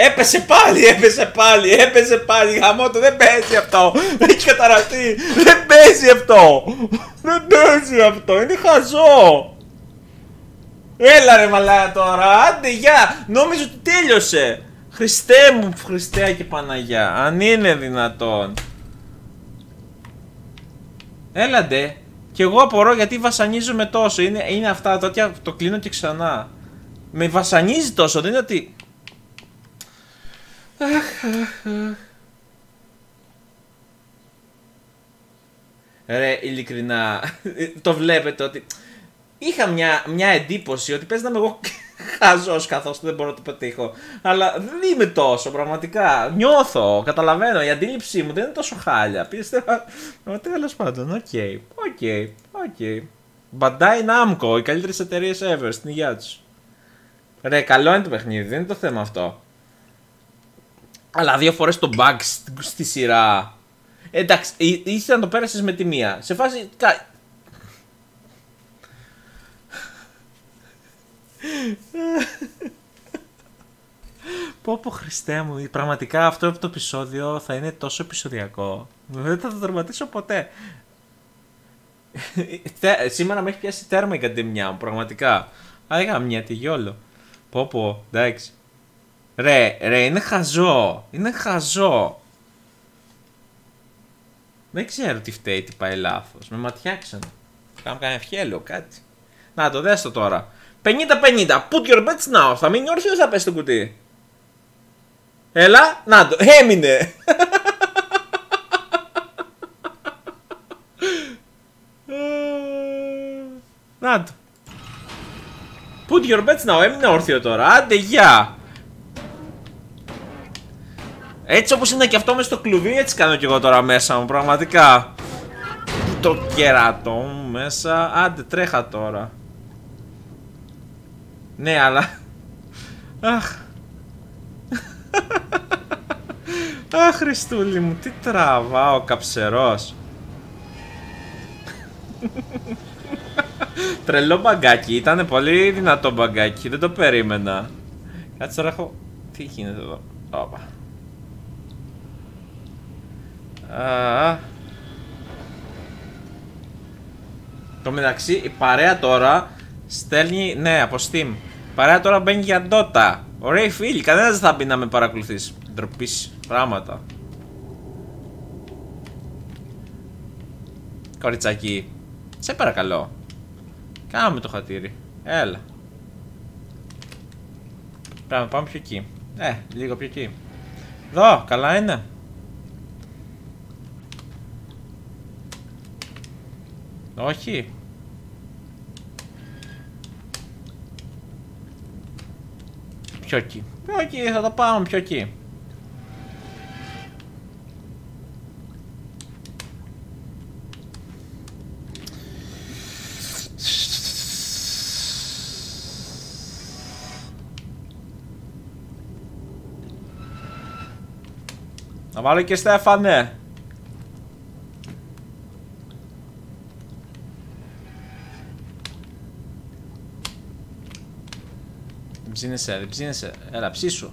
Έπεσε πάλι, έπεσε πάλι, έπεσε πάλι. Γαμό το δεν παίζει αυτό. Έχει καταραστεί. Δεν παίζει αυτό. Δεν παίζει αυτό. Είναι χαζό. Έλα ρε μαλάκα τώρα. Άντε γεια. Νόμιζα ότι τέλειωσε. Χριστέ μου, Χριστέ και Παναγιά. Αν είναι δυνατόν. Έλαντε. Και εγώ απορώ γιατί βασανίζομαι τόσο. Είναι, είναι αυτά τέτοια. Το κλείνω και ξανά. Με βασανίζει τόσο. Δεν είναι ότι. Ρε, ειλικρινά, το βλέπετε ότι είχα μια, μια εντύπωση ότι πες να είμαι εγώ χαζός καθώς δεν μπορώ να το πετύχω. Αλλά δεν είμαι τόσο πραγματικά. Νιώθω, καταλαβαίνω, η αντίληψή μου δεν είναι τόσο χάλια. Πίστευα, τέλος πάντων, οκ, οκ, οκ. Bandai Namco, οι καλύτερες εταιρείες ever στην υγεία τους. Ρε, καλό είναι το παιχνίδι, δεν είναι το θέμα αυτό. Αλλά δύο φορές το bug στη σειρά. Εντάξει, ήθελα να το πέρασες με τη μία. Σε φάση. Πω πω Χριστέ μου, πραγματικά αυτό το επεισόδιο θα είναι τόσο επεισοδιακό. Δεν θα το δραματίσω ποτέ. Σήμερα με έχει πιάσει τέρμα η καντεμιά μου, πραγματικά. Άγια μια τη γιόλο. Πω πω, εντάξει. Ρε, ρε, είναι χαζό. Είναι χαζό. Δεν ξέρω τι φταίει, τι πάει λάθος. Με ματιάξαν. Κάμε κανένα ευχέλιο, κάτι. Να το δες το τώρα. 50-50. Put your bets now. Θα μείνει όρθιος θα πέσει το κουτί; Έλα, να το. Έμεινε. να το. Put your bets now. Έμεινε όρθιο τώρα. Άντε, γεια. Έτσι όπως είναι και αυτό μες στο κλουβί, έτσι κάνω κι εγώ τώρα μέσα μου, πραγματικά. Το κερατό μου μέσα. Άντε, τρέχα τώρα. Ναι, αλλά... Αχ. Αχ, Χριστούλη μου, τι τραβάω ο καψερός. Τρελό μπαγκάκι, ήταν πολύ δυνατό μπαγκάκι, δεν το περίμενα. Κάτσε τώρα έχω... Τι γίνεται εδώ; Όπα. Α, το μεταξύ η παρέα τώρα στέλνει, ναι από Steam. Η παρέα τώρα μπαίνει για Dota. Ωραίοι φίλοι, κανένας δεν θα μπει να με παρακολουθήσει. Ντροπής πράγματα. Κοριτσάκι, σε παρακαλώ. Κάμε το χατήρι. Έλα. Πρέπει να πάμε πιο εκεί. Ε, λίγο πιο εκεί. Εδώ, καλά είναι. Όχι. Πιο εκεί. Πιο εκεί, θα το πάμε πιο εκεί. Να βάλω και Στέφανε. Ψήνεσαι, δεν ψήνεσαι. Έλα, ψήσου.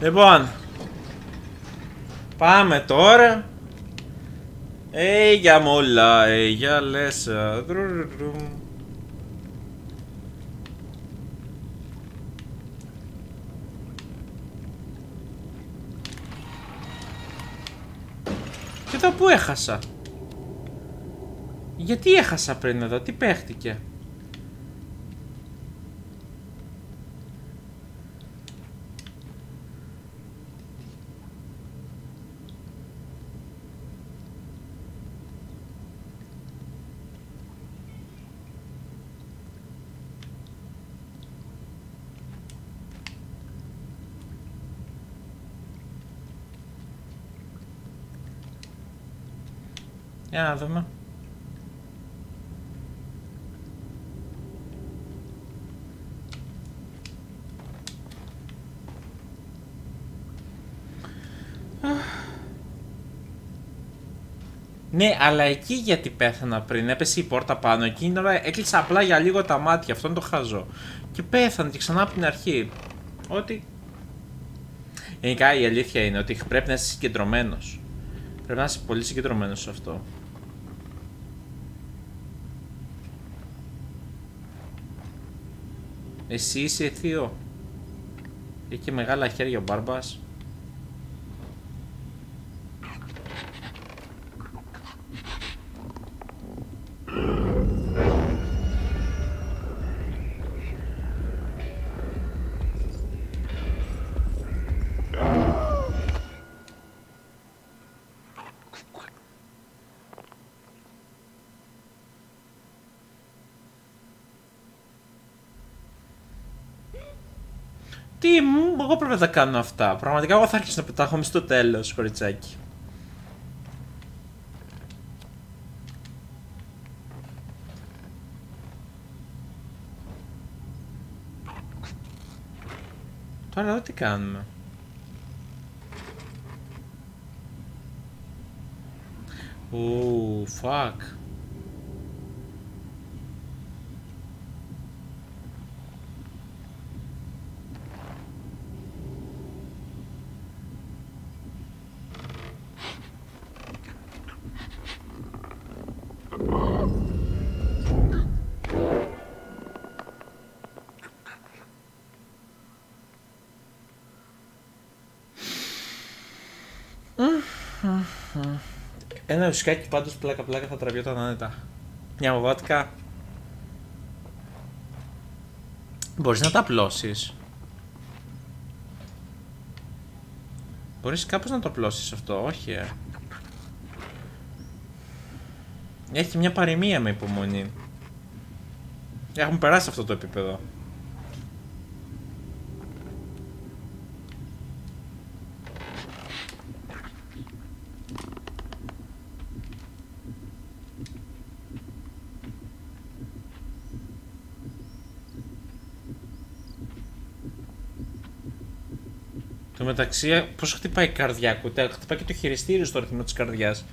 Λοιπόν. Πάμε τώρα. Ε, για μόλα, ε, για λέσα. Και εδώ που έχασα. Γιατί έχασα πριν εδώ, τι παίχτηκε; Για να δούμε. Ναι, αλλά εκεί γιατί πέθανα πριν. Έπεσε η πόρτα πάνω. Εκείνη την ώρα έκλεισα απλά για λίγο τα μάτια. Αυτόν το χαζό. Και πέθανε και ξανά από την αρχή. Ότι. Γενικά η αλήθεια είναι ότι πρέπει να είσαι συγκεντρωμένος. Πρέπει να είσαι πολύ συγκεντρωμένος σε αυτό. Εσύ είσαι θείο. Έχει και μεγάλα χέρια ο Μπάρμπας. Τι μου, εγώ πρέπει να τα κάνω αυτά. Πραγματικά εγώ θα άρχισα να πετάχομαι στο τέλος, κοριτσάκι. Τώρα εδώ τι κάνουμε; Ου, fuck. Ένα ουσκάκι πάντως πλάκα πλάκα θα τραβιόταν άνετα. Μια βότκα. Μπορείς να τα απλώσεις. Μπορείς κάπως να το απλώσεις αυτό, όχι ε. Έχει μια παροιμία με υπομονή. Έχουμε περάσει αυτό το επίπεδο. Το μεταξύ, πώς χτυπάει η καρδιά, κουτέ, χτυπάει και το χειριστήριο στο ρυθμό της καρδιάς.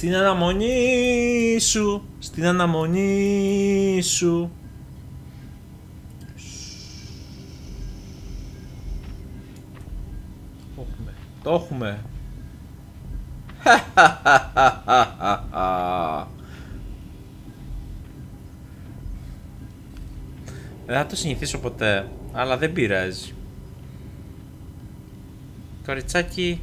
Στην αναμονή σου, στην αναμονή σου. Το έχουμε. Το έχουμε. Δεν θα το συνηθίσω ποτέ, αλλά δεν πειράζει. Κοριτσάκι,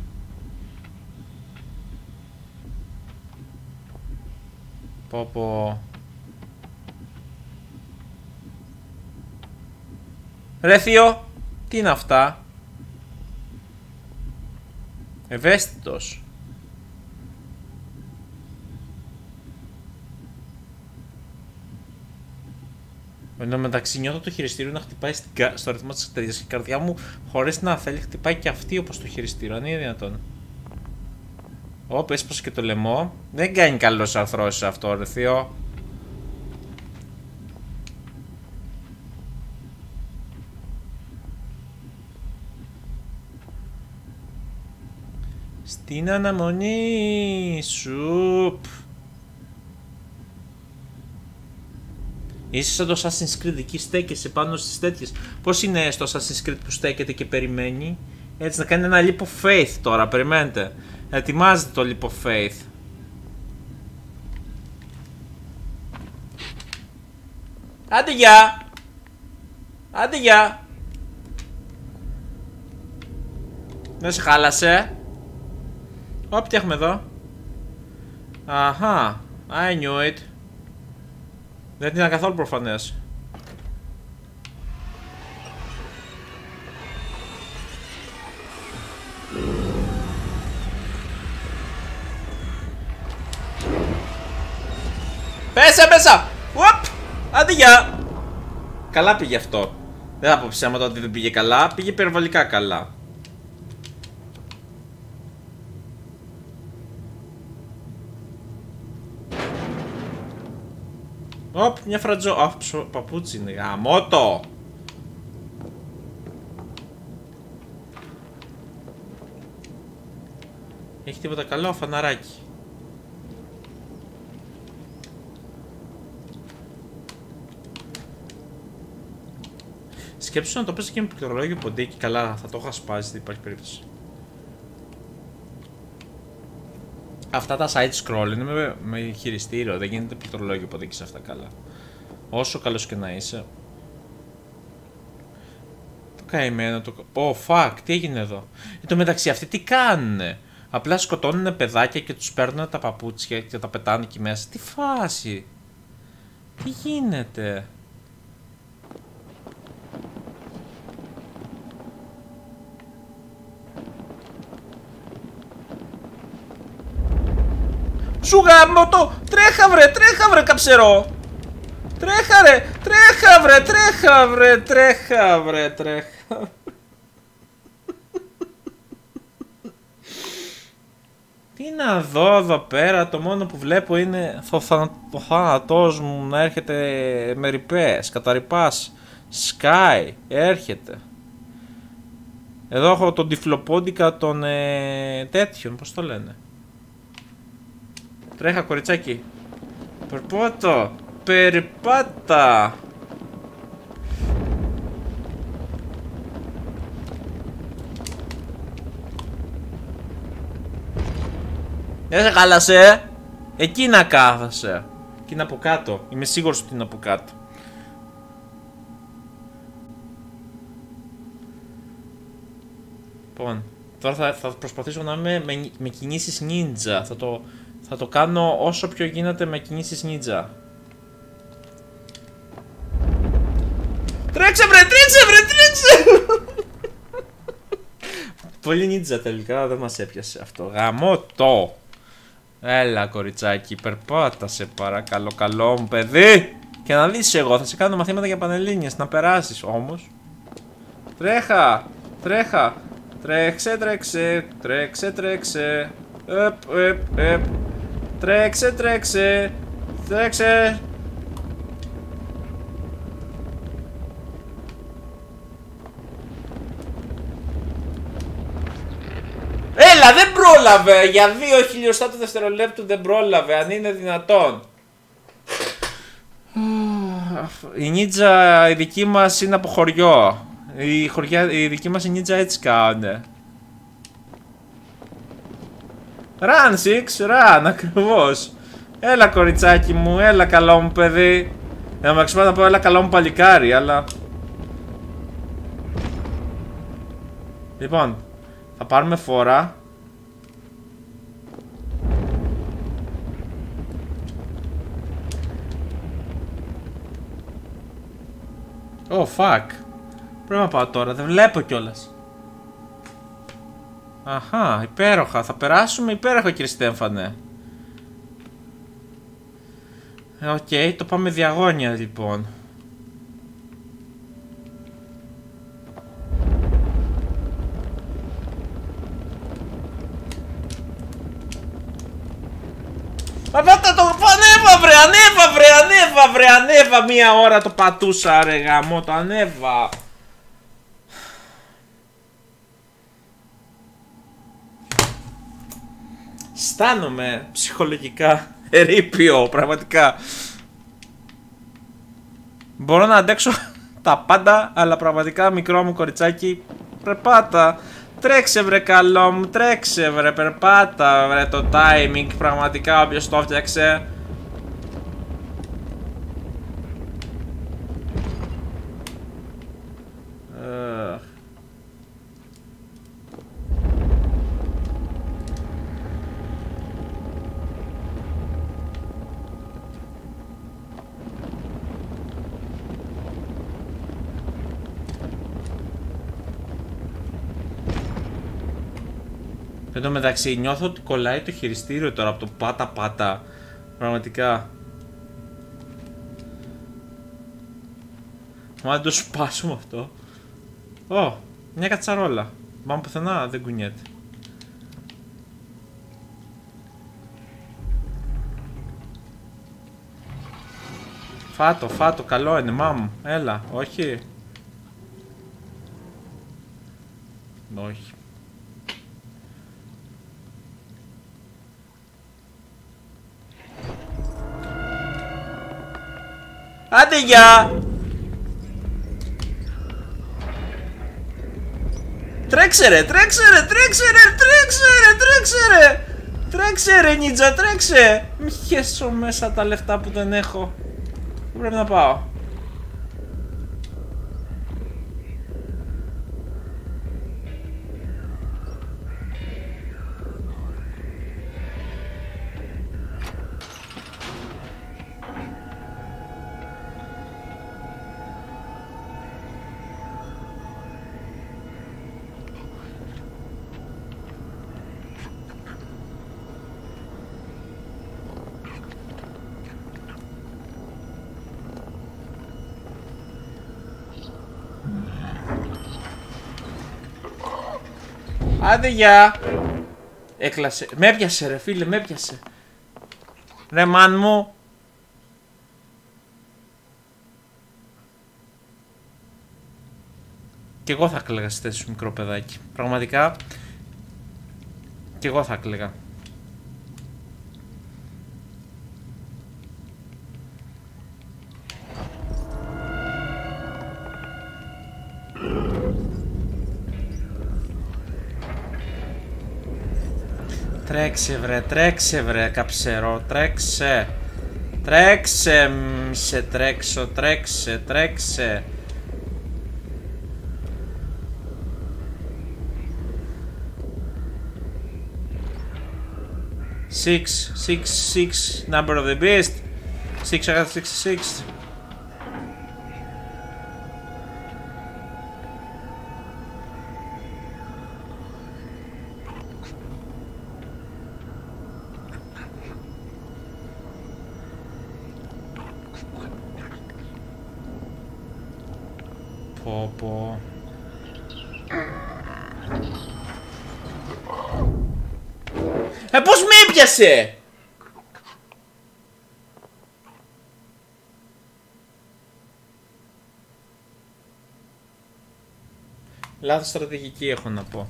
Πω πω. Ρε θείο, τι είναι αυτά; Ευαίσθητος. Εν τω μεταξύ νιώθω το χειριστήριο να χτυπάει στο ρυθμό της εταιρείας και η καρδιά μου χωρίς να θέλει χτυπάει και αυτή όπως το χειριστήριο, αν είναι δυνατόν. Ωπ, έσπασε και το λαιμό. Δεν κάνει καλός αρθρώσει αυτό, ρε θείο. Στην αναμονή σου. Είσαι σαν το Assassin's Creed, εκεί στέκεσαι πάνω στις τέτοιες. Πώς είναι στο Assassin's Creed που στέκεται και περιμένει; Έτσι να κάνει ένα leap of faith τώρα, περιμένετε. Ετοιμάζεται το Leap of Faith. Άντε γεια! Άντε γεια! Δεν σε χάλασε. Όπ, τι έχουμε εδώ. Αχα, I knew it. Δεν ήταν καθόλου προφανές. Μέσα! Ουαπ! Άντε γεια! Καλά πήγε αυτό. Δεν θα πω ψέματα ότι δεν πήγε καλά. Πήγε υπερβολικά καλά. Οπ, μια φρατζό. Αχ, παπούτσι είναι. Γαμώτο! Έχει τίποτα καλό, φαναράκι. Σκέψου να το πες και με πληκτρολόγιο ποντίκι. Καλά, θα το είχα σπάσει, δεν υπάρχει περίπτωση. Αυτά τα side scroll είναι με, με χειριστήριο, δεν γίνεται πληκτρολόγιο ποντίκι σε αυτά καλά. Όσο καλός και να είσαι. Το καημένο το... Ω, oh, fuck, τι έγινε εδώ. Εν τω μεταξύ, αυτοί τι κάνουνε; Απλά σκοτώνουν παιδάκια και τους παίρνουν τα παπούτσια και τα πετάνε εκεί μέσα. Τι φάση; Τι γίνεται; Σου γάμω το! Τρέχα βρε, τρέχα βρε καψερό! Τρέχα ρε, τρέχα βρε, τρέχα βρε, τρέχα βρε, τρέχα. Τι να δω εδώ πέρα, το μόνο που βλέπω είναι το, θα, το θάνατός μου να έρχεται με ρηπές, καταρρυπάς, Sky, έρχεται. Εδώ έχω τον τυφλοπόντικα των ε, τέτοιων, πώς το λένε. Τρέχα κοριτσάκι. Περπάτω. Περπάτα. Δεν σε χάλασε. Εκεί να κάθεσαι. Εκεί είναι από κάτω. Είμαι σίγουρος ότι είναι από κάτω. Λοιπόν, τώρα θα, θα προσπαθήσω να είμαι με, με κινήσεις ninja. Θα το, θα το κάνω όσο πιο γίνεται με κινήσεις ninja. Τρέξε βρε, τρέξε βρε, τρέξε! Πολύ ninja τελικά, δεν μας έπιασε αυτό. Γαμώ το! Έλα κοριτσάκι, περπάτα σε παρακαλώ, καλό μου παιδί! Και να δεις εγώ, θα σε κάνω μαθήματα για πανελλήνιες, να περάσεις όμως. Τρέχα, τρέχα, τρέξε, τρέξε, τρέξε, τρέξε. Επ, επ, επ. Τρέξε, τρέξε. Τρέξε. Έλα, δεν πρόλαβε! Για δύο χιλιοστά του δευτερολέπτου δεν πρόλαβε, αν είναι δυνατόν. Η νίτζα η δική μας είναι από χωριό. Η, χωριά, η δική μας η νίτζα έτσι κάνουνε. Run, Six, run, ακριβώς. Έλα κοριτσάκι μου, έλα καλό μου παιδί. Να με να πω έλα καλό μου παλικάρι, αλλά... Λοιπόν, θα πάρουμε φόρα. Oh, fuck. Πρέπει να πάω τώρα, δεν βλέπω κιόλας. Αχά, υπέροχα. Θα περάσουμε υπέροχα κύριε Στέφανε. Ε, OK, okay, το πάμε διαγώνια λοιπόν. Πάτα το ανέβα βρε, ανέβα βρε, ανέβα βρε, ανέβα μία ώρα το πατούσα ρε γαμό, το ανέβα. Αισθάνομαι ψυχολογικά ερήπιο, πραγματικά. Μπορώ να αντέξω τα πάντα, αλλά πραγματικά μικρό μου κοριτσάκι, περπάτα. Τρέξε βρε καλό μου, τρέξε βρε, περπάτα βρε το timing, πραγματικά όποιος το έφτιαξε. Εν τω μεταξύ νιώθω ότι κολλάει το χειριστήριο τώρα από το πάτα πάτα. Πραγματικά. Μα το σπάσουμε αυτό. Ω, μια κατσαρόλα. Πάμε πουθενά, δεν κουνιέται. Φάτο, φάτο, καλό είναι, μάμ. Έλα, όχι. Όχι. Άντε γεια! Τρέξε ρε, τρέξε ρε, τρέξε ρε, τρέξε ρε, τρέξε ρε! Τρέξε ρε νίτζα, τρέξε! Μη χέσω μέσα τα λεφτά που δεν έχω. Πρέπει να πάω. Άντε γεια. Έκλασε. Με έπιασε ρε φίλε, με έπιασε. Ρε μάν μου. Κι εγώ θα κλαίγα στη θέση σου μικρό παιδάκι. Πραγματικά. Κι εγώ θα κλαίγα. Τρέξε βρε, τρέξε βρε καψερό, τρέξε. Τρέξε, σε τρέξω, τρέξε, τρέξε. Six, six, six, number of the beast. Six, I got sixty-six. Πω πω. Ε, πώς με έπιασε! Λάθος στρατηγική έχω να πω.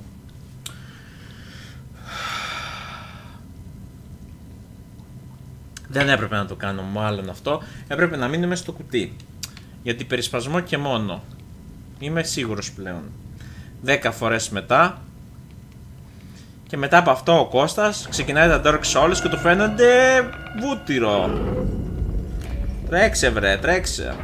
Δεν έπρεπε να το κάνω μάλλον αυτό. Έπρεπε να μείνουμε στο κουτί. Γιατί περισπασμό και μόνο. Είμαι σίγουρος πλέον. 10 φορές μετά. Και μετά από αυτό ο Κώστας ξεκινάει τα Dark Souls και του φαίνονται βούτυρο. Τρέξε βρε, τρέξε.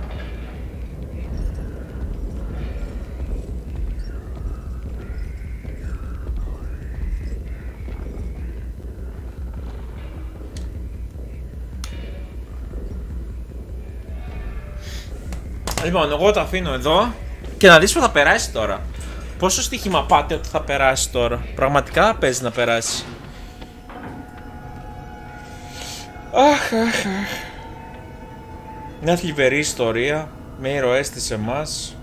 Λοιπόν, εγώ το αφήνω εδώ και να δεις που θα περάσει τώρα. Πόσο στοίχημα πάτε ότι θα περάσει τώρα; Πραγματικά παίζει να περάσει. Αχ, αχ, αχ. Μια θλιβερή ιστορία με ηρωές της εμάς.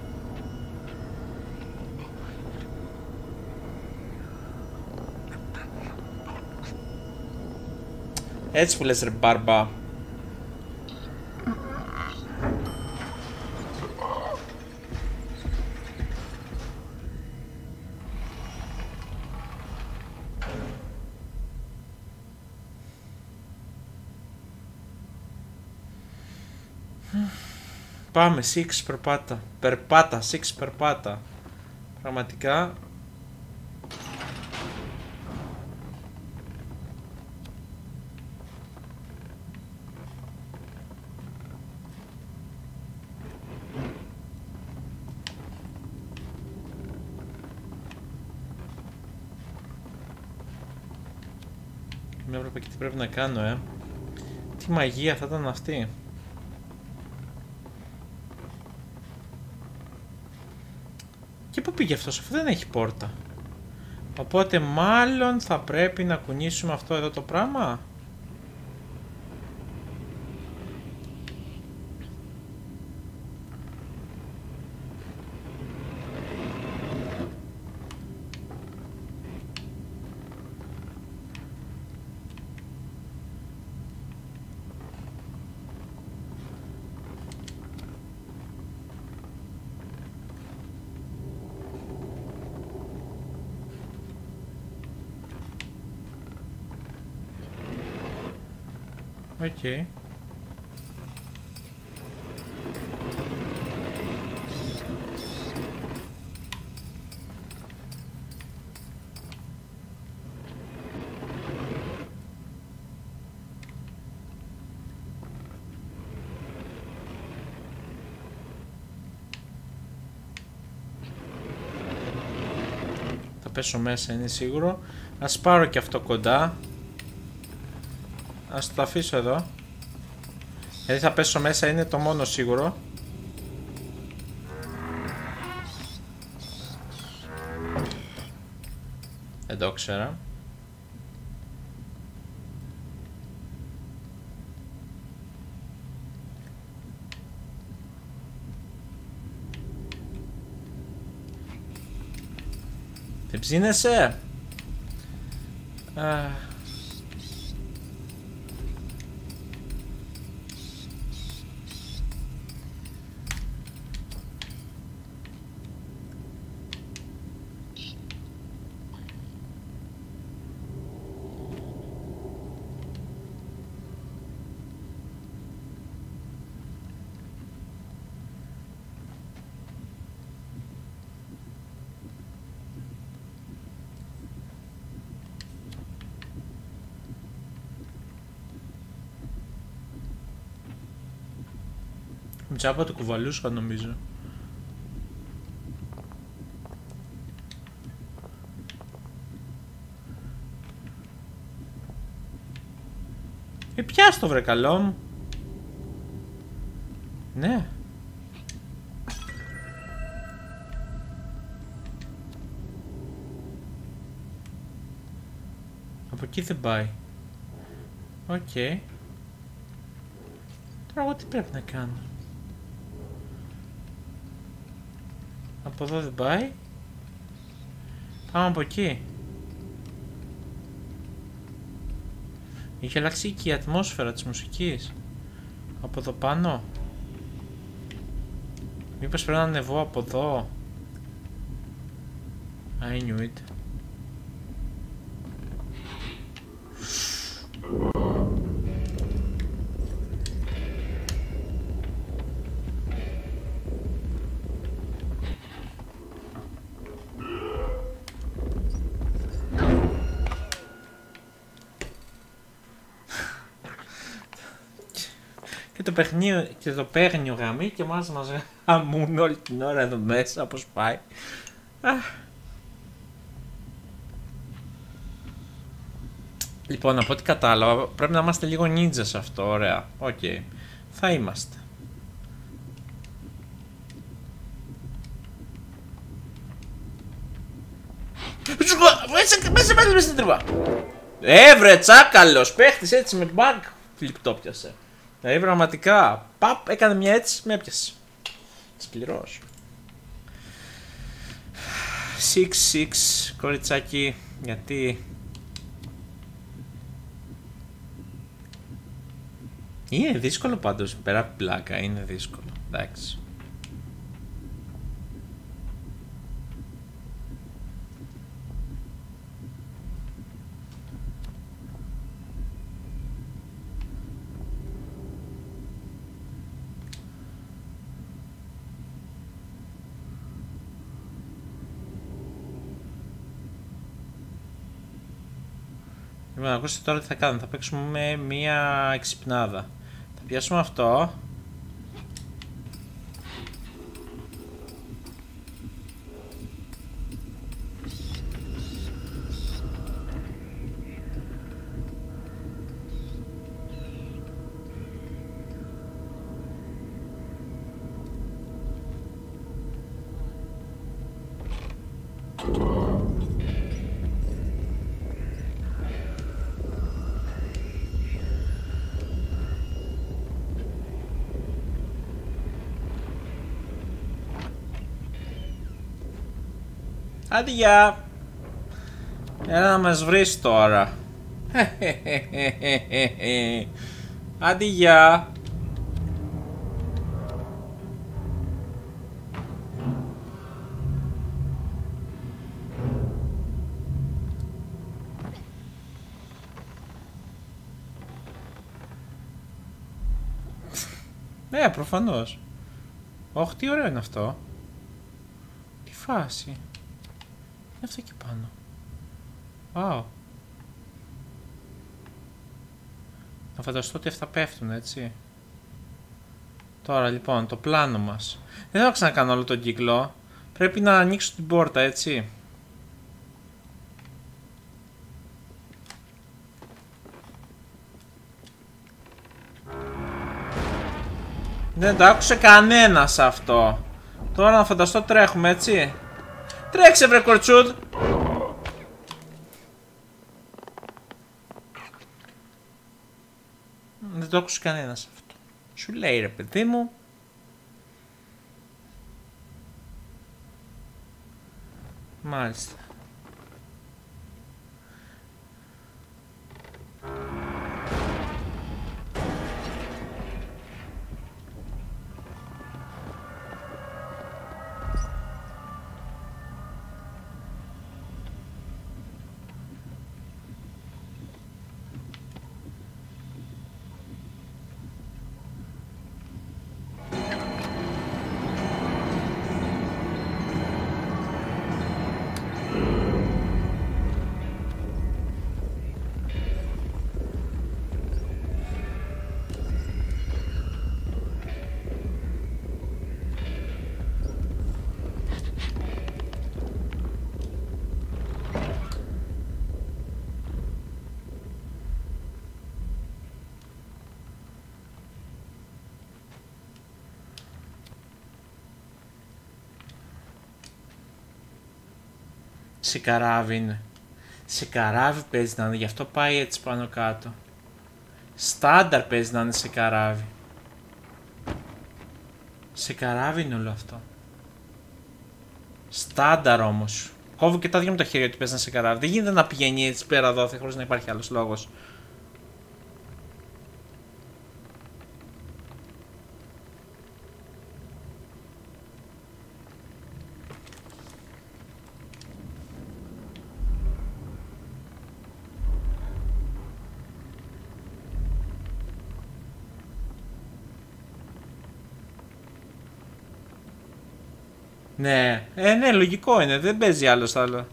Έτσι που λες ρε μπάρμπα. Πάμε, six περπάτα. Περπάτα, six περπάτα. Πραγματικά. Μια έβλεπα και τι πρέπει να κάνω, ε. Τι μαγεία θα ήταν αυτή. Και πού πήγε αυτός, αφού δεν έχει πόρτα. Οπότε μάλλον θα πρέπει να κουνήσουμε αυτό εδώ το πράγμα. Okay. Θα πέσω μέσα, είναι σίγουρο. Ας πάρω και αυτό κοντά. Ας το αφήσω εδώ. Γιατί θα πέσω μέσα είναι το μόνο σίγουρο. Δεν το ξέρα. Δεν ψήνεσαι; Τσάπα το κουβαλούσα νομίζω. Ε, πιάστο βρε καλό μου. Ναι. Από εκεί δεν πάει. OK. Okay. Τώρα εγώ τι πρέπει να κάνω; Από εδώ δεν πάει. Πάμε από εκεί. Είχε αλλάξει και η ατμόσφαιρα της μουσικής. Από εδώ πάνω. Μήπως πρέπει να ανεβώ από εδώ. I knew it. Το παιχνίδι και το παίρνει ο γραμμή και μας μας γαμούν όλη την ώρα εδώ μέσα όπως πάει. Λοιπόν, από ό,τι κατάλαβα, πρέπει να είμαστε λίγο νίντζα σε αυτό. Ωραία. OK. Okay. Θα είμαστε. Μέσα, μέσα, μέσα, μέσα στην τρύπα. Έβρε, τσάκαλος, παίχτης έτσι με μπαγκ. Φλιπτό πιασε. Δηλαδή πραγματικά, παπ, έκανε μια έτσι, με έπιασε. Σκληρός. 6-6, κοριτσάκι, γιατί... Είναι δύσκολο πάντως, πέρα από πλάκα, είναι δύσκολο, εντάξει. Λοιπόν, ακούστε τώρα τι θα κάνουμε. Θα παίξουμε με μία εξυπνάδα. Θα πιάσουμε αυτό. Άντε γεια. Έλα να μας βρεις τώρα. Άντε γεια. Ναι, προφανώς. Όχι, τι ωραίο είναι αυτό. Τι φάση είναι αυτό εκεί πάνω. Wow. Να φανταστώ ότι αυτά πέφτουν, έτσι. Τώρα λοιπόν, το πλάνο μας. Δεν θα ξανακάνω όλο τον κύκλο. Πρέπει να ανοίξω την πόρτα, έτσι. Δεν το άκουσε κανένας αυτό. Τώρα να φανταστώ τρέχουμε, έτσι. Τρέξε βρε κορτσούδ. Δεν το άκουσε κανένας αυτό. Σου λέει ρε παιδί μου. Μάλιστα. Σε καράβι είναι. Σε καράβι παίζει να είναι, γι' αυτό πάει έτσι πάνω κάτω. Στάνταρ παίζει να είναι σε καράβι. Σε καράβι είναι όλο αυτό. Στάνταρ όμως. Κόβω και τα δυο μου τα χέρια του παίζει να σε καράβι. Δεν γίνεται να πηγαίνει έτσι πέρα εδώ χωρίς να υπάρχει άλλος λόγος. Ναι, ε, ναι, λογικό είναι, δεν παίζει άλλο άλλο.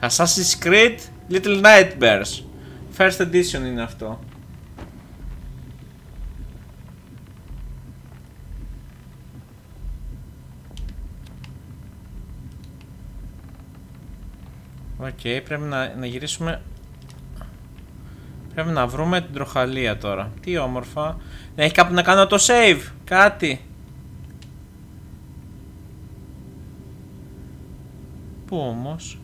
Assassin's Creed Little Nightmares First Edition είναι αυτό Οκ, πρέπει να, να γυρίσουμε... Πρέπει να βρούμε την τροχαλία τώρα. Τι όμορφα. Έχει κάπου να κάνω το save. Κάτι. Πού όμως;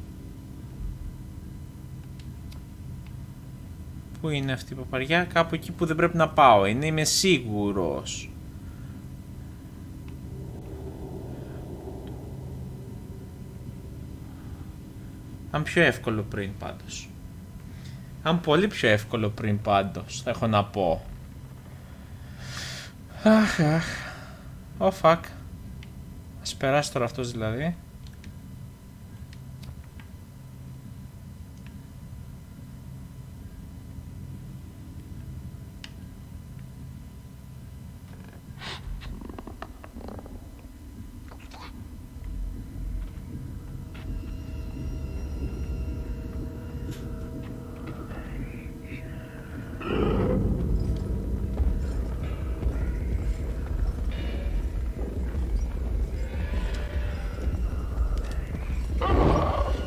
Πού είναι αυτή η παπαριά; Κάπου εκεί που δεν πρέπει να πάω. Είναι είμαι σίγουρος. Αν πιο εύκολο πριν πάντως. Αν πολύ πιο εύκολο πριν πάντως, θα έχω να πω. Αχ, αχ. Oh, fuck. Ας περάσει τώρα αυτός δηλαδή.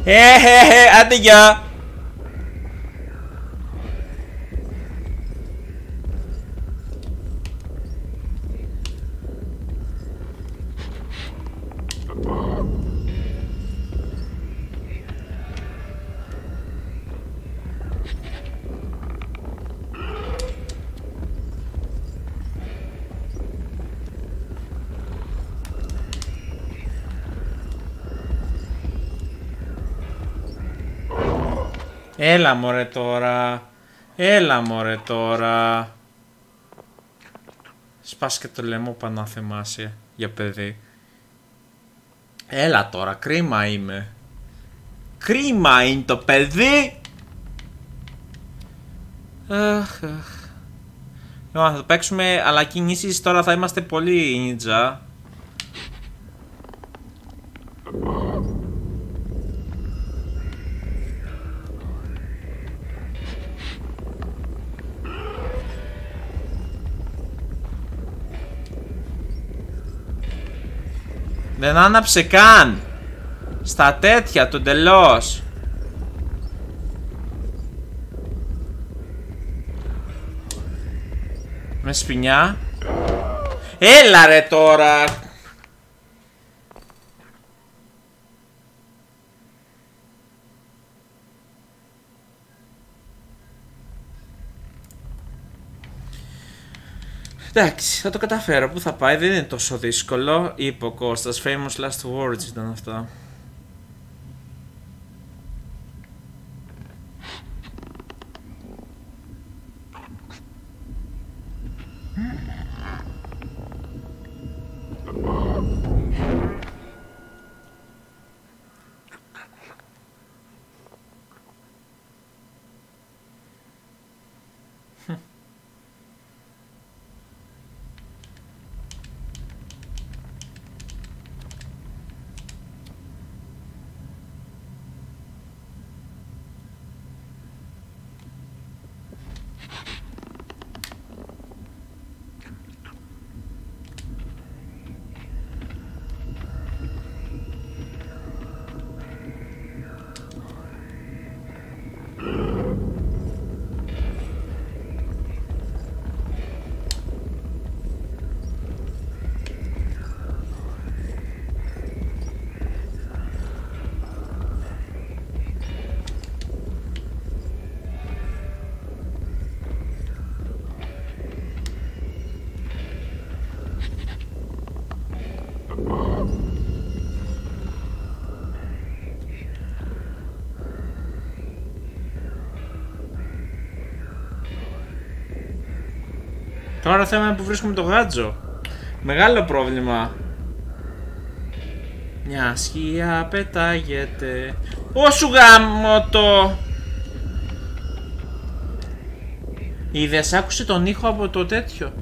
Hehehe, άντε γεια. Έλα μωρέ τώρα. Έλα μωρέ τώρα. Σπάσει και το λαιμό πανάθεμάσια για παιδί. Έλα τώρα, κρίμα είμαι. Κρίμα είναι το παιδί. Αχ, αχ. Λοιπόν, θα το παίξουμε, αλλά κινήσεις τώρα θα είμαστε πολύ νιτζά. Δεν άναψε καν. Στα τέτοια του εντελώς. Με σπινιά. Έλα ρε τώρα. Εντάξει, θα το καταφέρω. Πού θα πάει, δεν είναι τόσο δύσκολο. Είπε ο Κώστας. Famous last words ήταν αυτό. Τώρα θέμα είναι που βρίσκουμε το γάτζο. Μεγάλο πρόβλημα. Μια σκιά πετάγεται. Όσου γάμο το. Είδες, άκουσε τον ήχο από το τέτοιο.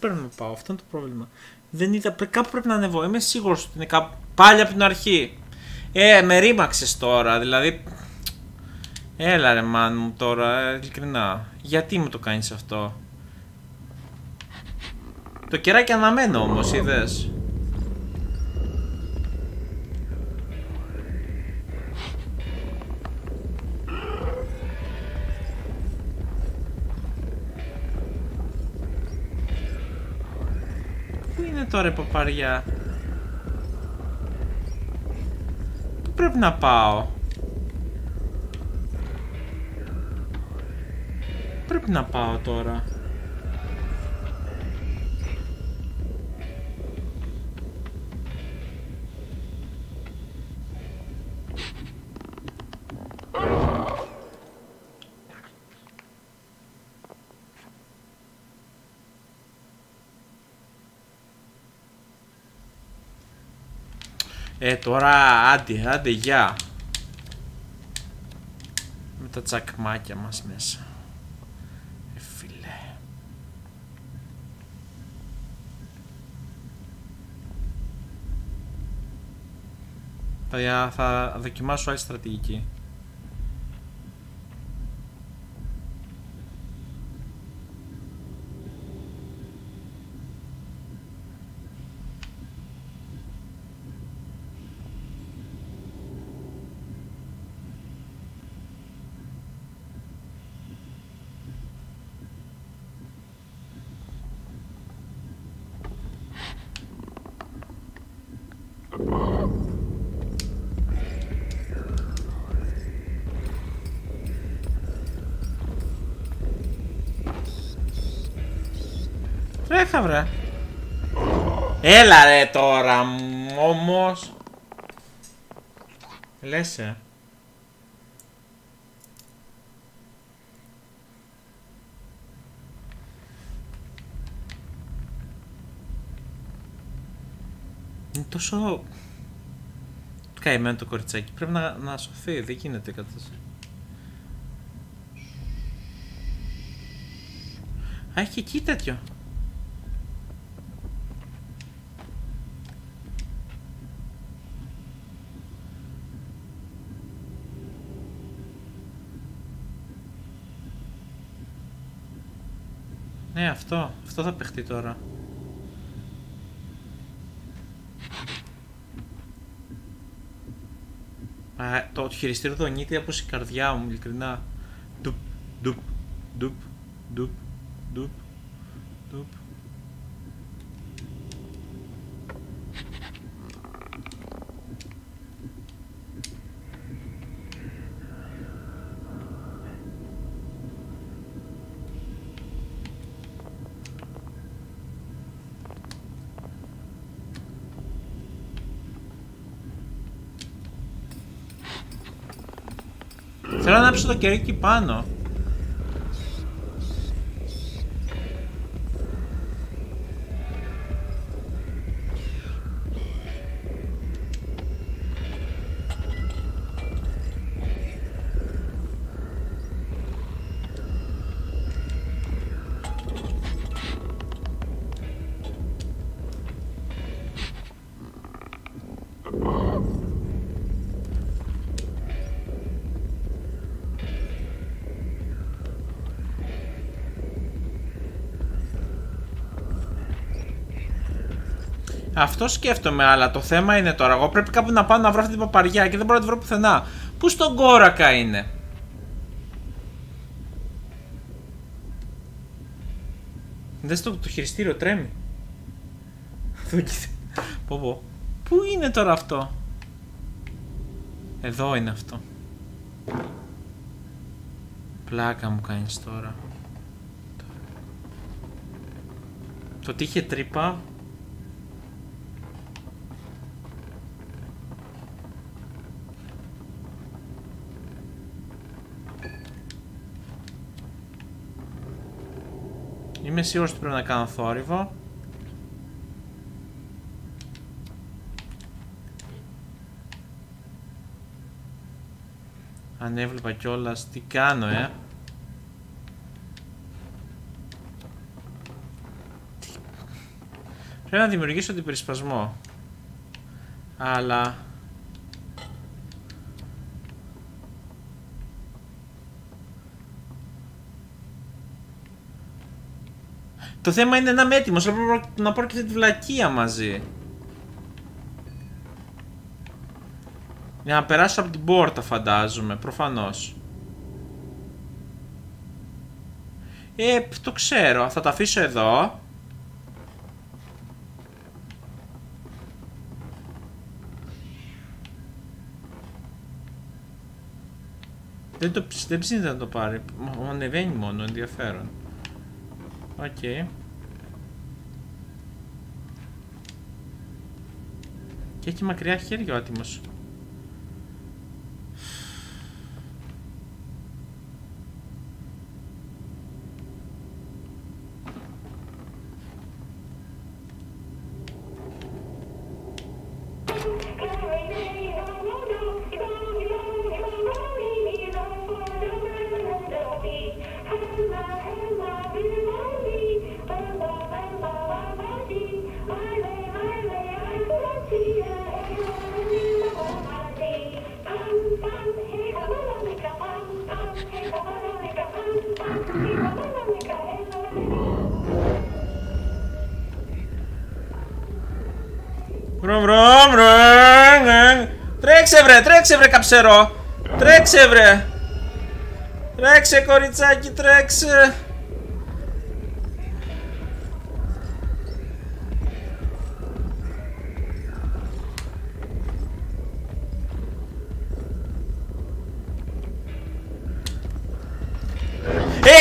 Πρέπει να πάω. Αυτό είναι το πρόβλημα. Δεν είδα. Κάπου πρέπει να ανεβώ. Είμαι σίγουρος ότι είναι κάπου. Πάλι από την αρχή. Ε, με ρήμαξε τώρα. Δηλαδή. Έλα ρε μάν μου τώρα, ειλικρινά. Γιατί μου το κάνεις αυτό; Το κεράκι αναμένω όμως, είδες. Τώρα παπαριά. Πού πρέπει να πάω. Πρέπει να πάω τώρα. Ε, τώρα άντε, άντε, γεια. Με τα τσακμάκια μας μέσα. Ε, φίλε. Θα, θα δοκιμάσω άλλη στρατηγική. Τρέχα βρε. Έλα ρε τώρα όμως. Λες ε. Είναι τόσο καημένο το κοριτσάκι. Πρέπει να, να σωθεί. Δεν γίνεται κάτι Α, έχει εκεί τέτοιο. Ναι, αυτό. Αυτό θα παιχτεί τώρα. Α, το χειριστήριο δονείται από η καρδιά μου, ειλικρινά. Ντουπ, ντουπ, ντουπ, ντουπ, ντουπ, ντουπ. Θέλω να ανάψω το κερί εκεί πάνω. Αυτό σκέφτομαι, αλλά το θέμα είναι τώρα. Εγώ πρέπει κάπου να πάω να βρω αυτή την παπαριά και δεν μπορώ να τη βρω πουθενά. Πού στον κόρακα είναι; Δες το, το χειριστήριο τρέμει. πω πω. Πού είναι τώρα αυτό; Εδώ είναι αυτό. Πλάκα μου κάνεις τώρα. Το τι είχε τρύπα; Είμαι σίγουρος ότι πρέπει να κάνω θόρυβο. Αν έβλεπα κιόλας τι κάνω, ε; Πρέπει να δημιουργήσω την περισπασμό. Αλλά... Το θέμα είναι να είμαι έτοιμος, αλλά πρέπει να πάρω και τη βλακεία μαζί. Για να περάσω από την πόρτα φαντάζομαι, προφανώς. Ε, το ξέρω. Θα τα αφήσω εδώ. Δεν, το, δεν ψήνεται να το πάρει. Μου ανεβαίνει μόνο, ενδιαφέρον. OK. Okay. Και έχει μακριά χέρια ο άτιμος. Τρέξε βρε, τρέξε βρε καψερό Τρέξε βρε Τρέξε κοριτσάκι, τρέξε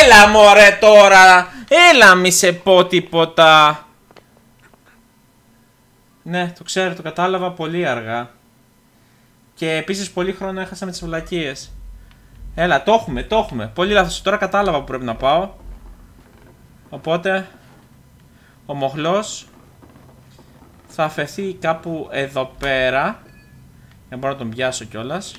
Έλα μωρέ τώρα Έλα μη σε πω τίποτα. Ναι, το ξέρω, το κατάλαβα πολύ αργά. Και επίσης πολύ χρόνο έχασα με τις βλακίες. Έλα, το έχουμε, το έχουμε. Πολύ λάθος. Τώρα κατάλαβα που πρέπει να πάω. Οπότε, ο μοχλός θα αφαιθεί κάπου εδώ πέρα. Για να μπορώ να τον πιάσω κιόλας.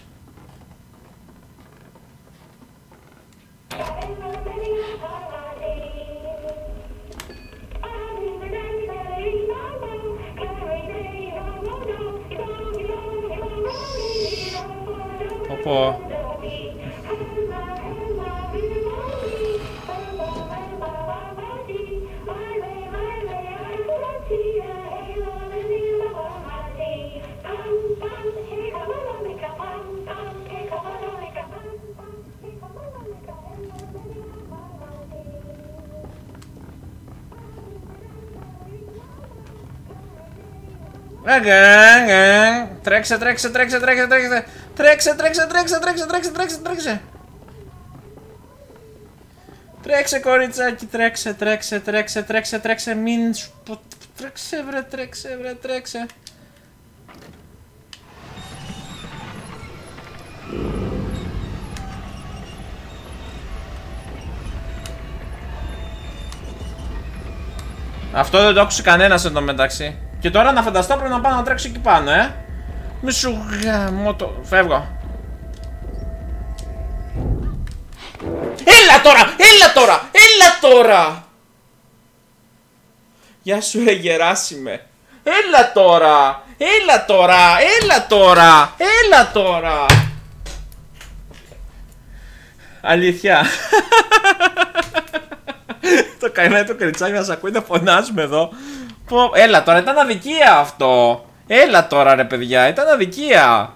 Τρέξε, τρέξε, τρέξε, τρέξε, τρέξε. Τρέξε, τρέξε, τρέξε, τρέξε, τρέξε, τρέξε, τρέξε. Τρέξε κοριτσάκι, τρέξε, τρέξε, τρέξε, τρέξε, τρέξε, μην σου Τρέξε βρε, τρέξε βρε, τρέξε. Αυτό δεν το άκουσε κανένας εδώ μεταξύ. Και τώρα να φανταστώ πρέπει να πάω να τρέξω εκεί πάνω, ε. Μη σου γαμώ το... Φεύγω. Έλα τώρα! Έλα τώρα! Έλα τώρα! Γεια σου ρε Γεράσιμε. Έλα τώρα! Έλα τώρα! Έλα τώρα! Έλα τώρα! Αλήθεια. το καημένο το κριτσάκι μας ακούει να φωνάζουμε εδώ. Πω, έλα τώρα, ήταν αδικία αυτό. Έλα τώρα ρε παιδιά, ήταν αδικία.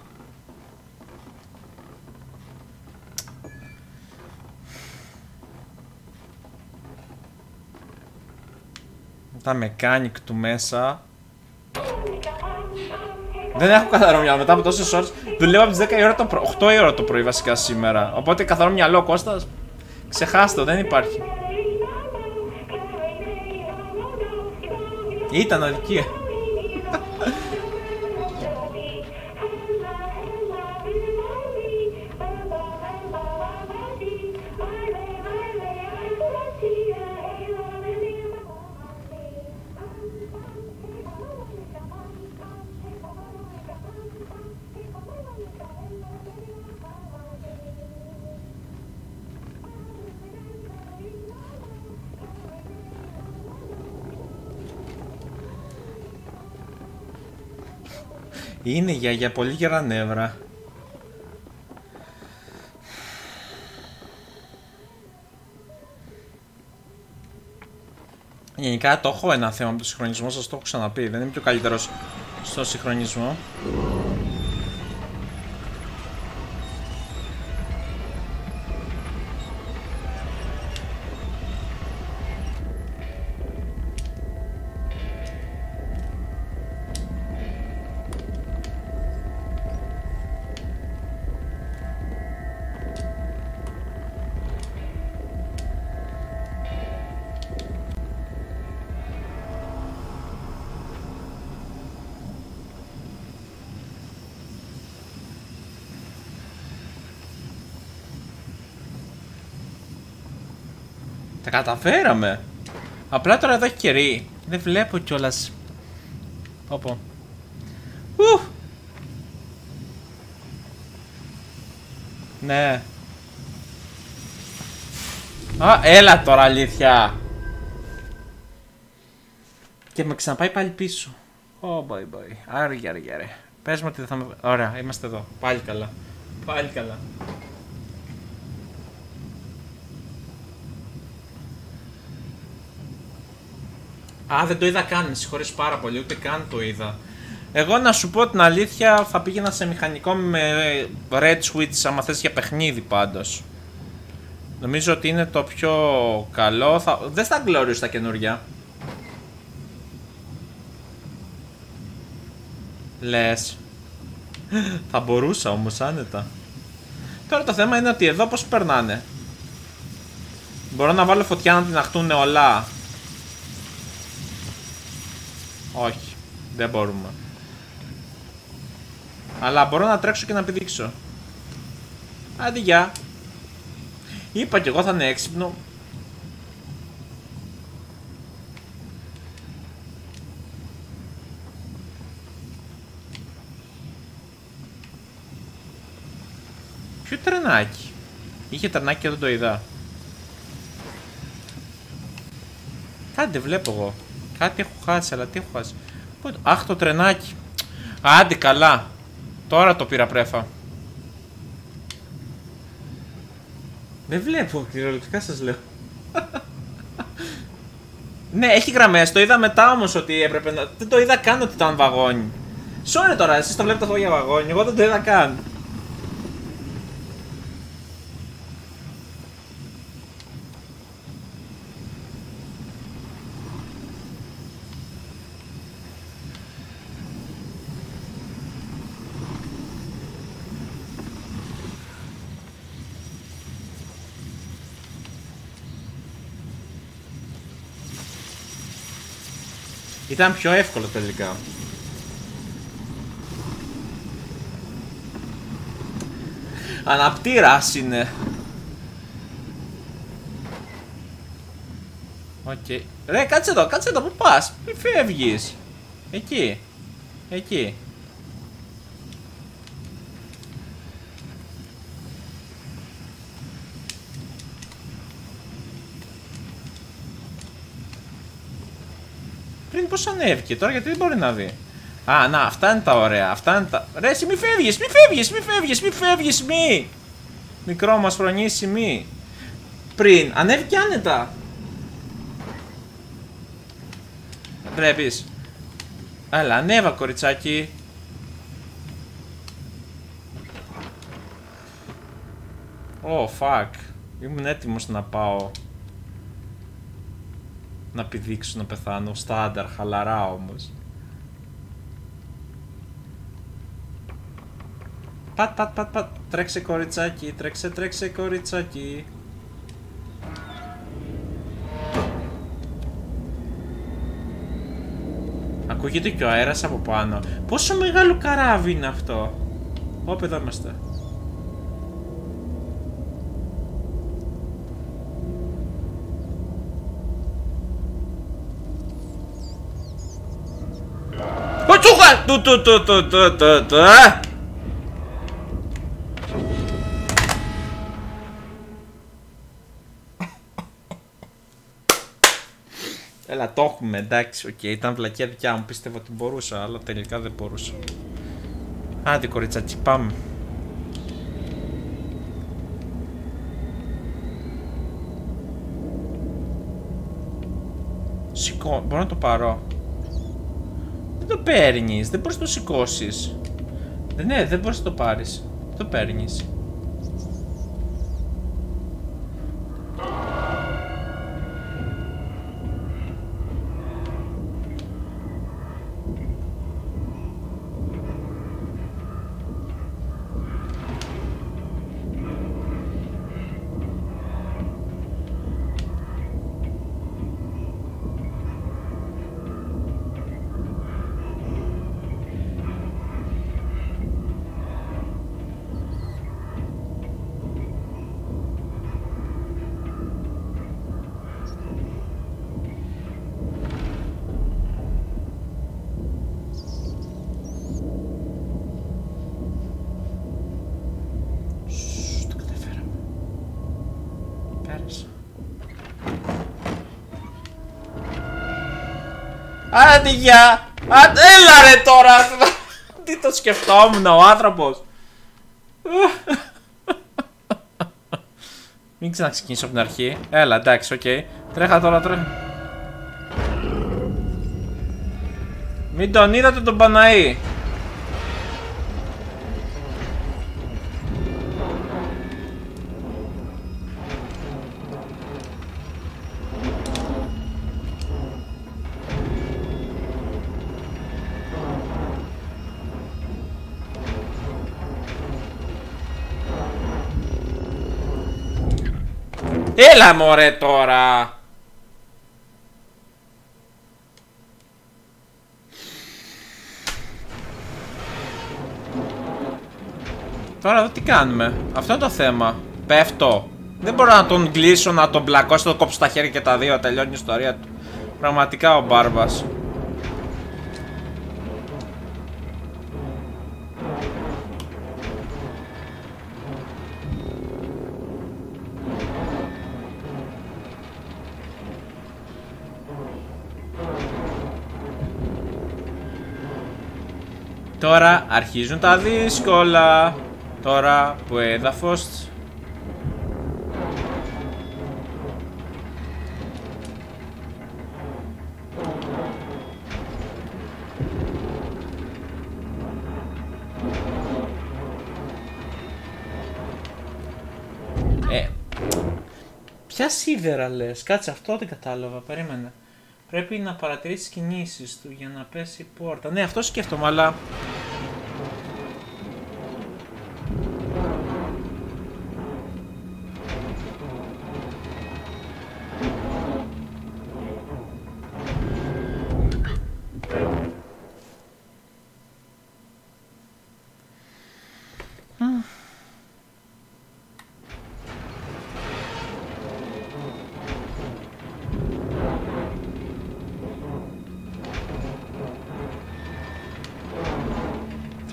Τα mechanic του μέσα. Δεν έχω καθαρό μυαλό μετά από τόσες ώρες. Δουλεύω από τις 10 η ώρα το προ... 8 η ώρα το πρωί βασικά σήμερα. Οπότε καθαρό μυαλό Κώστας. Ξεχάστε δεν υπάρχει. Ήταν αδικία. Είναι για, για πολύ γερά νεύρα. Γενικά το έχω ένα θέμα με το συγχρονισμό, σας το έχω ξαναπεί. Δεν είμαι πιο καλύτερος στο συγχρονισμό. Τα καταφέραμε. Απλά τώρα εδώ έχει κερί. Δεν βλέπω κιόλας. Πω Ου! Ναι. Α, έλα τώρα αλήθεια. Και με ξαναπάει πάλι πίσω. Ω, oh, bye bye. Άργια, άργια, ρε. Πες μου ότι δεν θα με... Ωραία, είμαστε εδώ. Πάλι καλά. Πάλι καλά. Α, δεν το είδα καν. Συγχωρείς πάρα πολύ, ούτε καν το είδα. Εγώ να σου πω την αλήθεια, θα πήγαινα σε μηχανικό με Red Switch, άμα θες για παιχνίδι πάντως. Νομίζω ότι είναι το πιο καλό. Θα... Δεν στα Glorious τα καινούργια. Λες. θα μπορούσα όμως άνετα. Τώρα το θέμα είναι ότι εδώ πώς περνάνε. Μπορώ να βάλω φωτιά να την αχτούν όλα. Όχι, δεν μπορούμε. Αλλά μπορώ να τρέξω και να πηδήξω. Άντε γεια. Είπα κι εγώ θα είναι έξυπνο. Ποιο τρενάκι; Είχε τρενάκι και δεν το είδα. Κάτι δεν βλέπω εγώ. Κάτι έχω χάσει, αλλά τι έχω χάσει. Αχ, το τρενάκι. Άντε καλά. Τώρα το πήρα πρέφα. Δεν βλέπω, κυριολεκτικά σας λέω. ναι, έχει γραμμές, το είδα μετά όμως ότι έπρεπε να... Δεν το είδα καν ότι ήταν βαγόνι. Sorry τώρα, εσείς το βλέπετε αυτό για βαγόνι, εγώ δεν το είδα καν. Ήταν πιο εύκολο τελικά. Αναπτήρας είναι. OK. Okay. Ρε, κάτσε εδώ, κάτσε εδώ, πού πας; Μη φεύγεις. Εκεί. Εκεί. Πριν πώς ανέβηκε τώρα, γιατί δεν μπορεί να δει. Α, να, αυτά είναι τα ωραία. Αυτά είναι τα. Ρε, εσύ μη φεύγεις, μη φεύγεις, μη φεύγεις, μη φεύγεις, μη. Μικρό μας φρονήσει, μη. Πριν, ανέβηκε άνετα. Πρέπει. Έλα, ανέβα, κοριτσάκι. Oh, fuck. Ήμουν έτοιμος να πάω να πηδήξω να πεθάνω. Στάνταρ, χαλαρά όμως. Πατ, πατ, πατ, πατ. Τρέξε κοριτσάκι, τρέξε, τρέξε κοριτσάκι. Ακούγεται και ο αέρας από πάνω. Πόσο μεγάλο καράβι είναι αυτό; Ωπ, εδώ είμαστε. Του του του του του του του Έλα το έχουμε εντάξει OK okay. ήταν βλακεία δικιά μου πίστευα ότι μπορούσα αλλά τελικά δεν μπορούσα. Άντε κοριτσάκι πάμε. Σηκώ, μπορώ να το πάρω; Δεν το παίρνεις, δεν μπορείς να το σηκώσεις. Ναι, δεν μπορείς να το πάρεις. Δεν το παίρνεις. Άντε γεια! Έλα ρε τώρα! Τι το σκεφτόμουν ο άνθρωπος! Μην ξαναξεκινήσω από την αρχή. Έλα, εντάξει, OK. Okay. Τρέχα τώρα, τρέχα. Μην τον είδατε τον Παναή. Έλα μωρέ τώρα! Τώρα εδώ τι κάνουμε; Αυτό είναι το θέμα. Πέφτω. Δεν μπορώ να τον κλείσω, να τον πλακώσω, να τον κόψω στα χέρια και τα δύο. Τελειώνει η ιστορία του. Πραγματικά ο Μπάρμπας. Τώρα αρχίζουν τα δύσκολα. Τώρα που έδαφος Ε, ποια σίδερα λες, κάτσε αυτό δεν κατάλαβα, περίμενε. Πρέπει να παρατηρήσεις κινήσεις του για να πέσει η πόρτα. Ναι, αυτό σκέφτομαι, αλλά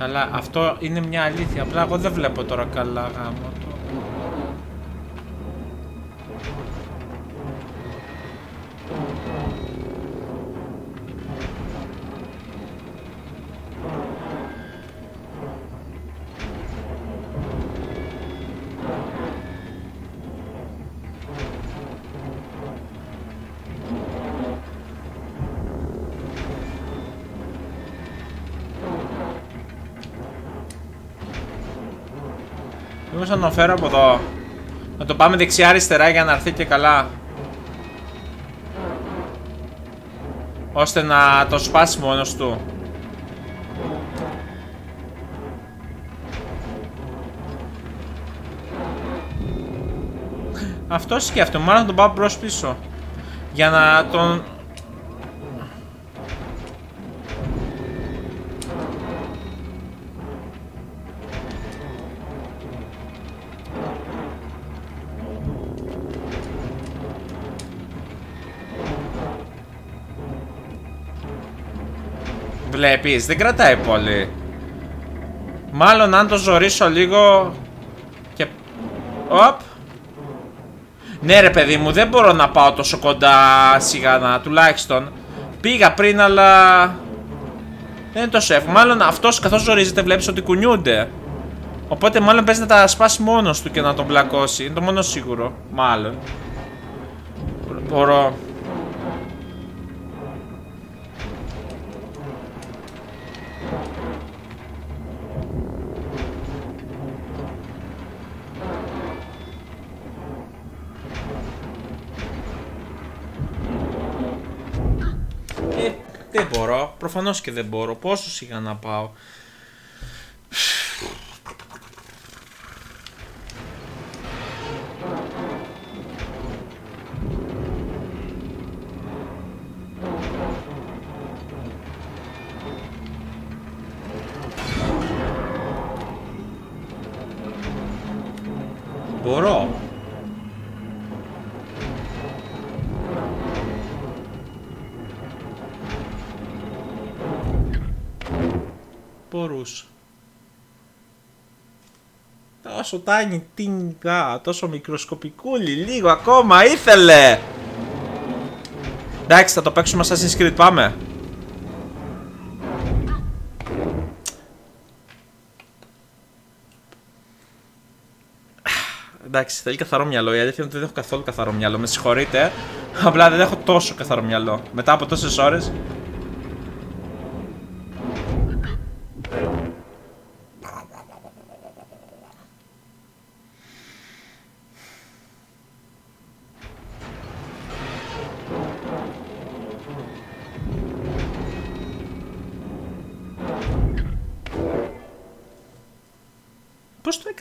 Αλλά αυτό είναι μια αλήθεια. Απλά εγώ δεν βλέπω τώρα καλά γάμο. Να τον φέρω από εδώ. Να το πάμε δεξιά-αριστερά για να έρθει και καλά. Ώστε να το σπάσει μόνος του. Αυτό σκέφτομαι, μάλλον να τον πάω μπρος πίσω. Για να τον Βλέπεις, δεν κρατάει πολύ. Μάλλον αν το ζωρίσω λίγο και... Οπ. Ναι ρε παιδί μου, δεν μπορώ να πάω τόσο κοντά σιγά τουλάχιστον. Πήγα πριν αλλά... Δεν είναι τόσο εύκολο. Μάλλον αυτός καθώς ζορίζεται βλέπεις ότι κουνιούνται. Οπότε μάλλον παίζει να τα σπάσει μόνος του και να τον πλακώσει. Είναι το μόνο σίγουρο. Μάλλον. Μπορώ. Προφανώς και δεν μπορώ. Πόσο σιγά να πάω. Τόσο τάνι τίνγκα, τόσο μικροσκοπικούλι, λίγο ακόμα ήθελε! Εντάξει, θα το παίξουμε Assassin's Creed, πάμε. Εντάξει, θέλει καθαρό μυαλό. Η αλήθεια είναι ότι δεν έχω καθόλου καθαρό μυαλό. Με συγχωρείτε. Απλά δεν έχω τόσο καθαρό μυαλό. Μετά από τόσες ώρες.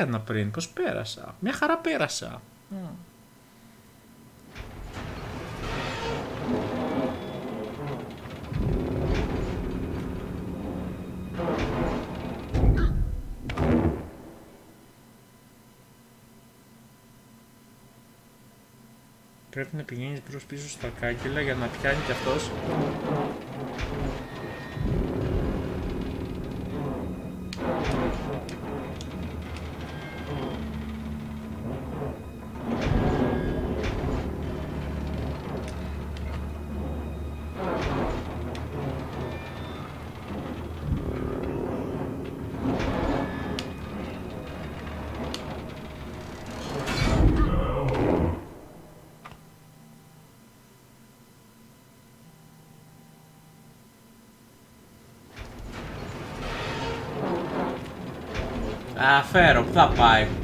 έκανα πριν, πώς πέρασα. Μια χαρά πέρασα. Πρέπει να πηγαίνεις προς πίσω στα κάγκελα για να πιάνει κι αυτός. Α, φέρω, πού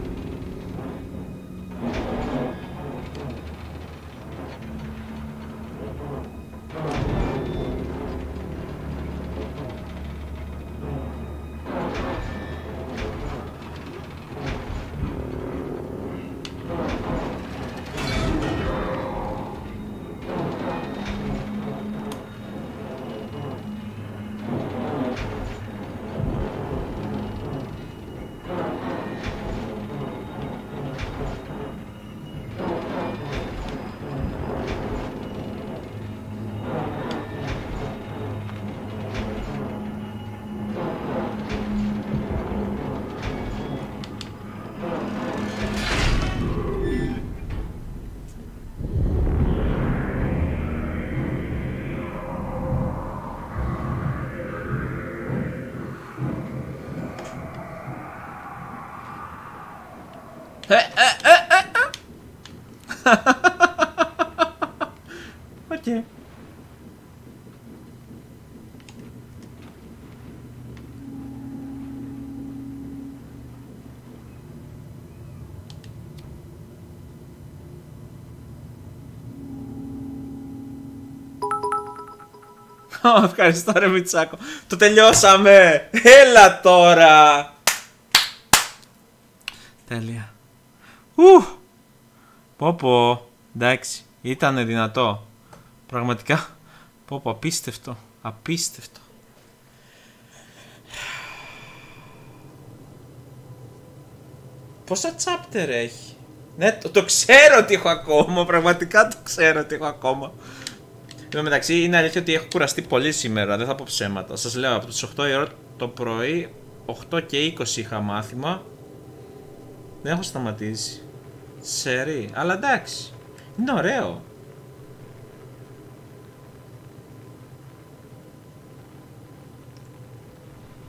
Ευχαριστώ ρε Μιτσάκο. Το τελειώσαμε. Έλα τώρα. Τέλεια. Ου! Πω πω. Εντάξει. Ήτανε δυνατό. Πραγματικά. Πω πω. Απίστευτο. Απίστευτο. Πόσα chapter έχει; Ναι, το, το ξέρω ότι έχω ακόμα. Πραγματικά το ξέρω ότι έχω ακόμα. Εν τω μεταξύ είναι αλήθεια ότι έχω κουραστεί πολύ σήμερα. Δεν θα πω ψέματα. Σας λέω από τις 8 η ώρα το πρωί, 8 και 20 είχα μάθημα. Δεν έχω σταματήσει. Σερή. Αλλά εντάξει. Είναι ωραίο.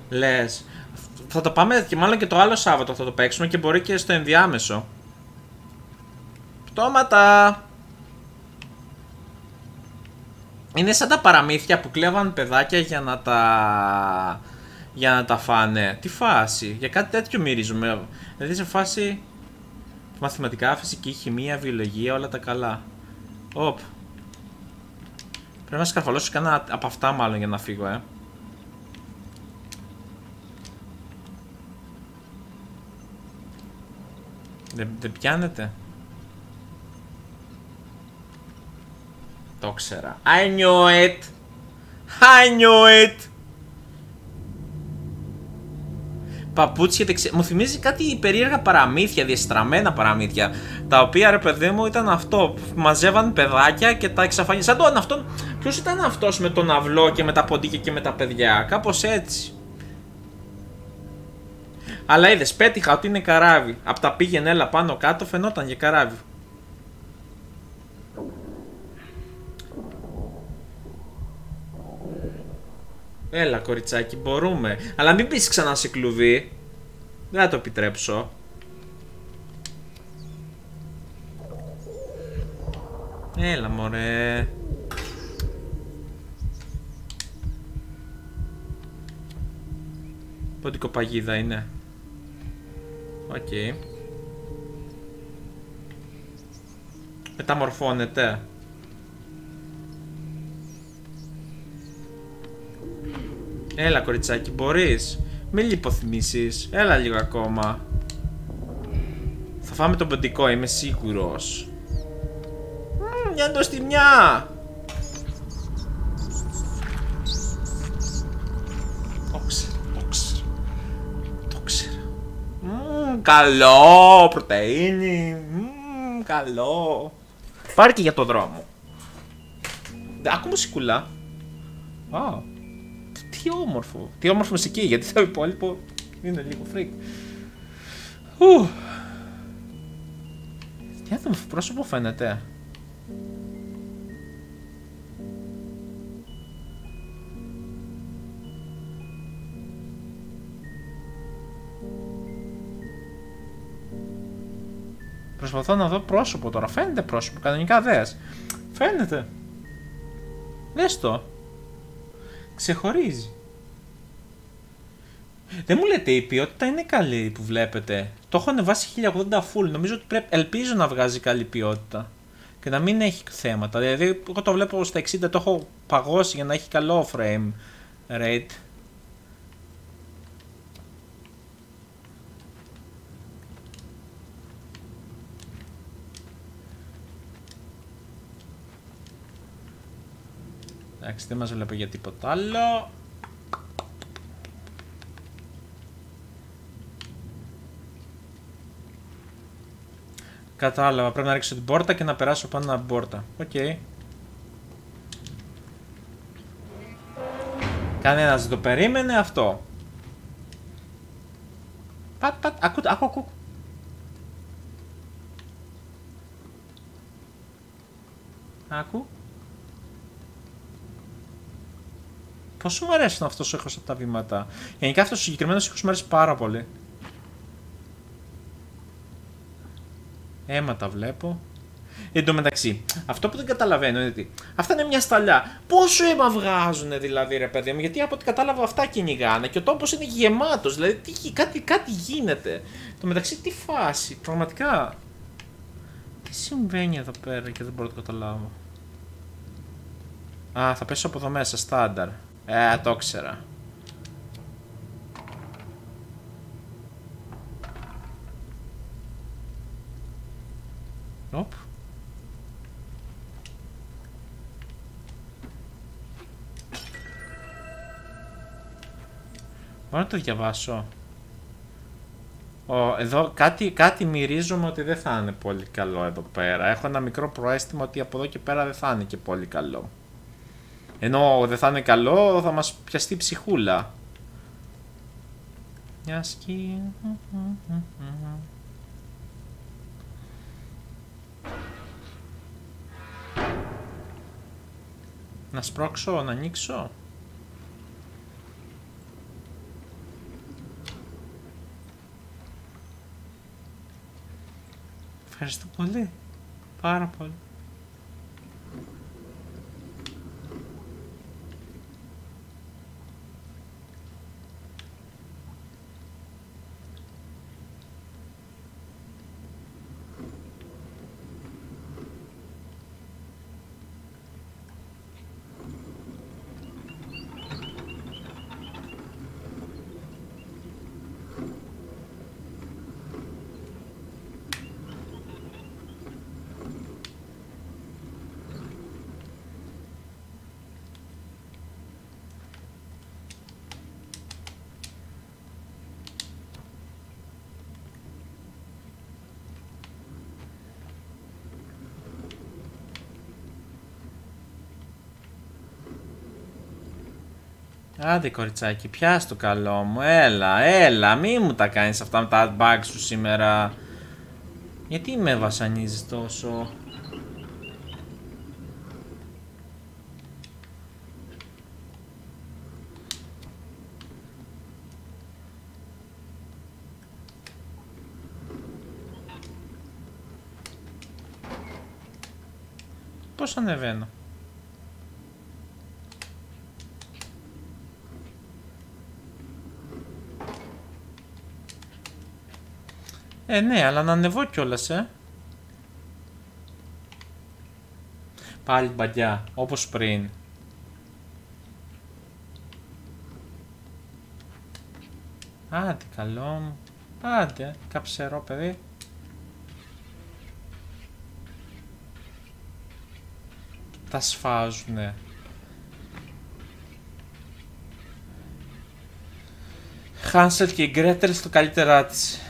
Λες. Θα το πάμε και μάλλον και το άλλο Σάββατο θα το παίξουμε και μπορεί και στο ενδιάμεσο. Πτώματα! Είναι σαν τα παραμύθια που κλέβαν παιδάκια για να τα... για να τα φάνε. Τι φάση. Για κάτι τέτοιο μυρίζουμε. Δηλαδή σε φάση... Μαθηματικά, φυσική, χημεία, βιολογία, όλα τα καλά. Οπ. Πρέπει να σκαρφαλώσω κανένα από αυτά μάλλον για να φύγω, ε. Δεν, δεν πιάνετε; Το ξέρα. I knew it. I knew it. Παπούτσια δεξιά. Μου θυμίζει κάτι περίεργα παραμύθια, διαστραμμένα παραμύθια. Τα οποία ρε παιδί μου ήταν αυτό. Μαζεύαν παιδάκια και τα εξαφανίσαν. Σαν τον αυτόν. Ποιος ήταν αυτός με τον αυλό και με τα ποντίκια και με τα παιδιά; Κάπως έτσι. Αλλά είδες, πέτυχα ότι είναι καράβι. Από τα πήγαινε έλα πάνω κάτω φαινόταν για καράβι. Έλα κοριτσάκι, μπορούμε. Αλλά μην πεις ξανά σε κλουβί. Δεν θα το επιτρέψω. Έλα μωρέ. Ποντικοπαγίδα είναι. OK. Okay. Μεταμορφώνεται. Έλα κοριτσάκι, μπορείς. Μην λιποθυμήσεις. Έλα λίγο ακόμα. Θα φάμε τον ποντικό, είμαι σίγουρος. Μμμ, μια μια. Το ξέρω, το ξέρω. Το ξέρω. Μμμ, καλό, πρωτεΐνη. Μμμ, καλό. πάρει και για το δρόμο. Άκου μουσικούλα. Α, τι όμορφο. Τι όμορφο μουσική, γιατί το υπόλοιπο είναι λίγο freak. Ου. Για το πρόσωπο φαίνεται. Προσπαθώ να δω πρόσωπο τώρα. Φαίνεται πρόσωπο. Κανονικά δες. Φαίνεται. Δες το. Ξεχωρίζει. Δεν μου λέτε η ποιότητα είναι καλή που βλέπετε. Το έχω ανεβάσει 1080 full. Νομίζω ότι πρέπει, ελπίζω να βγάζει καλή ποιότητα. Και να μην έχει θέματα. Δηλαδή, εγώ το βλέπω στα 60, το έχω παγώσει για να έχει καλό frame rate. Εντάξει, δεν μας βλέπω για τίποτα άλλο. Κατάλαβα, πρέπει να ρίξω την πόρτα και να περάσω πάνω από την πόρτα. OK. Okay. Κανένας δεν το περίμενε αυτό. Πατ, πατ, ακού, ακού, ακού. Άκου. Πόσο μου αρέσει αυτός ο ήχος από τα βήματα. Γενικά αυτός ο συγκεκριμένος ήχος μου αρέσει πάρα πολύ. Αίματα βλέπω. Εν τω μεταξύ, αυτό που δεν καταλαβαίνω είναι ότι αυτά είναι μια σταλιά. Πόσο αίμα βγάζουν δηλαδή, ρε παιδί μου, γιατί από ό,τι κατάλαβα αυτά κυνηγάνε και ο τόπος είναι γεμάτος. Δηλαδή, τι, κάτι, κάτι γίνεται. Εν τω μεταξύ, τι φάση, πραγματικά. Τι συμβαίνει εδώ πέρα και δεν μπορώ να το καταλάβω. Α, θα πέσω από εδώ μέσα, στάνταρ. Ε, το ήξερα. Οπ. Μπορώ να το διαβάσω. Ο, εδώ κάτι, κάτι μυρίζομαι ότι δεν θα είναι πολύ καλό εδώ πέρα. Έχω ένα μικρό προέστημα ότι από εδώ και πέρα δεν θα είναι και πολύ καλό. Ενώ δεν θα είναι καλό, θα μας πιαστεί ψυχούλα. Μια σκι... Να σπρώξω, να ανοίξω. Ευχαριστώ πολύ. Πάρα πολύ. Άντε κοριτσάκι, πιάσ' το καλό μου, έλα, έλα, μη μου τα κάνεις αυτά με τα bugs σου σήμερα. Γιατί με βασανίζεις τόσο; Πώς ανεβαίνω; Ε, ναι, αλλά να ανεβώ κιόλας, ε. Πάλι μπαντιά, όπως πριν. Άντε, καλό μου. Άντε, καψερό παιδί. Τα σφάζουνε. Χάνσελ και η Γκρέτελ στο καλύτερά της.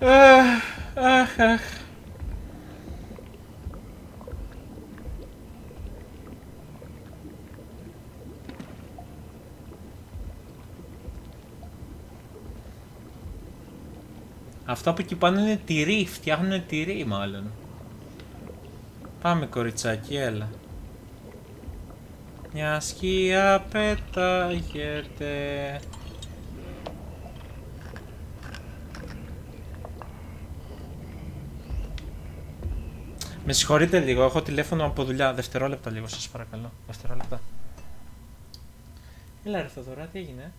Αχ, αχ. Αυτά που εκεί πάνω είναι τυρί, φτιάχνουν τυρί μάλλον. Πάμε κοριτσάκι, έλα. Μια σκία πετάγεται. Με συγχωρείτε λίγο, έχω τηλέφωνο από δουλειά. Δευτερόλεπτα λίγο, σας παρακαλώ. Δευτερόλεπτα. Έλα ρε Θοδωρά, τι έγινε;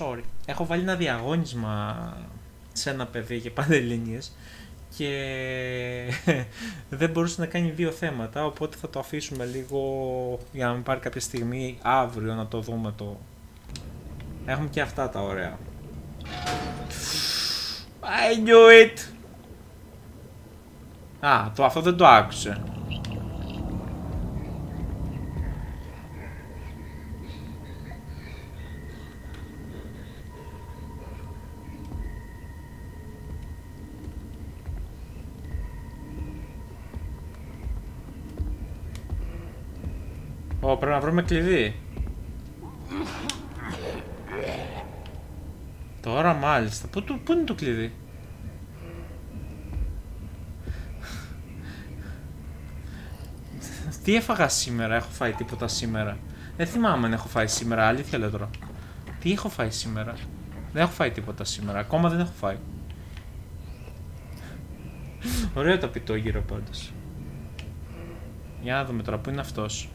Sorry. Έχω βάλει ένα διαγώνισμα σε ένα παιδί για πανελληνίες και δεν μπορούσε να κάνει δύο θέματα, οπότε θα το αφήσουμε λίγο για να μην πάρει κάποια στιγμή αύριο να το δούμε το... Έχουμε και αυτά τα ωραία. I knew it! Α, το, αυτό δεν το άκουσε. Ω, πρέπει να βρούμε κλειδί. Τώρα μάλιστα. Πού, πού είναι το κλειδί; Τι έφαγα σήμερα, έχω φάει τίποτα σήμερα; Δεν θυμάμαι αν έχω φάει σήμερα, αλήθεια λέω τώρα. Τι έχω φάει σήμερα; Δεν έχω φάει τίποτα σήμερα, ακόμα δεν έχω φάει. Ωραίο το πιτόγυρο πάντως. Για να δούμε τώρα, πού είναι αυτός.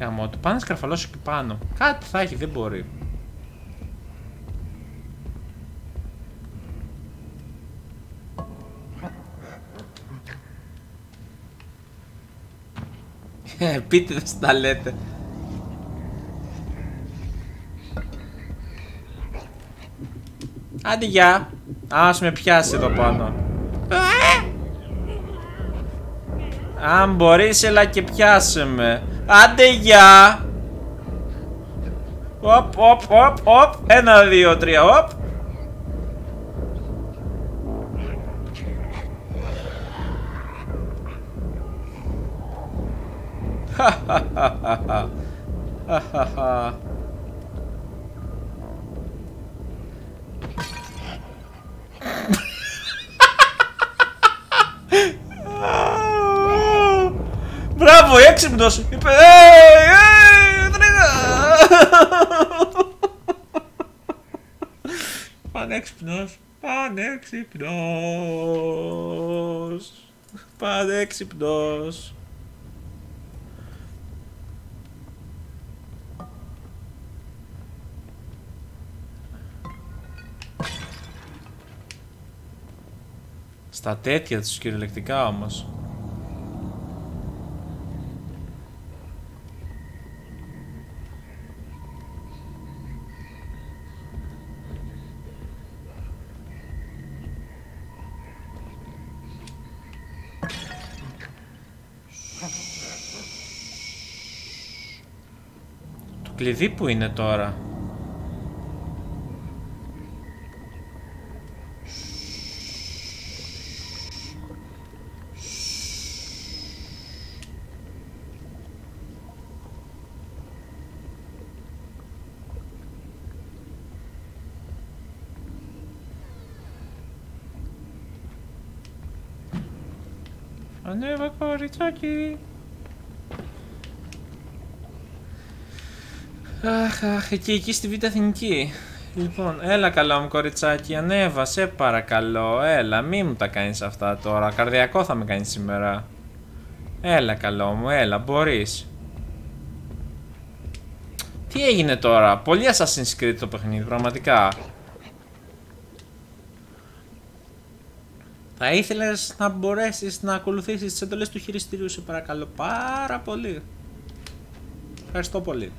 Καμώ του. Πάνε σκαρφαλώσει εκεί πάνω. Κάτι θα έχει, δεν μπορεί. Ε, πείτε δεν τα λέτε. Άντε γεια. Ας με πιάσει εδώ πάνω. Αν μπορείς έλα και πιάσε με. Άντε γεια. Οπ, οπ, οπ, οπ. Ένα, δύο, τρία, οπ. Μπράβο, έξυπνος! Είπε, «Ε, ε, Πανέξυπνος, πανέξυπνος, πανέξυπνος. Στα τέτοια τους κυριολεκτικά όμως. Κλειδί που είναι τώρα; Ανέβα κοριτσάκι. Αχ, αχ, εκεί, εκεί στη Β' Εθνική. Λοιπόν, έλα καλά μου κοριτσάκι, ανέβα, σε παρακαλώ, έλα, μη μου τα κάνεις αυτά τώρα, καρδιακό θα με κάνεις σήμερα. Έλα καλό μου, έλα, μπορείς. Τι έγινε τώρα, πολύ Assassin's Creed το παιχνίδι, πραγματικά. Θα ήθελες να μπορέσεις να ακολουθήσεις τις εντολές του χειριστηρίου, σε παρακαλώ πάρα πολύ. Ευχαριστώ πολύ.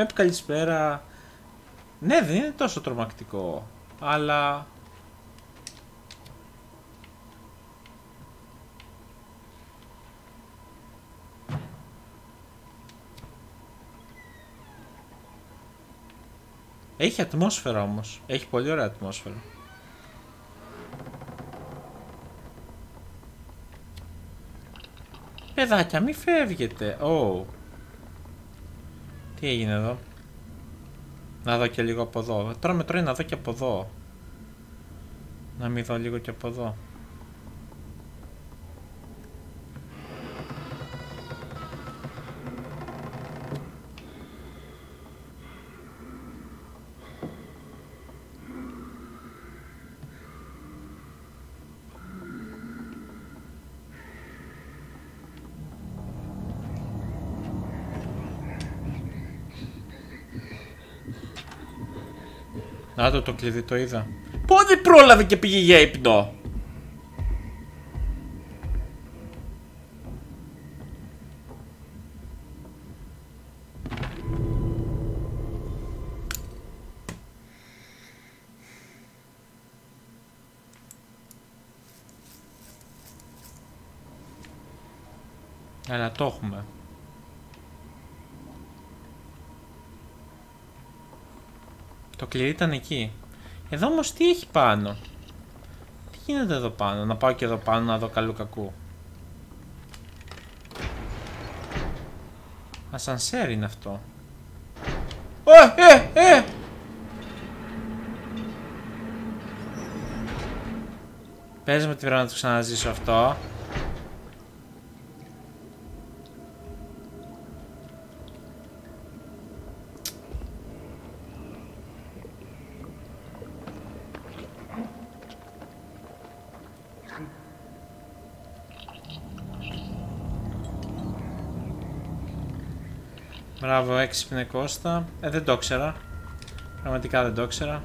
Επ καλησπέρα. Ναι, δεν είναι τόσο τρομακτικό, αλλά... Έχει ατμόσφαιρα όμως. Έχει πολύ ωραία ατμόσφαιρα. Παιδάκια, μη φεύγετε. Oh. Τι έγινε εδώ; Να δω και λίγο από εδώ. Τώρα με τρώει να δω και από εδώ. Να μην δω λίγο και από εδώ. Να το το κλειδί το είδα. Πότε πρόλαβε και πήγε για ύπνο; Αλλά το έχουμε. Το κλειδί ήταν εκεί. Εδώ όμως τι έχει πάνω; Τι γίνεται εδώ πάνω; Να πάω και εδώ πάνω να δω καλού κακού. Ασανσέρ είναι αυτό. Ε, ε, ε! Πες μου ότι πρέπει να το ξαναζήσω αυτό. Μπράβο, έξυπνε Κώστα. Ε, δεν το ήξερα. Πραγματικά δεν το ήξερα.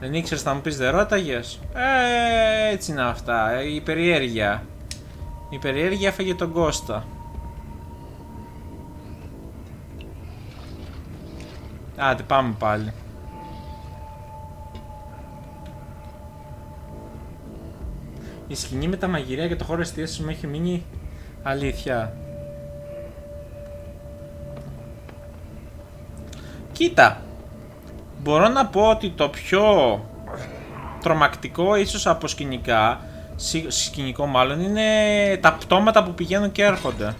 Δεν ήξερες να μου πεις δεν ρώταγες; Ε, έτσι είναι αυτά. Ε, η περιέργεια. Η περιέργεια έφαγε τον Κώστα. Άντε πάμε πάλι. Η σκηνή με τα μαγειρία και το χώρο εστίασης μου έχει μείνει αλήθεια. Κοίτα, μπορώ να πω ότι το πιο τρομακτικό ίσως από σκηνικά, σκηνικό μάλλον, είναι τα πτώματα που πηγαίνουν και έρχονται.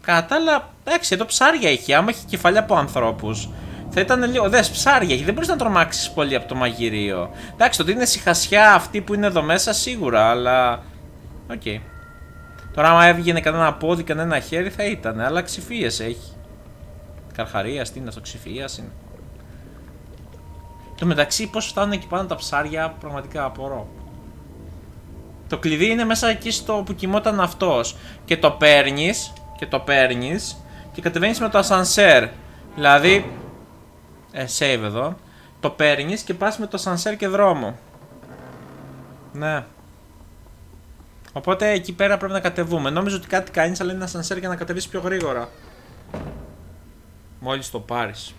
Κατά άλλα, εντάξει, εδώ ψάρια έχει. Άμα έχει κεφαλιά από ανθρώπους, θα ήταν λίγο. Δες ψάρια έχει. Δεν μπορείς να τρομάξεις πολύ από το μαγειρίο. Εντάξει, το ότι είναι συχασιά αυτή που είναι εδώ μέσα σίγουρα, αλλά. OK. Okay. Τώρα, άμα έβγαινε κανένα πόδι, κανένα χέρι, θα ήταν. Αλλά ξιφία έχει. Καρχαρίας, τι είναι αυτό, ξιφίας είναι. Στο μεταξύ, πώς φτάνουν εκεί πάνω τα ψάρια, πραγματικά απορώ. Το κλειδί είναι μέσα εκεί στο που κοιμόταν αυτός. Και το παίρνεις. Και το παίρνεις. Και κατεβαίνεις με το ασανσέρ. Δηλαδή. Ε, save εδώ. Το παίρνεις και πας με το ασανσέρ και δρόμο. Ναι. Οπότε εκεί πέρα πρέπει να κατεβούμε. Νόμιζα ότι κάτι κάνεις, αλλά είναι ασανσέρ για να κατεβείς πιο γρήγορα. Μόλις το πάρεις.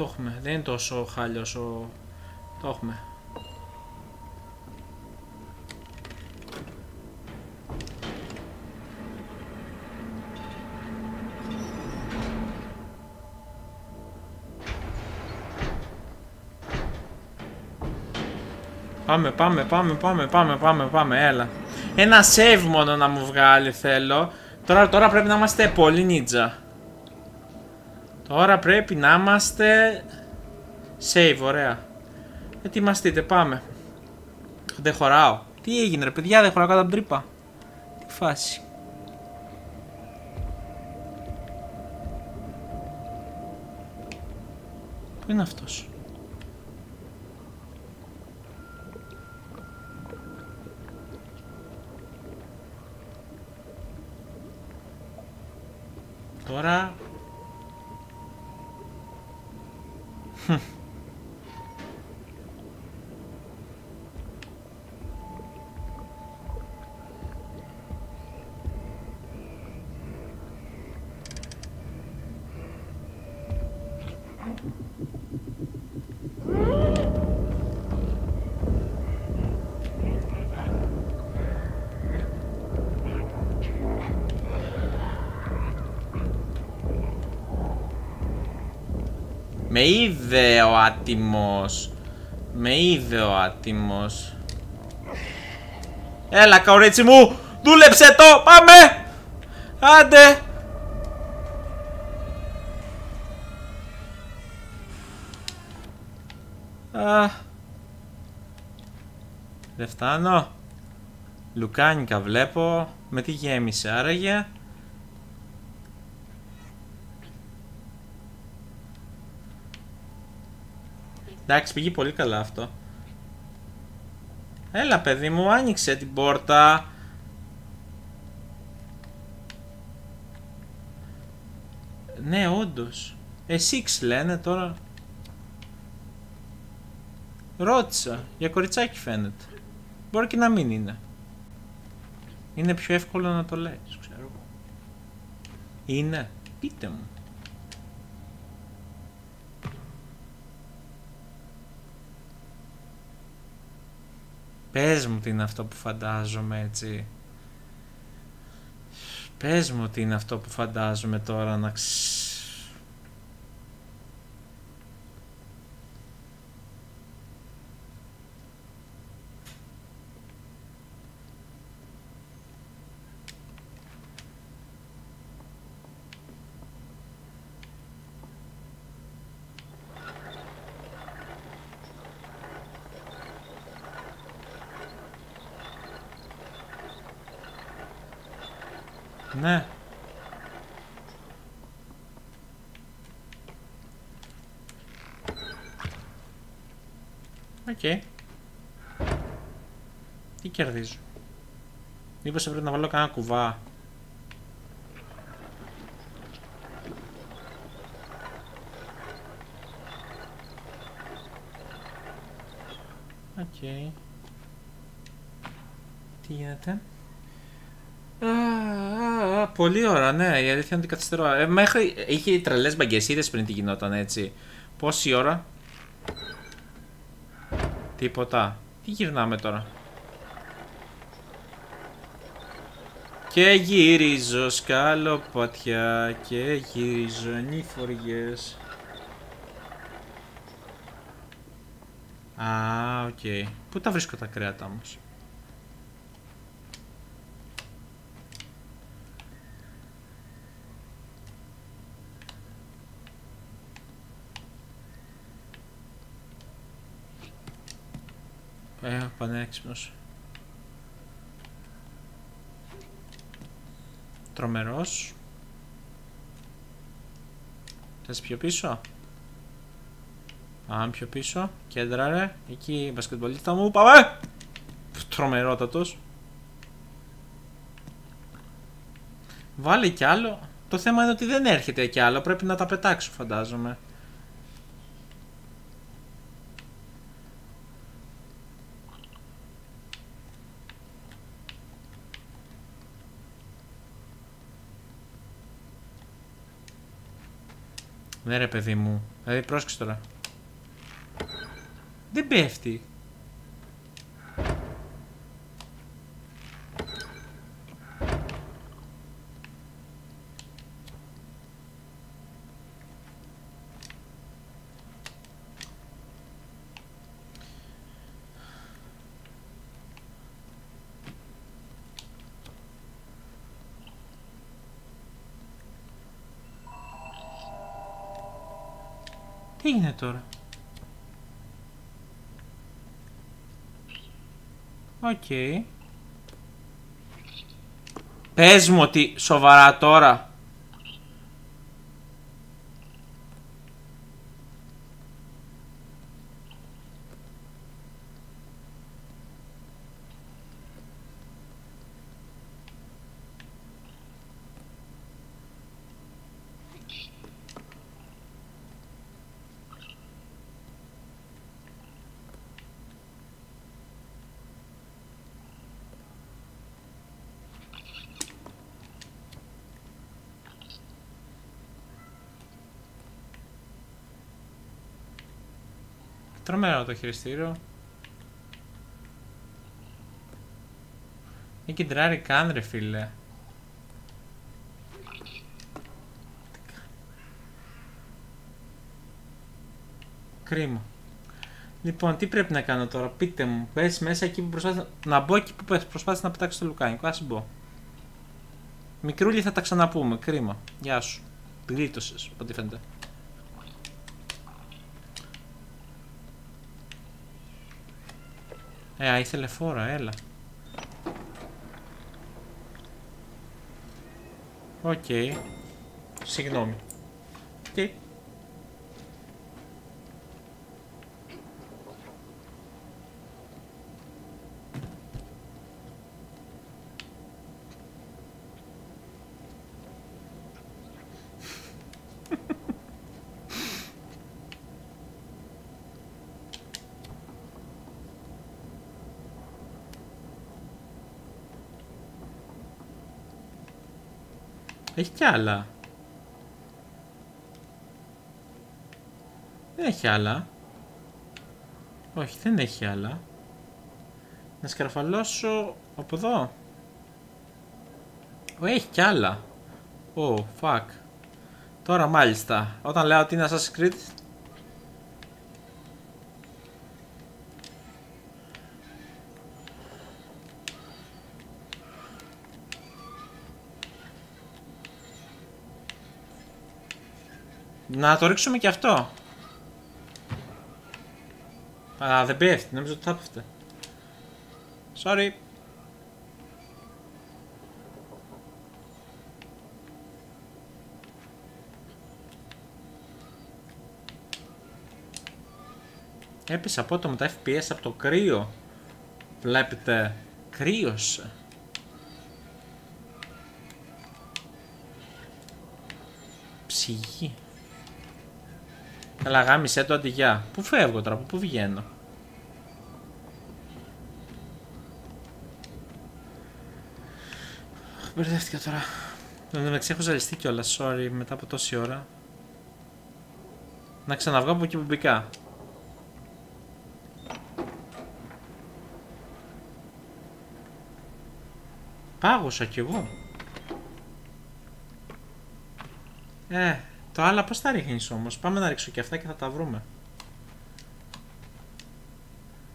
Το έχουμε. Δεν είναι τόσο χάλιος ο... Το έχουμε. Πάμε, πάμε, πάμε, πάμε, πάμε, πάμε, πάμε, έλα. Ένα save μόνο να μου βγάλει θέλω. Τώρα, τώρα πρέπει να είμαστε πολύ νίτζα. Τώρα πρέπει να είμαστε... Save, ωραία. Ετοιμαστείτε, πάμε. Δεν χωράω. Τι έγινε ρε παιδιά, δεν χωράω κατά την τρύπα. Τι φάση. Πού είναι αυτός; Τώρα... Με είδε ο άτιμος. Με είδε ο άτιμος. Έλα κορίτσι μου, δούλεψε το, πάμε! Άντε! Α, δεν φτάνω. Λουκάνικα βλέπω. Με τι γέμισε άραγε. Εντάξει, πήγε πολύ καλά αυτό. Έλα παιδί μου, άνοιξε την πόρτα. Ναι, όντως. Εσύ λένε τώρα. Ρώτησα. Για κοριτσάκι φαίνεται. Μπορεί και να μην είναι. Είναι πιο εύκολο να το λες, ξέρω. Είναι. Πείτε μου. Πες μου τι είναι αυτό που φαντάζομαι έτσι. Πες μου τι είναι αυτό που φαντάζομαι τώρα να ξ... Ναι. OK. Okay. Τι κερδίζω; Μήπως έπρεπε να βάλω κανένα κουβά; OK. Okay. Τι γίνεται; Πολύ ώρα, ναι, η αλήθεια είναι ότι καθυστερώ. Ε, μέχρι είχε τρελές μπαγκεσίδες πριν τι γινόταν έτσι. Πόση ώρα; Τίποτα. Τι γυρνάμε τώρα; Και γυρίζω σκαλοπατιά και γυρίζω ανηφοριές. Α, OK. Okay. Πού τα βρίσκω τα κρέατα όμως; Ε, πανέξυπνος. Τρομερός. Θες πιο πίσω; Πάμε πιο πίσω. Κέντρα ρε. Εκεί η μπασκετμπολίστα μου. Πάμε! Τρομερότατος. Βάλε κι άλλο. Το θέμα είναι ότι δεν έρχεται κι άλλο, πρέπει να τα πετάξω φαντάζομαι. Ναι ρε παιδί μου, δηλαδή πρόσεξε τώρα. Δεν πέφτει. Τι έγινε τώρα. Οκ. Okay. Πες μου ότι σοβαρά τώρα. Τρομερό το χειριστήριο. Έχει κεντράρει καν ρε φίλε. Κρίμα. Λοιπόν, τι πρέπει να κάνω τώρα, πείτε μου. Πες μέσα εκεί που προσπάθησα να μπω εκεί που προσπάθησα να πετάξω το λουκάνικο. Ας μπω. Μικρούλι θα τα ξαναπούμε. Κρίμα. Γεια σου. Γλίτωσες, από ό,τι φαίνεται. Ε, ήθελε φόρα, έλα. OK. Okay. Συγγνώμη. Τι. Έχει κι άλλα. Δεν έχει άλλα. Όχι, δεν έχει άλλα. Να σκαρφαλώσω από εδώ. Ω, έχει κι άλλα. Ω, oh, fuck. Τώρα μάλιστα. Όταν λέω ότι είναι Assassin's Creed, Να το ρίξουμε και αυτό. Α, δεν πέφτει. Νομίζω ότι θα πέφτει. Sorry. Έπεσε από το με τα FPS από το κρύο. Βλέπετε. Κρύωσε. Ψυγή. Καλά γάμισε το αντιγιά. Πού φεύγω τώρα, πού βγαίνω; Μπερδεύτηκα τώρα. Δεν μεταξύ έχω ζαλιστεί κιόλας, sorry, μετά από τόση ώρα. Να ξαναβγώ από εκεί που μπήκα. Πάγωσα κι εγώ. Ε, το άλλα πώς τα ρίχνεις όμως; Πάμε να ρίξω και αυτά και θα τα βρούμε.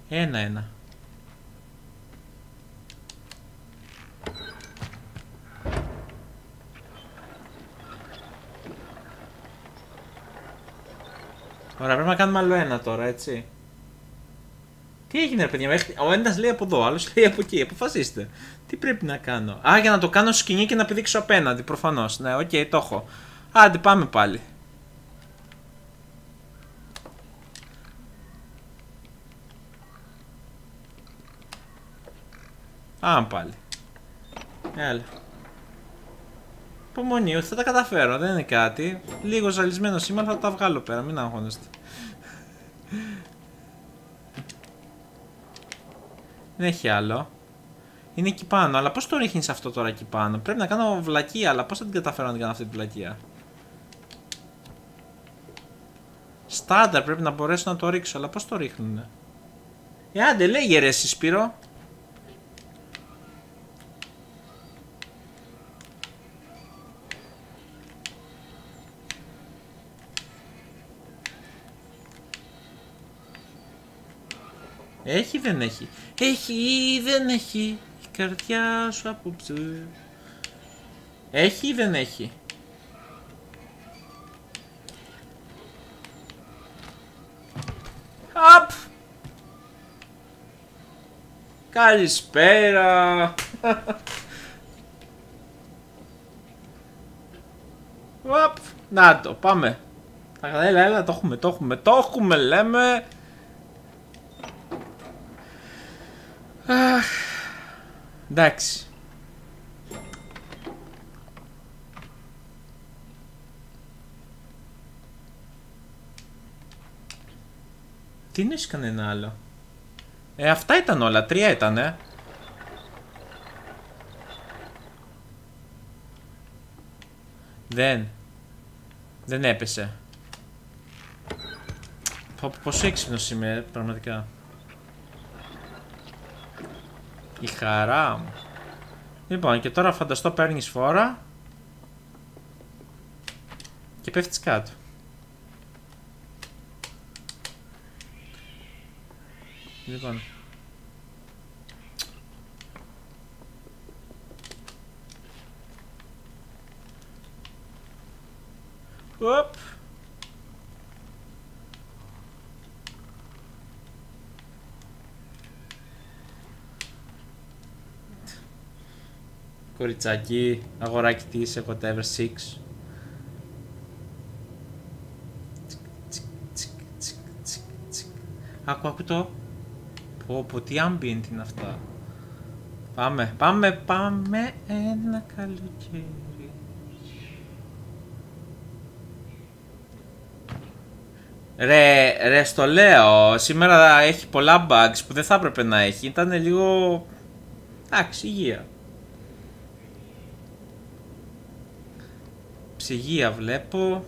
Ένα-ένα. Ωραία, πρέπει να κάνουμε άλλο ένα τώρα, έτσι. Τι έγινε, ρε παιδιά, ο ένας λέει από εδώ, ο άλλος λέει από εκεί. Αποφασίστε. Τι πρέπει να κάνω; Α, για να το κάνω σκοινί και να πηδήξω απέναντι, προφανώς. Ναι, ok, okay, το έχω. Άντε πάμε πάλι. Πάμε πάλι. Έλα. Υπομονή, θα τα καταφέρω, δεν είναι κάτι. Λίγο ζαλισμένο σήμερα θα τα βγάλω πέρα, μην αγχώνεστε. Δεν έχει άλλο. Είναι εκεί πάνω, αλλά πώς το ρίχνεις αυτό τώρα εκεί πάνω; Πρέπει να κάνω βλακεία, αλλά πώς θα την καταφέρω να την κάνω αυτή την βλακεία; Στάνταρ πρέπει να μπορέσω να το ρίξω, αλλά πώς το ρίχνουνε; Ε, άντε, λέγε ρε εσύ Σπύρο. Έχει δεν έχει. Έχει ή δεν έχει. Η καρδιά σου απόψε. Έχει ή δεν έχει. Απ! Καλησπέρα. Απ! Να το, πάμε. Έλα, έλα, το έχουμε, το έχουμε, το έχουμε, λέμε. Αχ, εντάξει. Τι είναι κανένα άλλο; Ε, αυτά ήταν όλα. Τρία ήτανε. Δεν. Δεν έπεσε. Πόσο έξυπνος είμαι, πραγματικά. Η χαρά μου. Λοιπόν, και τώρα φανταστώ παίρνεις φόρα. Και πέφτεις κάτω. Λοιπόν. Οπ. Κοριτσάκι, αγοράκι τι είσαι, whatever, six. Άκου, άκου το. Πω, πω, τι ambient είναι αυτά. Πάμε, πάμε, πάμε ένα καλοκαίρι. Ρε, ρε, στο λέω. Σήμερα έχει πολλά bugs που δεν θα έπρεπε να έχει. Ήταν λίγο... Εντάξει, υγεία. Ψυγεία βλέπω.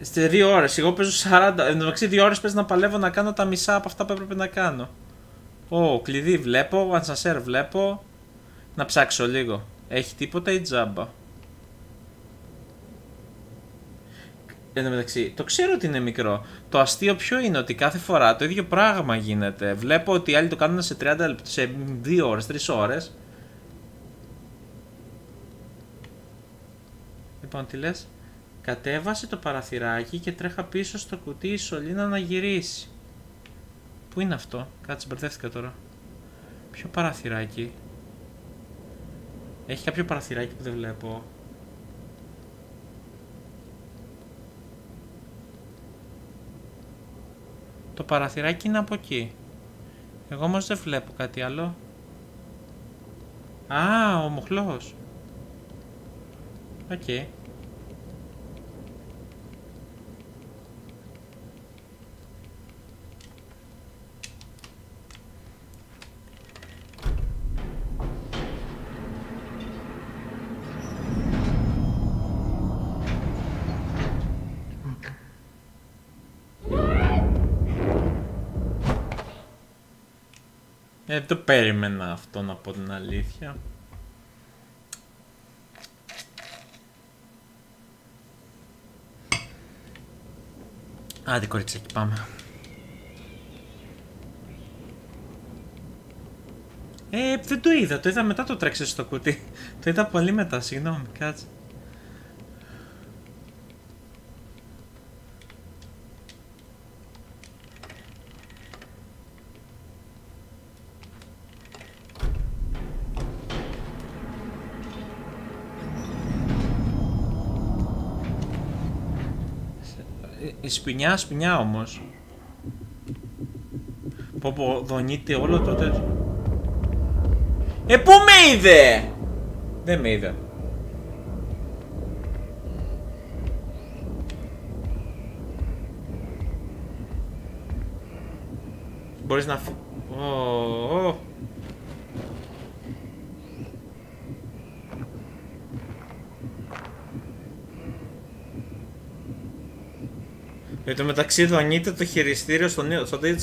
Σε δύο ώρες. Εγώ παίζω 40. Εν τω μεταξύ, δύο ώρες παίζει να παλεύω να κάνω τα μισά από αυτά που έπρεπε να κάνω. Ω, κλειδί βλέπω. Ανσασέρ βλέπω. Να ψάξω λίγο. Έχει τίποτα ή τζάμπα; Εν τω μεταξύ, το ξέρω ότι είναι μικρό. Το αστείο ποιο είναι ότι κάθε φορά το ίδιο πράγμα γίνεται. Βλέπω ότι οι άλλοι το κάνουν σε 30 λεπτά, σε 2 ώρες, 3 ώρες. Λοιπόν, τι λες; Κατέβασε το παραθυράκι και τρέχα πίσω στο κουτί η σωλήνα να γυρίσει. Πού είναι αυτό, κάτσε μπερδεύτηκα τώρα. Ποιο παραθυράκι; Έχει κάποιο παραθυράκι που δεν βλέπω. Το παραθυράκι είναι από εκεί. Εγώ όμως δεν βλέπω κάτι άλλο. Α, ο μοχλός. Ok. Okay. Ε, δεν το περίμενα αυτό να πω την αλήθεια. Άντε κοριτσάκι πάμε. Ε, δεν το είδα, το είδα μετά το τρέξε στο κουτί. Το είδα πολύ μετά, συγγνώμη, κάτσε. σπινιά, σπινιά όμως. Πω πω, όλο το τέτοιο. Ε, πού με είδε! Δεν με είδε. Μπορείς να φύγεις... Oh, oh. Εν τω μεταξύ δονείται το χειριστήριο στο νέο, στο Δεν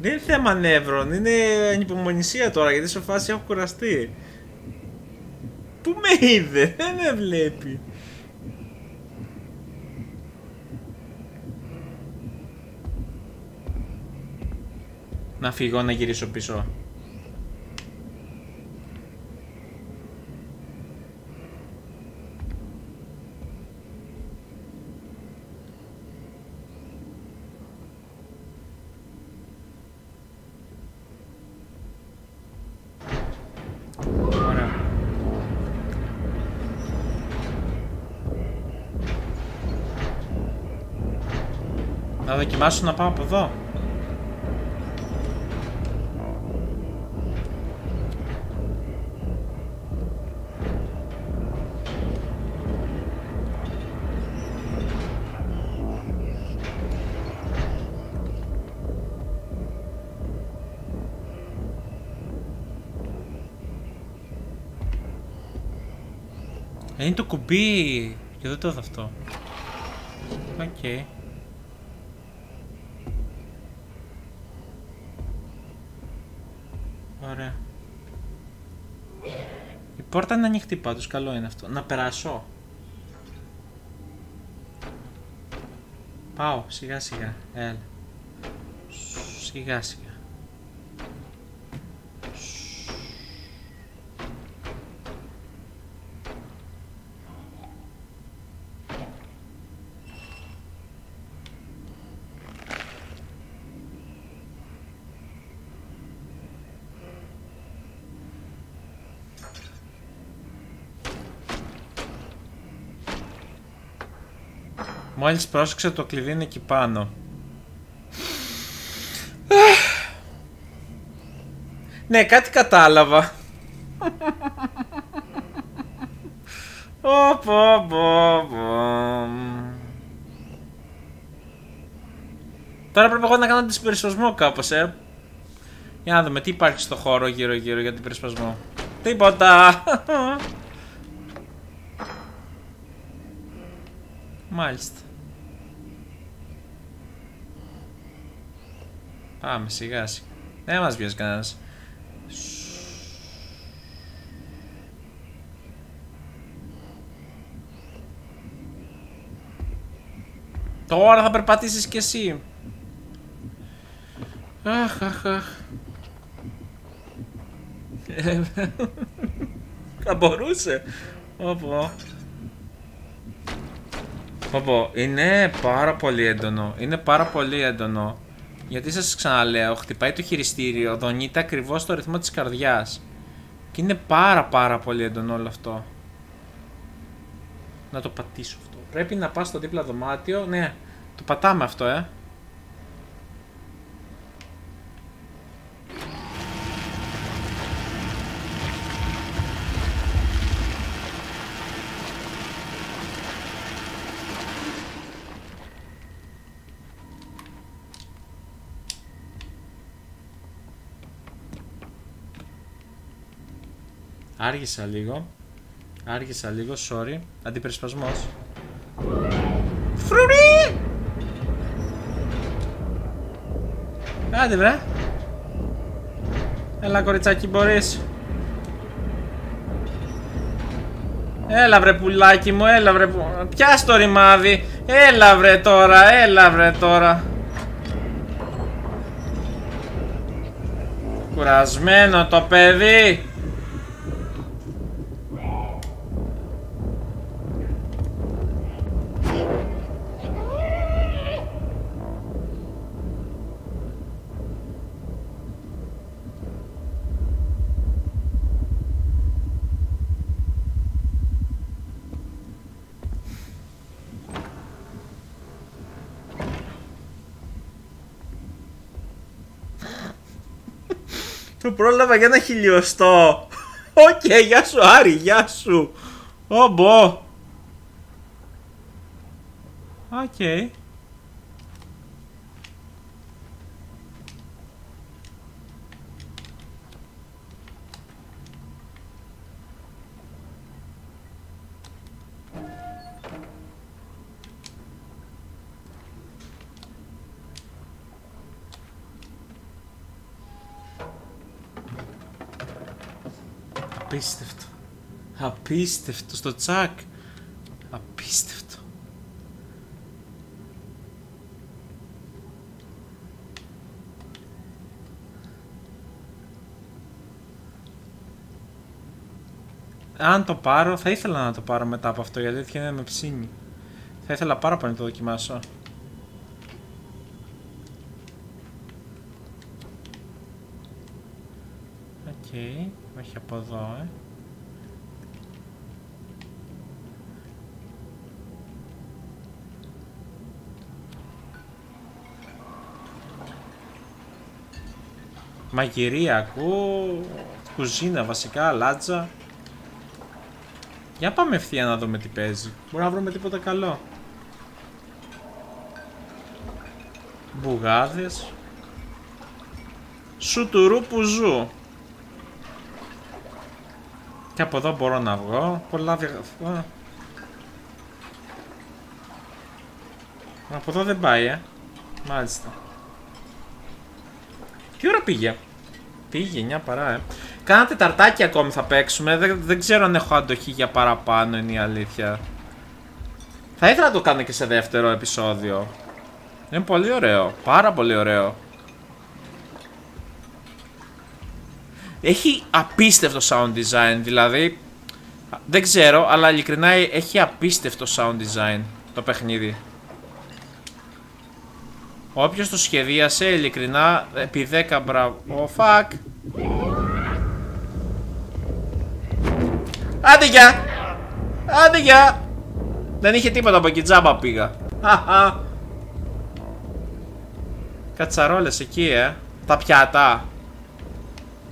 είναι θέμα νεύρων, είναι ανυπομονησία τώρα γιατί σε φάση έχω κουραστεί. Πού με είδε, δεν με βλέπει. Να φύγω να γυρίσω πίσω. Να δοκιμάσω να πάω από εδώ. Ε, είναι το κουμπί και δεν το είδα αυτό. Ok. Okay. Ωραία. Η πόρτα είναι ανοιχτή πάντως, καλό είναι αυτό. Να περάσω. Πάω, σιγά σιγά, έλα. Σιγά σιγά. Μόλις πρόσεξε το κλειδί είναι εκεί πάνω. ναι, κάτι κατάλαβα. Τώρα πρέπει εγώ να κάνω αντισπερισπασμό κάπως, ε. Για να δούμε τι υπάρχει στο χώρο γύρω γύρω για την περισπασμό. Τίποτα! Μάλιστα. Πάμε σιγά σιγά. Δεν μας βιάζει κανένας. Τώρα θα περπατήσεις κι εσύ. Αχ, αχ, αχ. Θα μπορούσε. Όπω. Πω είναι πάρα πολύ έντονο. Είναι πάρα πολύ έντονο. Γιατί σας ξαναλέω, χτυπάει το χειριστήριο, δονείται ακριβώς στο ρυθμό της καρδιάς. Και είναι πάρα πάρα πολύ έντονο όλο αυτό. Να το πατήσω αυτό. Πρέπει να πάω στο δίπλα δωμάτιο. Ναι, το πατάμε αυτό, ε. Άργησα λίγο. Άργησα λίγο, sorry. Αντιπερισπασμός. Φρουνί! Άντε βρε. Έλα κοριτσάκι μπορείς. Έλα βρε πουλάκι μου, έλα βρε που... Πιάσ' το ρημάδι; Έλα βρε τώρα, έλα βρε τώρα. Κουρασμένο το παιδί. Το πρόλαβα για ένα χιλιοστό. Ok, okay, γεια σου Άρη, γεια σου. Ομπο. Οκ. Απίστευτο. Απίστευτο στο τσακ. Απίστευτο. Αν το πάρω, θα ήθελα να το πάρω μετά από αυτό γιατί είναι με ψήνει. Θα ήθελα πάρα πολύ να το δοκιμάσω. Ok, okay. Όχι από εδώ, ε. Μαγειρεία ακούω, κουζίνα βασικά, λάτζα. Για πάμε ευθεία να δούμε τι παίζει. Μπορεί να βρούμε τίποτα καλό. Μπουγάδες. Σουτουρού που ζου. Και από εδώ μπορώ να βγω. Πολλά διαγραφά. Από εδώ δεν πάει, ε. Μάλιστα. Τι ώρα πήγε; Πήγε, 9 παρά, ε. Κάνα τεταρτάκι ακόμη θα παίξουμε. Δεν, δεν ξέρω αν έχω αντοχή για παραπάνω, είναι η αλήθεια. Θα ήθελα να το κάνω και σε δεύτερο επεισόδιο. Είναι πολύ ωραίο. Πάρα πολύ ωραίο. Έχει απίστευτο sound design, δηλαδή... Δεν ξέρω, αλλά ειλικρινά έχει απίστευτο sound design το παιχνίδι. Όποιος το σχεδίασε, ειλικρινά, επί 10 μπράβο. Oh, fuck. Άντε γεια! Άντε γεια! Δεν είχε τίποτα από εκεί, τζάμπα πήγα. Κατσαρόλες εκεί, ε. Τα πιάτα.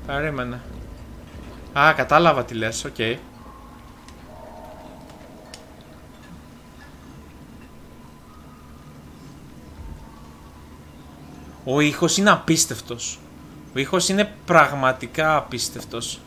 Περίμενε. Α, κατάλαβα τι λες, ok. Okay. Ο ήχος είναι απίστευτος. Ο ήχος είναι πραγματικά απίστευτος.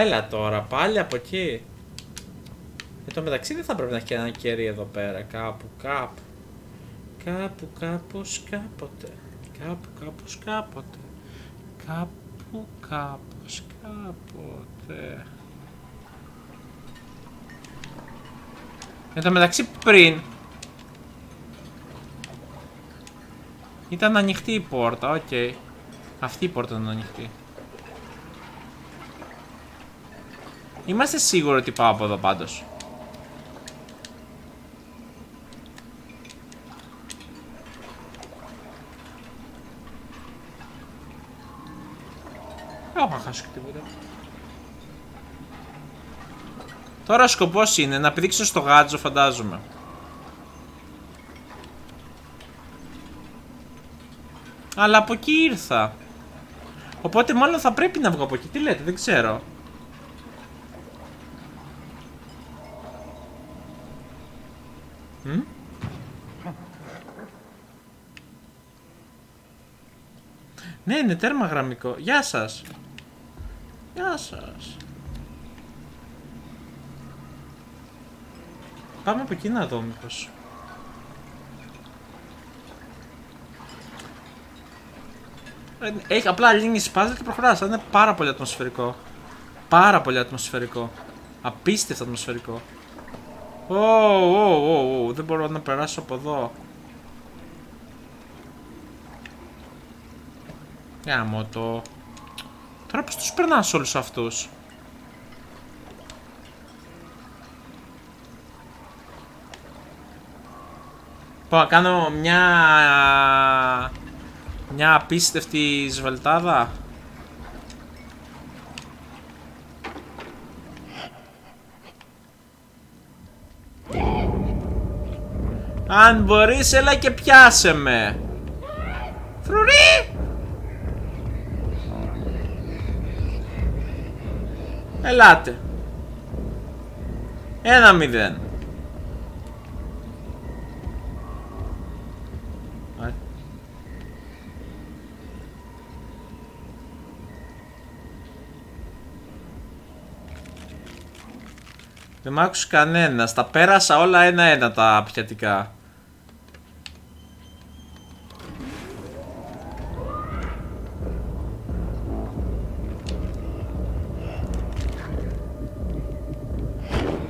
Έλα τώρα, πάλι από εκεί. Εν τω μεταξύ δεν θα πρέπει να έχει ένα κερί εδώ πέρα, κάπου, κάπου. Κάπου, κάπως, κάποτε. Κάπου, κάπως, κάποτε. Κάπου, κάπως, κάποτε. Εν τω μεταξύ πριν Ήταν ανοιχτή η πόρτα, ok. Okay. Αυτή η πόρτα ήταν ανοιχτή. Είμαστε σίγουροι ότι πάω από εδώ πάντως. Δεν έχω χάσει και τίποτα. Τώρα ο σκοπός είναι να πηδήξω στο γάτζο φαντάζομαι. Αλλά από εκεί ήρθα. Οπότε μάλλον θα πρέπει να βγω από εκεί. Τι λέτε, δεν ξέρω. Ναι, είναι τέρμα γραμμικό. Γεια σας. Γεια σας. Πάμε από εκεί να δω μήπως. Ε, έχει απλά λύνει σπάζα και προχωράς. Είναι πάρα πολύ ατμοσφαιρικό. Πάρα πολύ ατμοσφαιρικό. Απίστευτα ατμοσφαιρικό. Ω, ω, ω, δεν μπορώ να περάσω από εδώ. Γάμο το. Τώρα πώς τους περνάς όλους αυτούς; Πάω να κάνω μια... Μια απίστευτη σβελτάδα. Αν μπορείς έλα και πιάσε με. Φρουρί! Ελάτε. Ένα μηδέν. Δεν μ' άκουσες κανένας. Τα πέρασα όλα ένα-ένα τα πιατικά.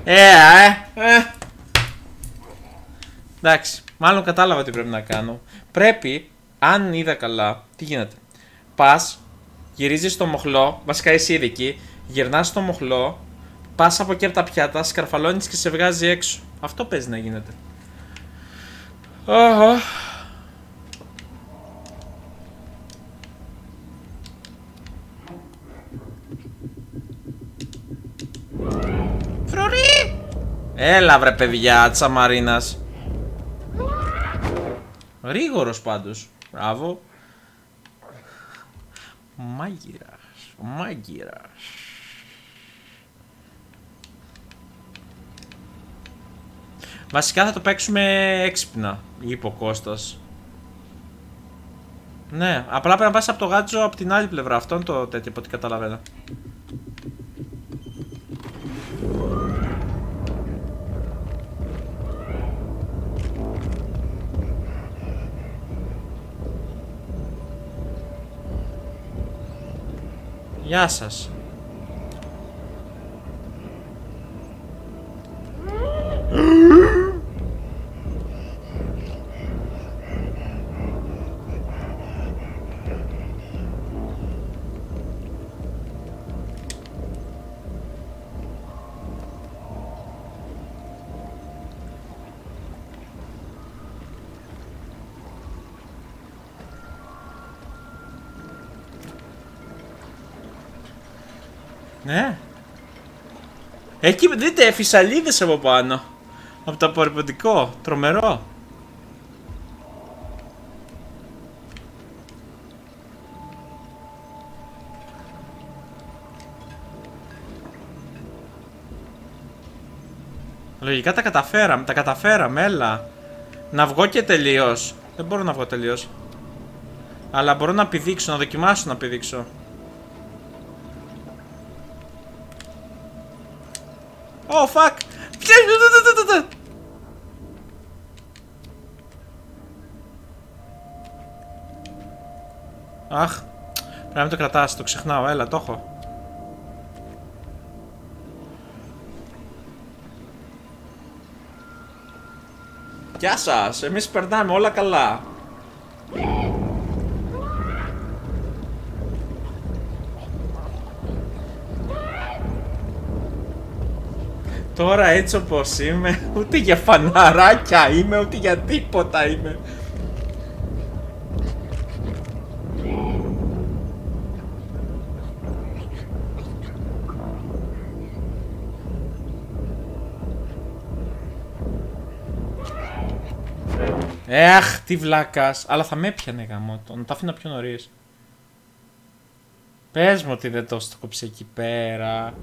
Ε, ε, ε. Εντάξει, μάλλον κατάλαβα τι πρέπει να κάνω. Πρέπει, αν είδα καλά, τι γίνεται. Πας, γυρίζεις στο μοχλό, βασικά εσύ ήδη εκεί, γυρνάς στο μοχλό, πας από εκεί από τα πιάτα, σκαρφαλώνεις και σε βγάζει έξω. Αυτό παίζει να γίνεται. Oh, Φρουρί! Έλα βρε παιδιά τσαμαρίνας Γρήγορος πάντως. Μπράβο. Μάγειρας Μάγειρας. Βασικά θα το παίξουμε έξυπνα Είπε ο Κώστας. Ναι, απλά πρέπει να πας από το γάτζο από την άλλη πλευρά. Αυτό είναι το τέτοιο από ό,τι καταλαβαίνω Γεια σας. Εκεί δείτε φυσαλίδες από πάνω. Από το απορριπαντικό. Τρομερό. Λογικά τα καταφέραμε, τα καταφέραμε, έλα. Να βγω και τελείως. Δεν μπορώ να βγω τελείως. Αλλά μπορώ να πηδήξω, να δοκιμάσω να πηδήξω. Oh fuck! Αχ, πρέπει να το κρατάς, το ξεχνάω, έλα, το έχω. Γεια σας, εμείς περνάμε όλα καλά. Τώρα έτσι όπως είμαι, ούτε για φαναράκια είμαι, ούτε για τίποτα είμαι. Εχ, τι βλάκας. Αλλά θα με έπιανε γαμό το. Να τα αφήνω πιο νωρίς. Πες μου ότι δεν το κόψε εκεί πέρα.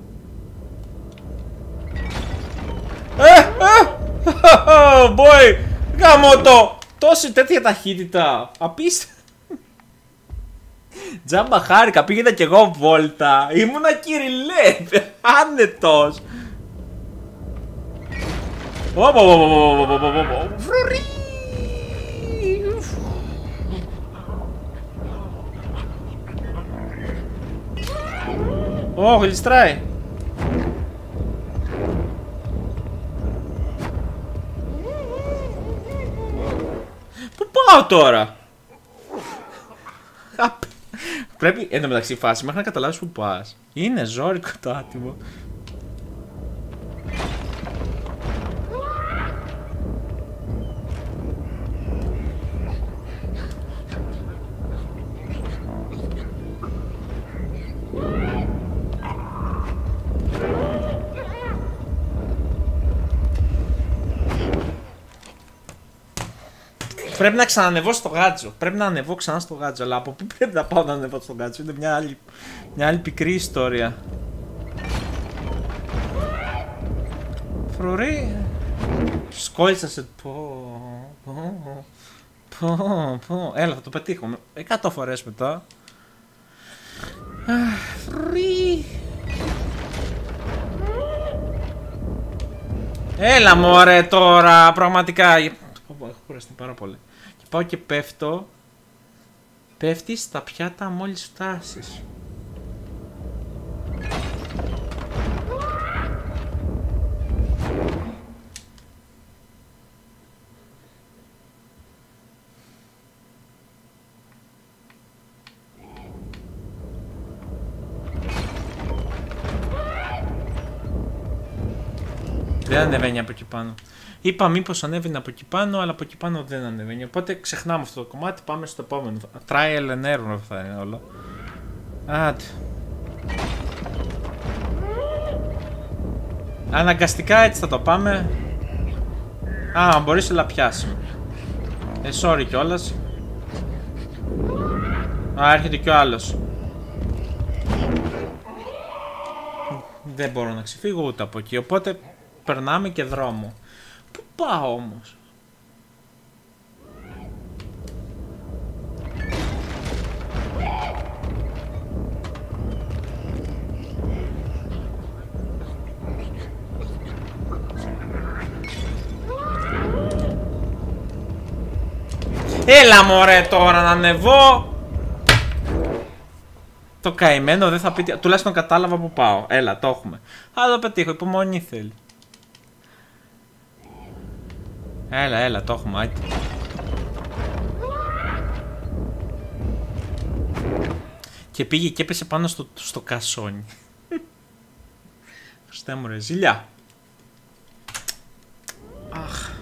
Boy, γάμο το. Τόση τέτοια ταχύτητα. Απίστευτο. Τζάμπα χάρηκα, πήγαινα κι εγώ βόλτα. Ήμουνα κυριλέ, άνετος. Φρουρί. Ω, γλιστράει. Πάω τώρα. Πρέπει εν τω μεταξύ φάση μέχρι να καταλάβεις που πας. Είναι ζώρικο το άτιμο. Πρέπει να ξανανεβώ στο γάτζο. Πρέπει να ανεβώ ξανά στο γάτζο. Αλλά από πού πρέπει να πάω να ανεβώ στο γάτζο; Είναι μια άλλη, μια άλλη πικρή ιστορία. Φρουρή. Σκόλισα σε. Πω. Πω. Πω. Πω. Έλα, θα το πετύχω. Εκατό φορές μετά. Φρουρή. Έλα μωρέ τώρα, πραγματικά. Έχω κουραστεί πάρα πολύ. Και πάω και πέφτω. Πέφτεις στα πιάτα μόλις φτάσεις. Δεν ανεβαίνει από εκεί πάνω. Είπα μήπως ανέβαινε από εκεί πάνω, αλλά από εκεί πάνω δεν ανεβαίνει. Οπότε ξεχνάμε αυτό το κομμάτι, πάμε στο επόμενο. Trial and error θα είναι όλο. Άντε. Αναγκαστικά έτσι θα το πάμε. Α, μπορείς να πιάσει. Ε, sorry κιόλας. Α, έρχεται κι ο άλλος. Δεν μπορώ να ξεφύγω ούτε από εκεί, οπότε περνάμε και δρόμο. Πού πάω όμως; Έλα μωρέ τώρα να ανεβώ. Το καημένο δεν θα πει Τουλάχιστον κατάλαβα που πάω. Έλα το έχουμε. Θα το πετύχω. Υπομονή θέλει Έλα, έλα, το έχουμε, άιτε. Και πήγε και έπεσε πάνω στο, στο κασόνι. Χριστέ μου ρε, ζηλιά. Αχ.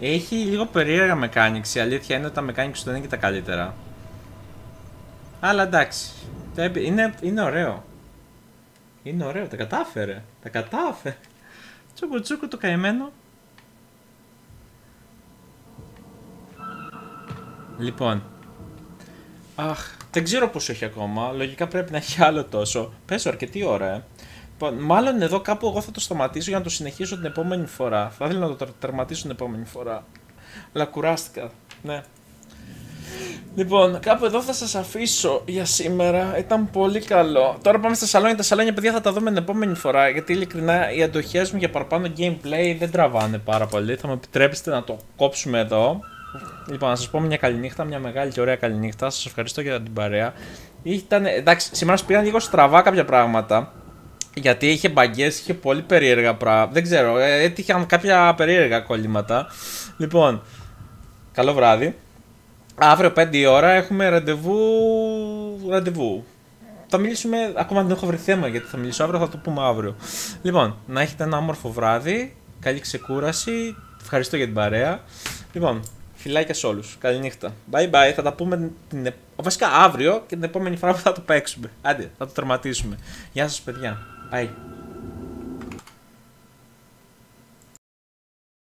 Έχει λίγο περίεργα mechanics. Η αλήθεια είναι ότι τα mechanics του δεν είναι και τα καλύτερα. Αλλά εντάξει. Είναι, είναι ωραίο. Είναι ωραίο, τα κατάφερε. Τα κατάφερε. Τσούκου τσούκου το καημένο. Λοιπόν. Αχ, δεν ξέρω πόσο έχει ακόμα. Λογικά πρέπει να έχει άλλο τόσο. Πες αρκετή ώρα, ε. Λοιπόν, μάλλον εδώ κάπου εγώ θα το σταματήσω για να το συνεχίσω την επόμενη φορά. Θα ήθελα να το τερματίσω την επόμενη φορά. Αλλά κουράστηκα. Ναι. Λοιπόν, κάπου εδώ θα σας αφήσω για σήμερα. Ήταν πολύ καλό. Τώρα πάμε στα σαλόνια. Τα σαλόνια, παιδιά, θα τα δούμε την επόμενη φορά. Γιατί ειλικρινά οι αντοχές μου για παραπάνω gameplay δεν τραβάνε πάρα πολύ. Θα μου επιτρέψετε να το κόψουμε εδώ. Λοιπόν, να σας πω μια καλή νύχτα, μια μεγάλη και ωραία καλή νύχτα. Σας ευχαριστώ για την παρέα. Ήταν, εντάξει, σήμερα σου πήγαν λίγο στραβά κάποια πράγματα. Γιατί είχε μπαγκές, είχε πολύ περίεργα πράγματα. Δεν ξέρω, ε, έτυχαν κάποια περίεργα κολλήματα. Λοιπόν, καλό βράδυ. Αύριο 5 η ώρα έχουμε ραντεβού. ραντεβού. Θα μιλήσουμε. Ακόμα δεν έχω βρει θέμα γιατί θα μιλήσω αύριο, θα το πούμε αύριο. Λοιπόν, να έχετε ένα όμορφο βράδυ. Καλή ξεκούραση. Ευχαριστώ για την παρέα. Λοιπόν, φιλάκια σε όλους. Καληνύχτα. Bye bye. Θα τα πούμε την... βασικά αύριο και την επόμενη φορά που θα το παίξουμε. Άντε, θα το τερματίσουμε. Γεια σας, παιδιά. 哎。